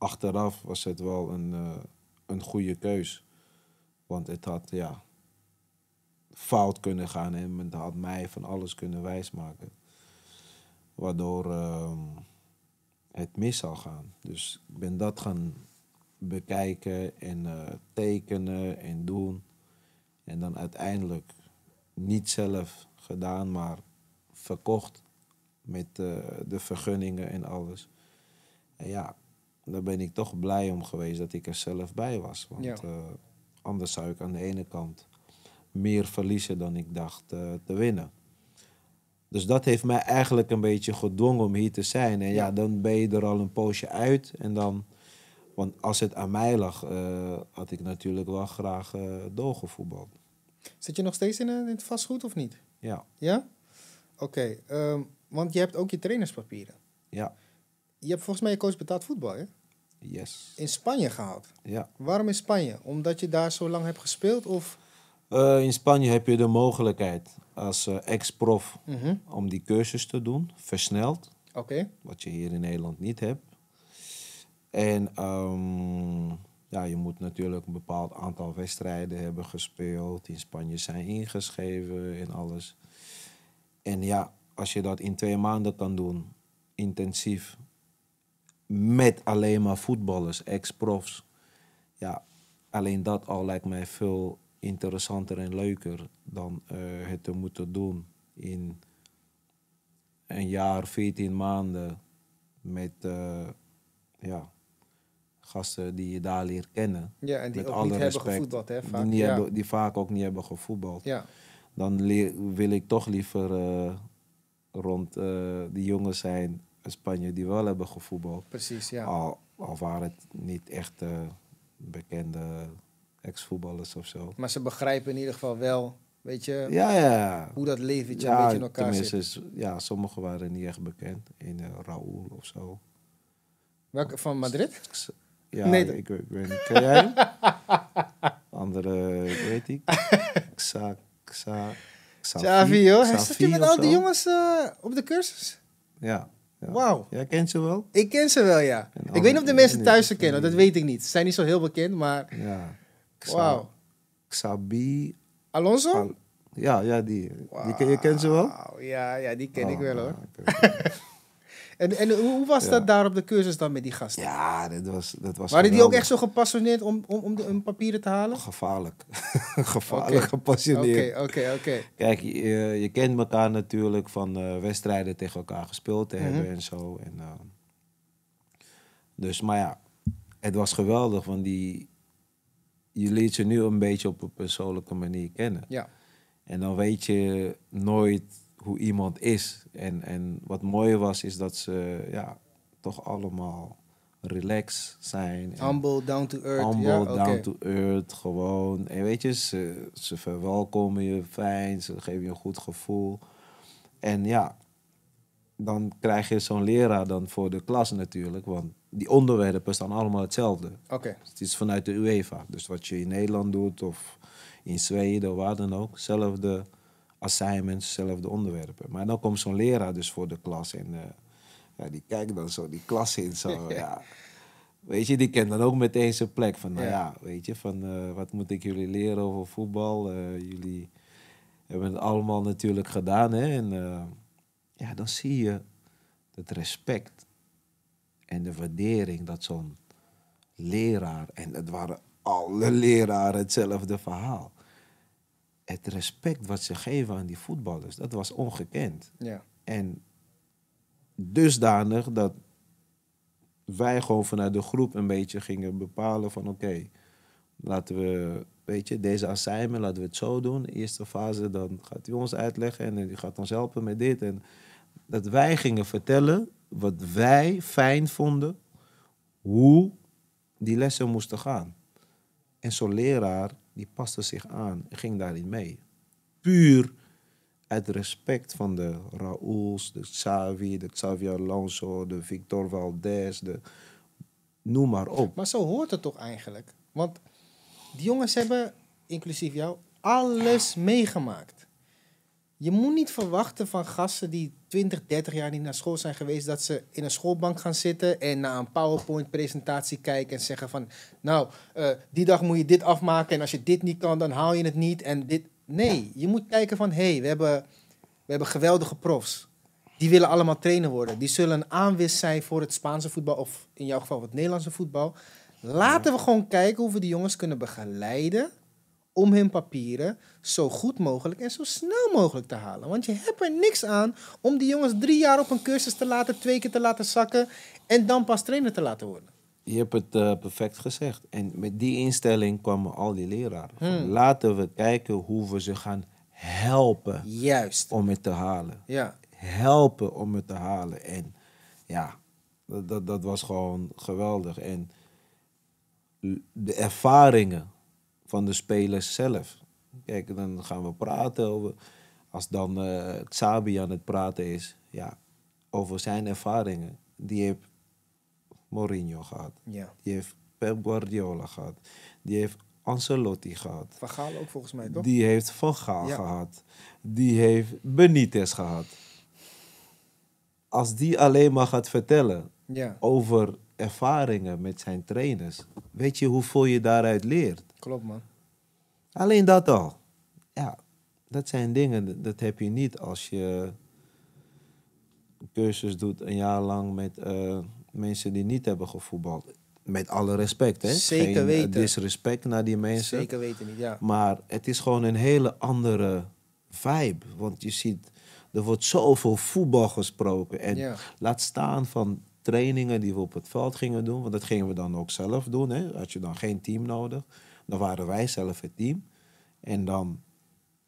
Speaker 2: achteraf was het wel een, eh, een goede keus. Want het had ja, fout kunnen gaan en men had mij van alles kunnen wijsmaken. waardoor ehm, het mis zal gaan. Dus ik ben dat gaan bekijken en eh, tekenen en doen. En dan uiteindelijk niet zelf gedaan, maar verkocht met eh, de vergunningen en alles. En ja, daar ben ik toch blij om geweest dat ik er zelf bij was. Want
Speaker 1: Ja.
Speaker 2: eh, anders zou ik aan de ene kant meer verliezen dan ik dacht eh, te winnen. Dus dat heeft mij eigenlijk een beetje gedwongen om hier te zijn. En ja,
Speaker 1: Ja.
Speaker 2: dan ben je er al een poosje uit. En dan, want als het aan mij lag, eh, had ik natuurlijk wel graag doorgevoetbald.
Speaker 1: Zit je nog steeds in, in het vastgoed of niet?
Speaker 2: Ja,
Speaker 1: Ja? Oké, ehm, want je hebt ook je trainerspapieren.
Speaker 2: ja,
Speaker 1: Je hebt volgens mij je coach betaald voetbal, hè?
Speaker 2: Yes.
Speaker 1: In Spanje gehaald.
Speaker 2: Ja.
Speaker 1: Waarom in Spanje? Omdat je daar zo lang hebt gespeeld of...
Speaker 2: Eh, in Spanje heb je de mogelijkheid als eh, ex-prof
Speaker 1: Mhm.
Speaker 2: om die cursus te doen, versneld.
Speaker 1: Oké,
Speaker 2: wat je hier in Nederland niet hebt. En ehm, ja, je moet natuurlijk een bepaald aantal wedstrijden hebben gespeeld, in Spanje zijn ingeschreven en alles. En ja, als je dat in twee maanden kan doen, intensief, met alleen maar voetballers, ex-profs, ja, alleen dat al lijkt mij veel interessanter en leuker dan eh, het te moeten doen in een jaar, 14 maanden met eh, ja, gasten die je daar leert kennen.
Speaker 1: ja, en die
Speaker 2: met
Speaker 1: ook
Speaker 2: alle
Speaker 1: niet hebben
Speaker 2: respect.
Speaker 1: gevoetbald, hè? Vaak.
Speaker 2: Die,
Speaker 1: ja.
Speaker 2: hebben, die vaak ook niet hebben gevoetbald.
Speaker 1: ja,
Speaker 2: Dan wil ik toch liever eh, rond die jongens zijn Spanje die wel hebben gevoetbald.
Speaker 1: precies, ja.
Speaker 2: Al, al waren het niet echt bekende ex-voetballers of zo.
Speaker 1: Maar ze begrijpen in ieder geval wel, weet je,
Speaker 2: Ja, ja.
Speaker 1: hoe dat leventje een beetje in elkaar zit.
Speaker 2: ja, sommigen waren niet echt bekend. In eh Raúl of zo.
Speaker 1: Welke, van Madrid?
Speaker 2: Ja,
Speaker 1: Nee,
Speaker 2: ik, weet- ik weet niet. Ken jij? *laughs* Andere, ik weet niet. Xa, Xa, Xavi,
Speaker 1: joh. Hij je met al die jongens eh, op de cursus?
Speaker 2: Ja. Ja.
Speaker 1: Wauw.
Speaker 2: Jij kent ze wel?
Speaker 1: Ik ken ze wel, ja.
Speaker 2: En
Speaker 1: Ik weet niet of de mensen thuis ze kennen, dat weet ik niet. Ze zijn niet zo heel bekend, maar
Speaker 2: Ja.
Speaker 1: Wauw.
Speaker 2: Xabi.
Speaker 1: Alonso?
Speaker 2: Al- ja, ja, die. je kent ze wel?
Speaker 1: Ja, ja, die ken ik
Speaker 2: Oh,
Speaker 1: wel hoor. En, en hoe was dat daar op de cursus dan met die gasten?
Speaker 2: Ja, dat was, dat was
Speaker 1: Waren die ook echt zo gepassioneerd om, om, om de hun papieren te halen?
Speaker 2: Gevaarlijk. *laughs* Gevaarlijk gepassioneerd.
Speaker 1: Oké, oké, oké.
Speaker 2: Kijk, je, je kent elkaar natuurlijk van eh, wedstrijden tegen elkaar gespeeld te hebben
Speaker 1: Mhm.
Speaker 2: en zo. En, eh, dus, maar ja, het was geweldig, want die, je leert ze nu een beetje op een persoonlijke manier kennen.
Speaker 1: Ja,
Speaker 2: En dan weet je nooit hoe iemand is. En, en wat mooier was, is dat ze ja, toch allemaal relaxed zijn.
Speaker 1: Humble, down to earth.
Speaker 2: Humble,
Speaker 1: ja,
Speaker 2: down to earth, gewoon. En weet je, ze, ze verwelkomen je fijn, ze geven je een goed gevoel. En ja, dan krijg je zo'n leraar dan voor de klas natuurlijk, want die onderwerpen staan allemaal hetzelfde.
Speaker 1: Oké,
Speaker 2: Het is vanuit de UEFA, dus wat je in Nederland doet of in Zweden of waar dan ook, zelfde assignments, zelfde onderwerpen. Maar dan komt zo'n leraar dus voor de klas en eh, ja, die kijkt dan zo die klas in, zo, *laughs* ja. Weet je, die kent dan ook meteen zijn plek. Van, nou
Speaker 1: Ja.
Speaker 2: ja, weet je, van eh, wat moet ik jullie leren over voetbal? Eh, jullie hebben het allemaal natuurlijk gedaan, hè. En ja, dan zie je het respect en de waardering dat zo'n leraar, en het waren alle leraren hetzelfde verhaal. Het respect wat ze geven aan die voetballers, dat was ongekend.
Speaker 1: ja.
Speaker 2: En dusdanig dat wij gewoon vanuit de groep een beetje gingen bepalen van oké, laten we, weet je, deze assignment, laten we het zo doen. Eerste fase, dan gaat hij ons uitleggen en die gaat ons helpen met dit. En dat wij gingen vertellen wat wij fijn vonden, hoe die lessen moesten gaan. En zo'n leraar, die paste zich aan en ging daarin mee. Puur uit respect van de Raúls, de Xavi, de Xavi Alonso, de Victor Valdez, de... noem maar op.
Speaker 1: Maar zo hoort het toch eigenlijk? Want die jongens hebben, inclusief jou, alles meegemaakt. Je moet niet verwachten van gasten die 20, 30 jaar niet naar school zijn geweest, dat ze in een schoolbank gaan zitten en naar een PowerPoint-presentatie kijken en zeggen van, nou, eh, die dag moet je dit afmaken en als je dit niet kan, dan haal je het niet en dit. Nee, je moet kijken van, hé, hey, we, hebben, we hebben geweldige profs. Die willen allemaal trainer worden. Die zullen een aanwis zijn voor het Spaanse voetbal, of in jouw geval het Nederlandse voetbal. Laten we gewoon kijken hoe we die jongens kunnen begeleiden om hun papieren zo goed mogelijk en zo snel mogelijk te halen. Want je hebt er niks aan om die jongens drie jaar op een cursus te laten, twee keer te laten zakken en dan pas trainer te laten worden.
Speaker 2: Je hebt het eh, perfect gezegd. En met die instelling kwamen al die leraren. Van, Laten we kijken hoe we ze gaan helpen
Speaker 1: Juist.
Speaker 2: om het te halen.
Speaker 1: Ja.
Speaker 2: Helpen om het te halen. En ja, dat, dat, dat was gewoon geweldig. En de ervaringen van de spelers zelf. Kijk, dan gaan we praten over. Als dan eh Xabi aan het praten is, ja, over zijn ervaringen. Die heeft Mourinho gehad.
Speaker 1: ja.
Speaker 2: Die heeft Pep Guardiola gehad. Die heeft Ancelotti gehad.
Speaker 1: Van Gaal ook volgens mij, toch?
Speaker 2: Die heeft Van Gaal
Speaker 1: Ja.
Speaker 2: gehad. Die heeft Benitez gehad. Als die alleen maar gaat vertellen
Speaker 1: Ja,
Speaker 2: over ervaringen met zijn trainers, weet je hoeveel je daaruit leert?
Speaker 1: Klopt man.
Speaker 2: Alleen dat al. Ja, dat zijn dingen, dat- heb je niet als je cursus doet een jaar lang met eh, mensen die niet hebben gevoetbald. Met alle respect, hè?
Speaker 1: Zeker
Speaker 2: Geen, eh,
Speaker 1: weten.
Speaker 2: disrespect naar die mensen.
Speaker 1: Zeker weten niet, ja.
Speaker 2: Maar het is gewoon een hele andere vibe. Want je ziet, er wordt zoveel voetbal gesproken. En
Speaker 1: Ja.
Speaker 2: laat staan van trainingen die we op het veld gingen doen. Want dat gingen we dan ook zelf doen. Hè? Had je dan geen team nodig. Dan waren wij zelf het team. En dan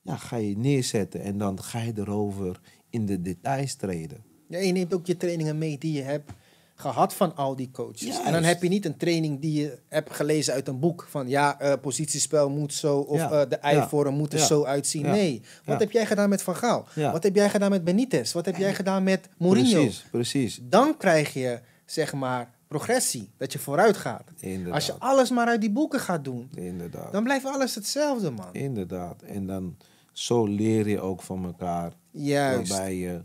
Speaker 2: ja, ga je neerzetten. En dan ga je erover in de details treden.
Speaker 1: Ja, je neemt ook je trainingen mee die je hebt gehad van al die coaches. En dan heb je niet een training die je hebt gelezen uit een boek. Van ja, eh, positiespel moet zo. Of
Speaker 2: Ja,
Speaker 1: eh, de eivorm
Speaker 2: ja,
Speaker 1: moet er
Speaker 2: ja,
Speaker 1: zo uitzien. Nee. Wat heb jij gedaan met Van Gaal?
Speaker 2: Ja.
Speaker 1: Wat heb jij gedaan met Benitez? Wat heb jij gedaan met Mourinho?
Speaker 2: Precies, precies.
Speaker 1: Dan krijg je, zeg maar, progressie. Dat je vooruit gaat.
Speaker 2: Inderdaad.
Speaker 1: Als je alles maar uit die boeken gaat doen,
Speaker 2: Inderdaad.
Speaker 1: dan blijft alles hetzelfde, man.
Speaker 2: Inderdaad. En dan zo leer je ook van elkaar.
Speaker 1: Juist.
Speaker 2: Waarbij je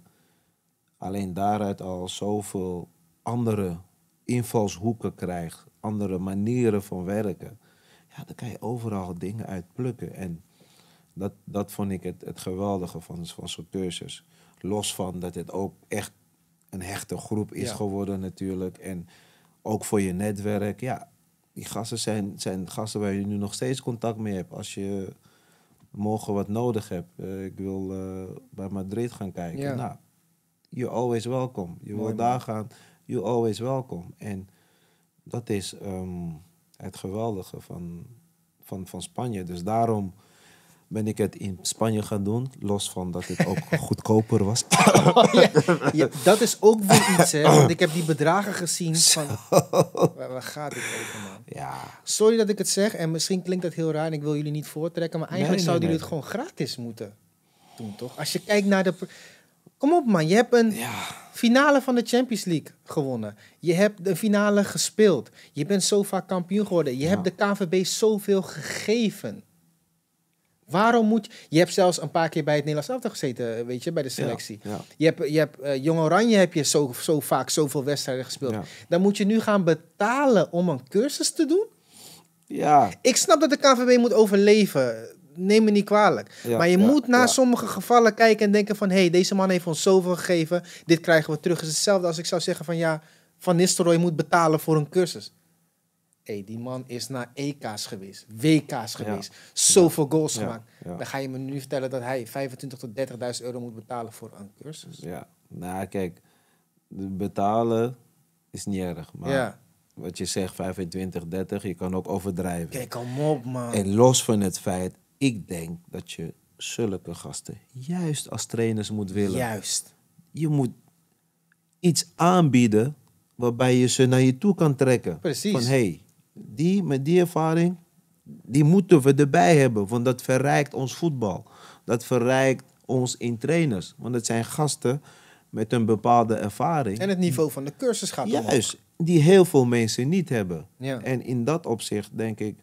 Speaker 2: alleen daaruit al zoveel andere invalshoeken krijgt. Andere manieren van werken. Ja, dan kan je overal dingen uit plukken. En dat, dat vond ik het, het geweldige van, van zo'n cursus. Los van dat het ook echt een hechte groep is
Speaker 1: Ja.
Speaker 2: geworden natuurlijk. En ook voor je netwerk. Ja, die gasten zijn, zijn gasten waar je nu nog steeds contact mee hebt. Als je morgen wat nodig hebt. Eh, ik wil eh, bij Madrid gaan kijken.
Speaker 1: Ja.
Speaker 2: Nou, you're always welcome. Je wil daar gaan, you're always welcome. En dat is ehm, het geweldige van, van, van Spanje. Dus daarom ben ik het in Spanje gaan doen. Los van dat het ook *laughs* goedkoper was. *laughs*
Speaker 1: ja, ja, dat is ook weer iets, hè. Want ik heb die bedragen gezien van... Waar, waar gaat dit over, man?
Speaker 2: ja,
Speaker 1: Sorry dat ik het zeg en misschien klinkt dat heel raar en ik wil jullie niet voortrekken, maar eigenlijk
Speaker 2: Nee, nee,
Speaker 1: zouden
Speaker 2: nee.
Speaker 1: jullie het gewoon gratis moeten doen, toch? Als je kijkt naar de... Kom op man, je hebt een
Speaker 2: ja,
Speaker 1: finale van de Champions League gewonnen. Je hebt de finale gespeeld. Je bent zo vaak kampioen geworden. Je hebt de KVB zoveel gegeven. Waarom moet je... Je hebt zelfs een paar keer bij het Nederlands elftal gezeten, weet je, bij de selectie.
Speaker 2: ja.
Speaker 1: Je hebt, je hebt eh, Jong Oranje heb je zo, zo vaak zoveel wedstrijden gespeeld.
Speaker 2: Ja.
Speaker 1: Dan moet je nu gaan betalen om een cursus te doen?
Speaker 2: ja,
Speaker 1: Ik snap dat de KVB moet overleven. Neem me niet kwalijk. Maar je moet naar sommige gevallen kijken en denken van... hé, hey, deze man heeft ons zoveel gegeven. Dit krijgen we terug. Het is hetzelfde als ik zou zeggen van... ja, Van Nistelrooy moet betalen voor een cursus. Hey, die man is naar EK's geweest. WK's geweest. Zoveel goals gemaakt. Dan ga je me nu vertellen dat hij 25 tot 30.000 euro moet betalen voor een cursus.
Speaker 2: ja. Nou, kijk, betalen is niet erg. Maar wat je zegt, 25, 30, je kan ook overdrijven.
Speaker 1: Kijk, kom op, man.
Speaker 2: En los van het feit, ik denk dat je zulke gasten juist als trainers moet willen.
Speaker 1: Juist.
Speaker 2: Je moet iets aanbieden waarbij je ze naar je toe kan trekken.
Speaker 1: Precies.
Speaker 2: Van hé, hey, die met die ervaring, die moeten we erbij hebben. Want dat verrijkt ons voetbal. Dat verrijkt ons in trainers. Want het zijn gasten met een bepaalde ervaring.
Speaker 1: En het niveau van de cursus gaat omhoog.
Speaker 2: Juist, die heel veel mensen niet hebben.
Speaker 1: Ja.
Speaker 2: En in dat opzicht denk ik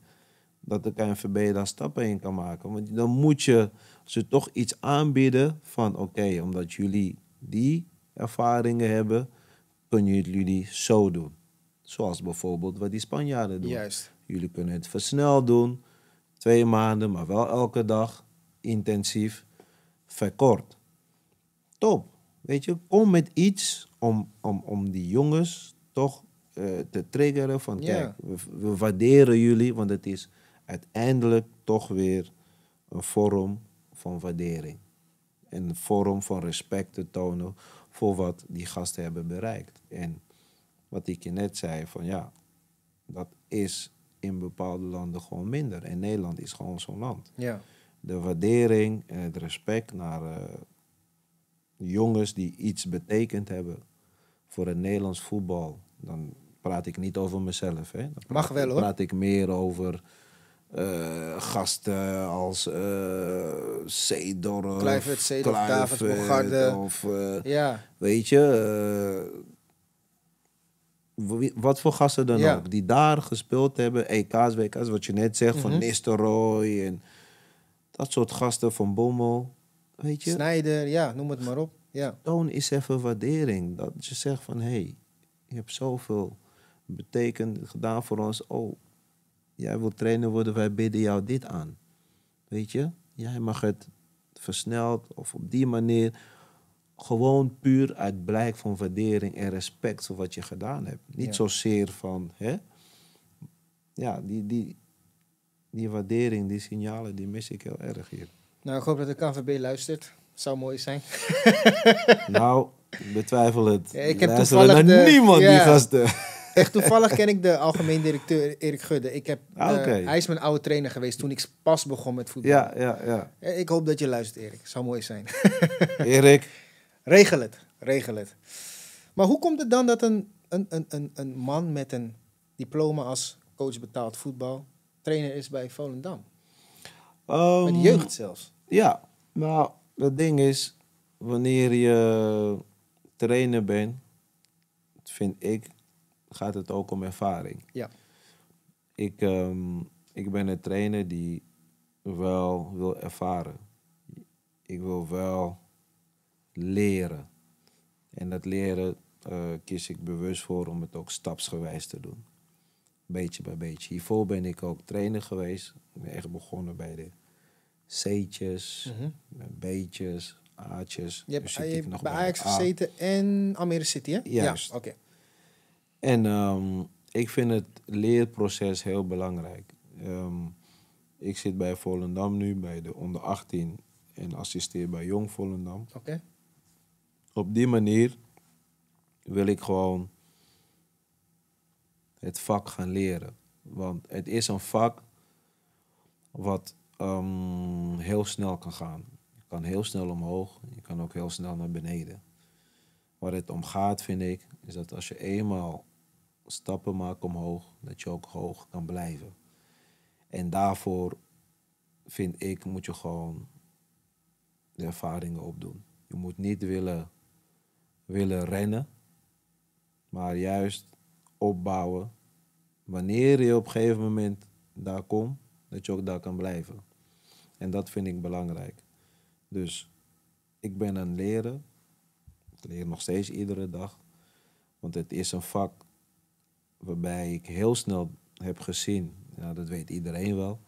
Speaker 2: dat de KNVB daar stappen in kan maken. Want dan moet je ze toch iets aanbieden van... oké, omdat jullie die ervaringen hebben... kunnen jullie zo doen. Zoals bijvoorbeeld wat die Spanjaarden doen.
Speaker 1: Juist.
Speaker 2: Jullie kunnen het versneld doen. Twee maanden, maar wel elke dag. Intensief. Verkort. Top. Weet je, kom met iets om, om, om die jongens toch eh, te triggeren van kijk, we, we waarderen jullie, want het is uiteindelijk toch weer een vorm van waardering. Een vorm van respect te tonen voor wat die gasten hebben bereikt. En wat ik je net zei, van ja, dat is in bepaalde landen gewoon minder. En Nederland is gewoon zo'n land.
Speaker 1: Ja.
Speaker 2: De waardering en het respect naar eh, jongens die iets betekend hebben voor het Nederlands voetbal. Dan praat ik niet over mezelf. Hè. Dan
Speaker 1: Mag wel, hoor.
Speaker 2: praat ik meer over eh, gasten als eh Seedorf,
Speaker 1: Kluivert, Seedorf,
Speaker 2: Kluivert,
Speaker 1: Bogarde.
Speaker 2: Of,
Speaker 1: Ja.
Speaker 2: Weet je, wat voor gasten dan
Speaker 1: Ja.
Speaker 2: ook, die daar gespeeld hebben, EK's, WK's, wat je net zegt, van
Speaker 1: Mhm.
Speaker 2: Nistelrooy en dat soort gasten van Bommel. Weet je,
Speaker 1: Snijder, ja, noem het maar op. Ja.
Speaker 2: toon is even waardering. Dat je zegt van, hé, hey, je hebt zoveel betekend gedaan voor ons. Oh, jij wilt trainer worden, wij bidden jou dit aan. Weet je, jij mag het versneld of op die manier gewoon puur uit blijk van waardering en respect voor wat je gedaan hebt. Niet
Speaker 1: Ja.
Speaker 2: zozeer van, hè? Ja, die, die, die waardering, die signalen, die mis ik heel erg hier.
Speaker 1: Nou, ik hoop dat de KNVB luistert. Zou mooi zijn. *laughs* *laughs*
Speaker 2: Nou, ik betwijfel het.
Speaker 1: Ja, ik heb
Speaker 2: Luisteren
Speaker 1: toevallig
Speaker 2: naar
Speaker 1: de-
Speaker 2: niemand, die gasten.
Speaker 1: Echt toevallig ken ik de algemeen directeur Erik Gudde. Ik heb,
Speaker 2: Ah,
Speaker 1: eh, hij is mijn oude trainer geweest toen ik pas begon met voetbal.
Speaker 2: Ja, ja, ja.
Speaker 1: Eh, Ik hoop dat je luistert, Erik. Zou mooi zijn. *laughs*
Speaker 2: Erik,
Speaker 1: regel het, regel het. Maar hoe komt het dan dat een, een, een, een, een man met een diploma als coach betaald voetbal trainer is bij Volendam? Bij
Speaker 2: ehm,
Speaker 1: de jeugd zelfs.
Speaker 2: Ja, nou, het ding is, wanneer je trainer bent, vind ik, gaat het ook om ervaring.
Speaker 1: Ja.
Speaker 2: Ik, ehm, ik ben een trainer die wel wil ervaren. Ik wil wel leren. En dat leren eh, kies ik bewust voor om het ook stapsgewijs te doen. Beetje bij beetje. Hiervoor ben ik ook trainer geweest. Ik ben echt begonnen bij de C'tjes,
Speaker 1: Mhm.
Speaker 2: met B'tjes, A'tjes.
Speaker 1: Je hebt, je
Speaker 2: nog
Speaker 1: bij Ajax gezeten en Almere City, hè?
Speaker 2: Juist.
Speaker 1: Ja, oké.
Speaker 2: En ehm, ik vind het leerproces heel belangrijk. Ehm, ik zit bij Volendam nu, bij de onder 18 en assisteer bij Jong Volendam.
Speaker 1: Oké.
Speaker 2: Op die manier wil ik gewoon het vak gaan leren. Want het is een vak wat ehm, heel snel kan gaan. Je kan heel snel omhoog, je kan ook heel snel naar beneden. Waar het om gaat, vind ik, is dat als je eenmaal stappen maakt omhoog, dat je ook hoog kan blijven. En daarvoor, vind ik, moet je gewoon de ervaringen opdoen. Je moet niet willen, willen rennen, maar juist opbouwen. Wanneer je op een gegeven moment daar komt, dat je ook daar kan blijven. En dat vind ik belangrijk. Dus ik ben aan het leren. Ik leer nog steeds iedere dag. Want het is een vak waarbij ik heel snel heb gezien, ja, dat weet iedereen wel.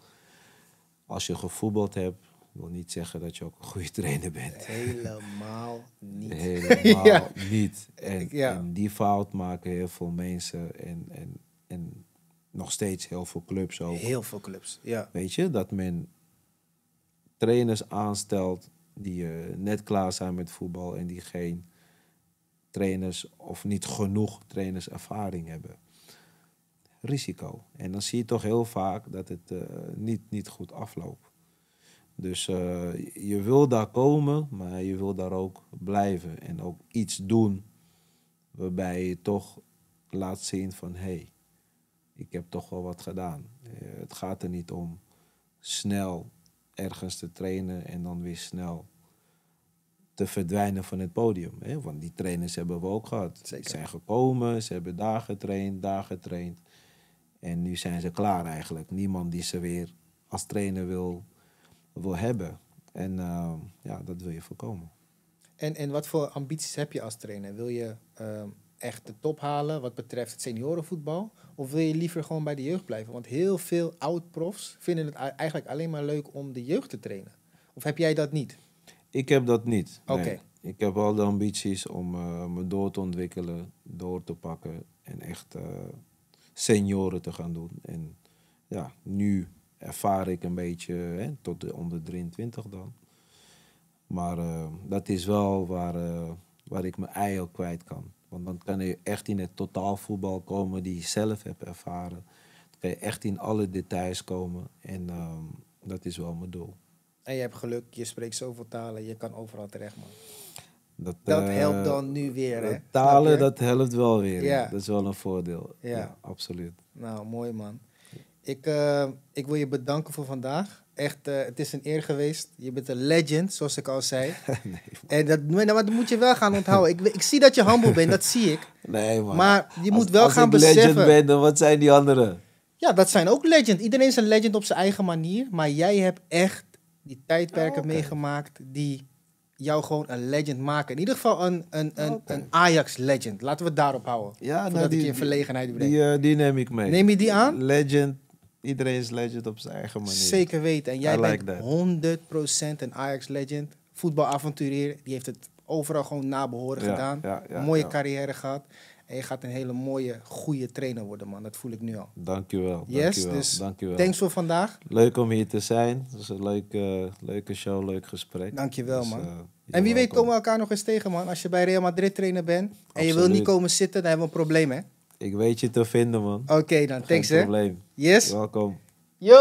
Speaker 2: Als je gevoetbald hebt, wil niet zeggen dat je ook een goede trainer bent.
Speaker 1: Helemaal niet. *laughs*
Speaker 2: Helemaal *laughs*
Speaker 1: Ja.
Speaker 2: niet. En,
Speaker 1: Ja.
Speaker 2: en die fout maken heel veel mensen en, en, en nog steeds heel veel clubs ook.
Speaker 1: Heel veel clubs, ja.
Speaker 2: Weet je, dat men trainers aanstelt die eh, net klaar zijn met voetbal en die geen trainers of niet genoeg trainerservaring hebben. Risico. En dan zie je toch heel vaak dat het eh, niet, niet goed afloopt. Dus eh, je wil daar komen, maar je wil daar ook blijven en ook iets doen waarbij je toch laat zien van hé, hey, ik heb toch wel wat gedaan. Eh, het gaat er niet om snel ergens te trainen en dan weer snel te verdwijnen van het podium. Hè? Want die trainers hebben we ook gehad.
Speaker 1: Zeker.
Speaker 2: Ze zijn gekomen, ze hebben daar getraind, daar getraind. En nu zijn ze klaar eigenlijk. Niemand die ze weer als trainer wil, wil hebben. En eh, ja, dat wil je voorkomen.
Speaker 1: En, en wat voor ambities heb je als trainer? Wil je ehm, echt de top halen wat betreft het seniorenvoetbal? Of wil je liever gewoon bij de jeugd blijven? Want heel veel oud-profs vinden het eigenlijk alleen maar leuk om de jeugd te trainen. Of heb jij dat niet?
Speaker 2: Ik heb dat niet. nee.
Speaker 1: Oké.
Speaker 2: ik heb wel de ambities om eh, me door te ontwikkelen, door te pakken en echt eh, senioren te gaan doen. En ja, nu ervaar ik een beetje hè, tot de onder 23 dan. Maar eh, dat is wel waar, eh, waar ik mijn ei ook kwijt kan. Want dan kan je echt in het totaalvoetbal komen die je zelf hebt ervaren. Dan kan je echt in alle details komen. En ehm, dat is wel mijn doel.
Speaker 1: En je hebt geluk, je spreekt zoveel talen, je kan overal terecht, man.
Speaker 2: Dat,
Speaker 1: Dat
Speaker 2: eh,
Speaker 1: helpt dan nu weer, hè?
Speaker 2: Talen, dat helpt wel weer. ja.
Speaker 1: Ja.
Speaker 2: Dat is wel een voordeel.
Speaker 1: Ja.
Speaker 2: Ja, absoluut.
Speaker 1: Nou, mooi man. Ik, eh, ik wil je bedanken voor vandaag. Echt, eh, het is een eer geweest. Je bent een legend, zoals ik al zei. *laughs*
Speaker 2: nee,
Speaker 1: En dat, maar dat moet je wel gaan onthouden. Ik, ik zie dat je humble bent, dat zie ik. *laughs*
Speaker 2: nee man.
Speaker 1: Maar je
Speaker 2: Als-
Speaker 1: moet wel
Speaker 2: als
Speaker 1: gaan
Speaker 2: ik
Speaker 1: beseffen.
Speaker 2: legend ben, dan wat zijn die anderen?
Speaker 1: Ja, dat zijn ook legend. Iedereen is een legend op zijn eigen manier. Maar jij hebt echt die tijdperken
Speaker 2: Oh,
Speaker 1: meegemaakt die jou gewoon een legend maken. In ieder geval een, een, een,
Speaker 2: Oké.
Speaker 1: een Ajax-legend. Laten we het daarop houden.
Speaker 2: Ja, nou,
Speaker 1: ik je in verlegenheid breng.
Speaker 2: Die, eh, die neem ik mee.
Speaker 1: Neem je die aan?
Speaker 2: Legend. Iedereen is legend op zijn eigen manier.
Speaker 1: Zeker weten. En jij
Speaker 2: I
Speaker 1: bent
Speaker 2: that.
Speaker 1: 100% een Ajax-legend. Voetbalavonturier. Die heeft het overal gewoon nabehoren
Speaker 2: Ja,
Speaker 1: gedaan.
Speaker 2: ja, ja,
Speaker 1: mooie carrière gehad. En je gaat een hele mooie, goede trainer worden, man. Dat voel ik nu al.
Speaker 2: Dankjewel.
Speaker 1: Yes,
Speaker 2: dankjewel,
Speaker 1: dus
Speaker 2: dankjewel.
Speaker 1: Thanks voor vandaag.
Speaker 2: Leuk om hier te zijn. Het was een leuke, leuke show, leuk gesprek.
Speaker 1: Dankjewel,
Speaker 2: Dus,
Speaker 1: man.
Speaker 2: eh,
Speaker 1: En wie weet komen we elkaar nog eens tegen, man. Als je bij Real Madrid trainer bent en je wil niet komen zitten, dan hebben we een probleem, hè?
Speaker 2: Ik weet je te vinden, man.
Speaker 1: Oké dan,
Speaker 2: Geen
Speaker 1: thanks, hè?
Speaker 2: probleem.
Speaker 1: Yes?
Speaker 2: Welkom.
Speaker 1: Yo!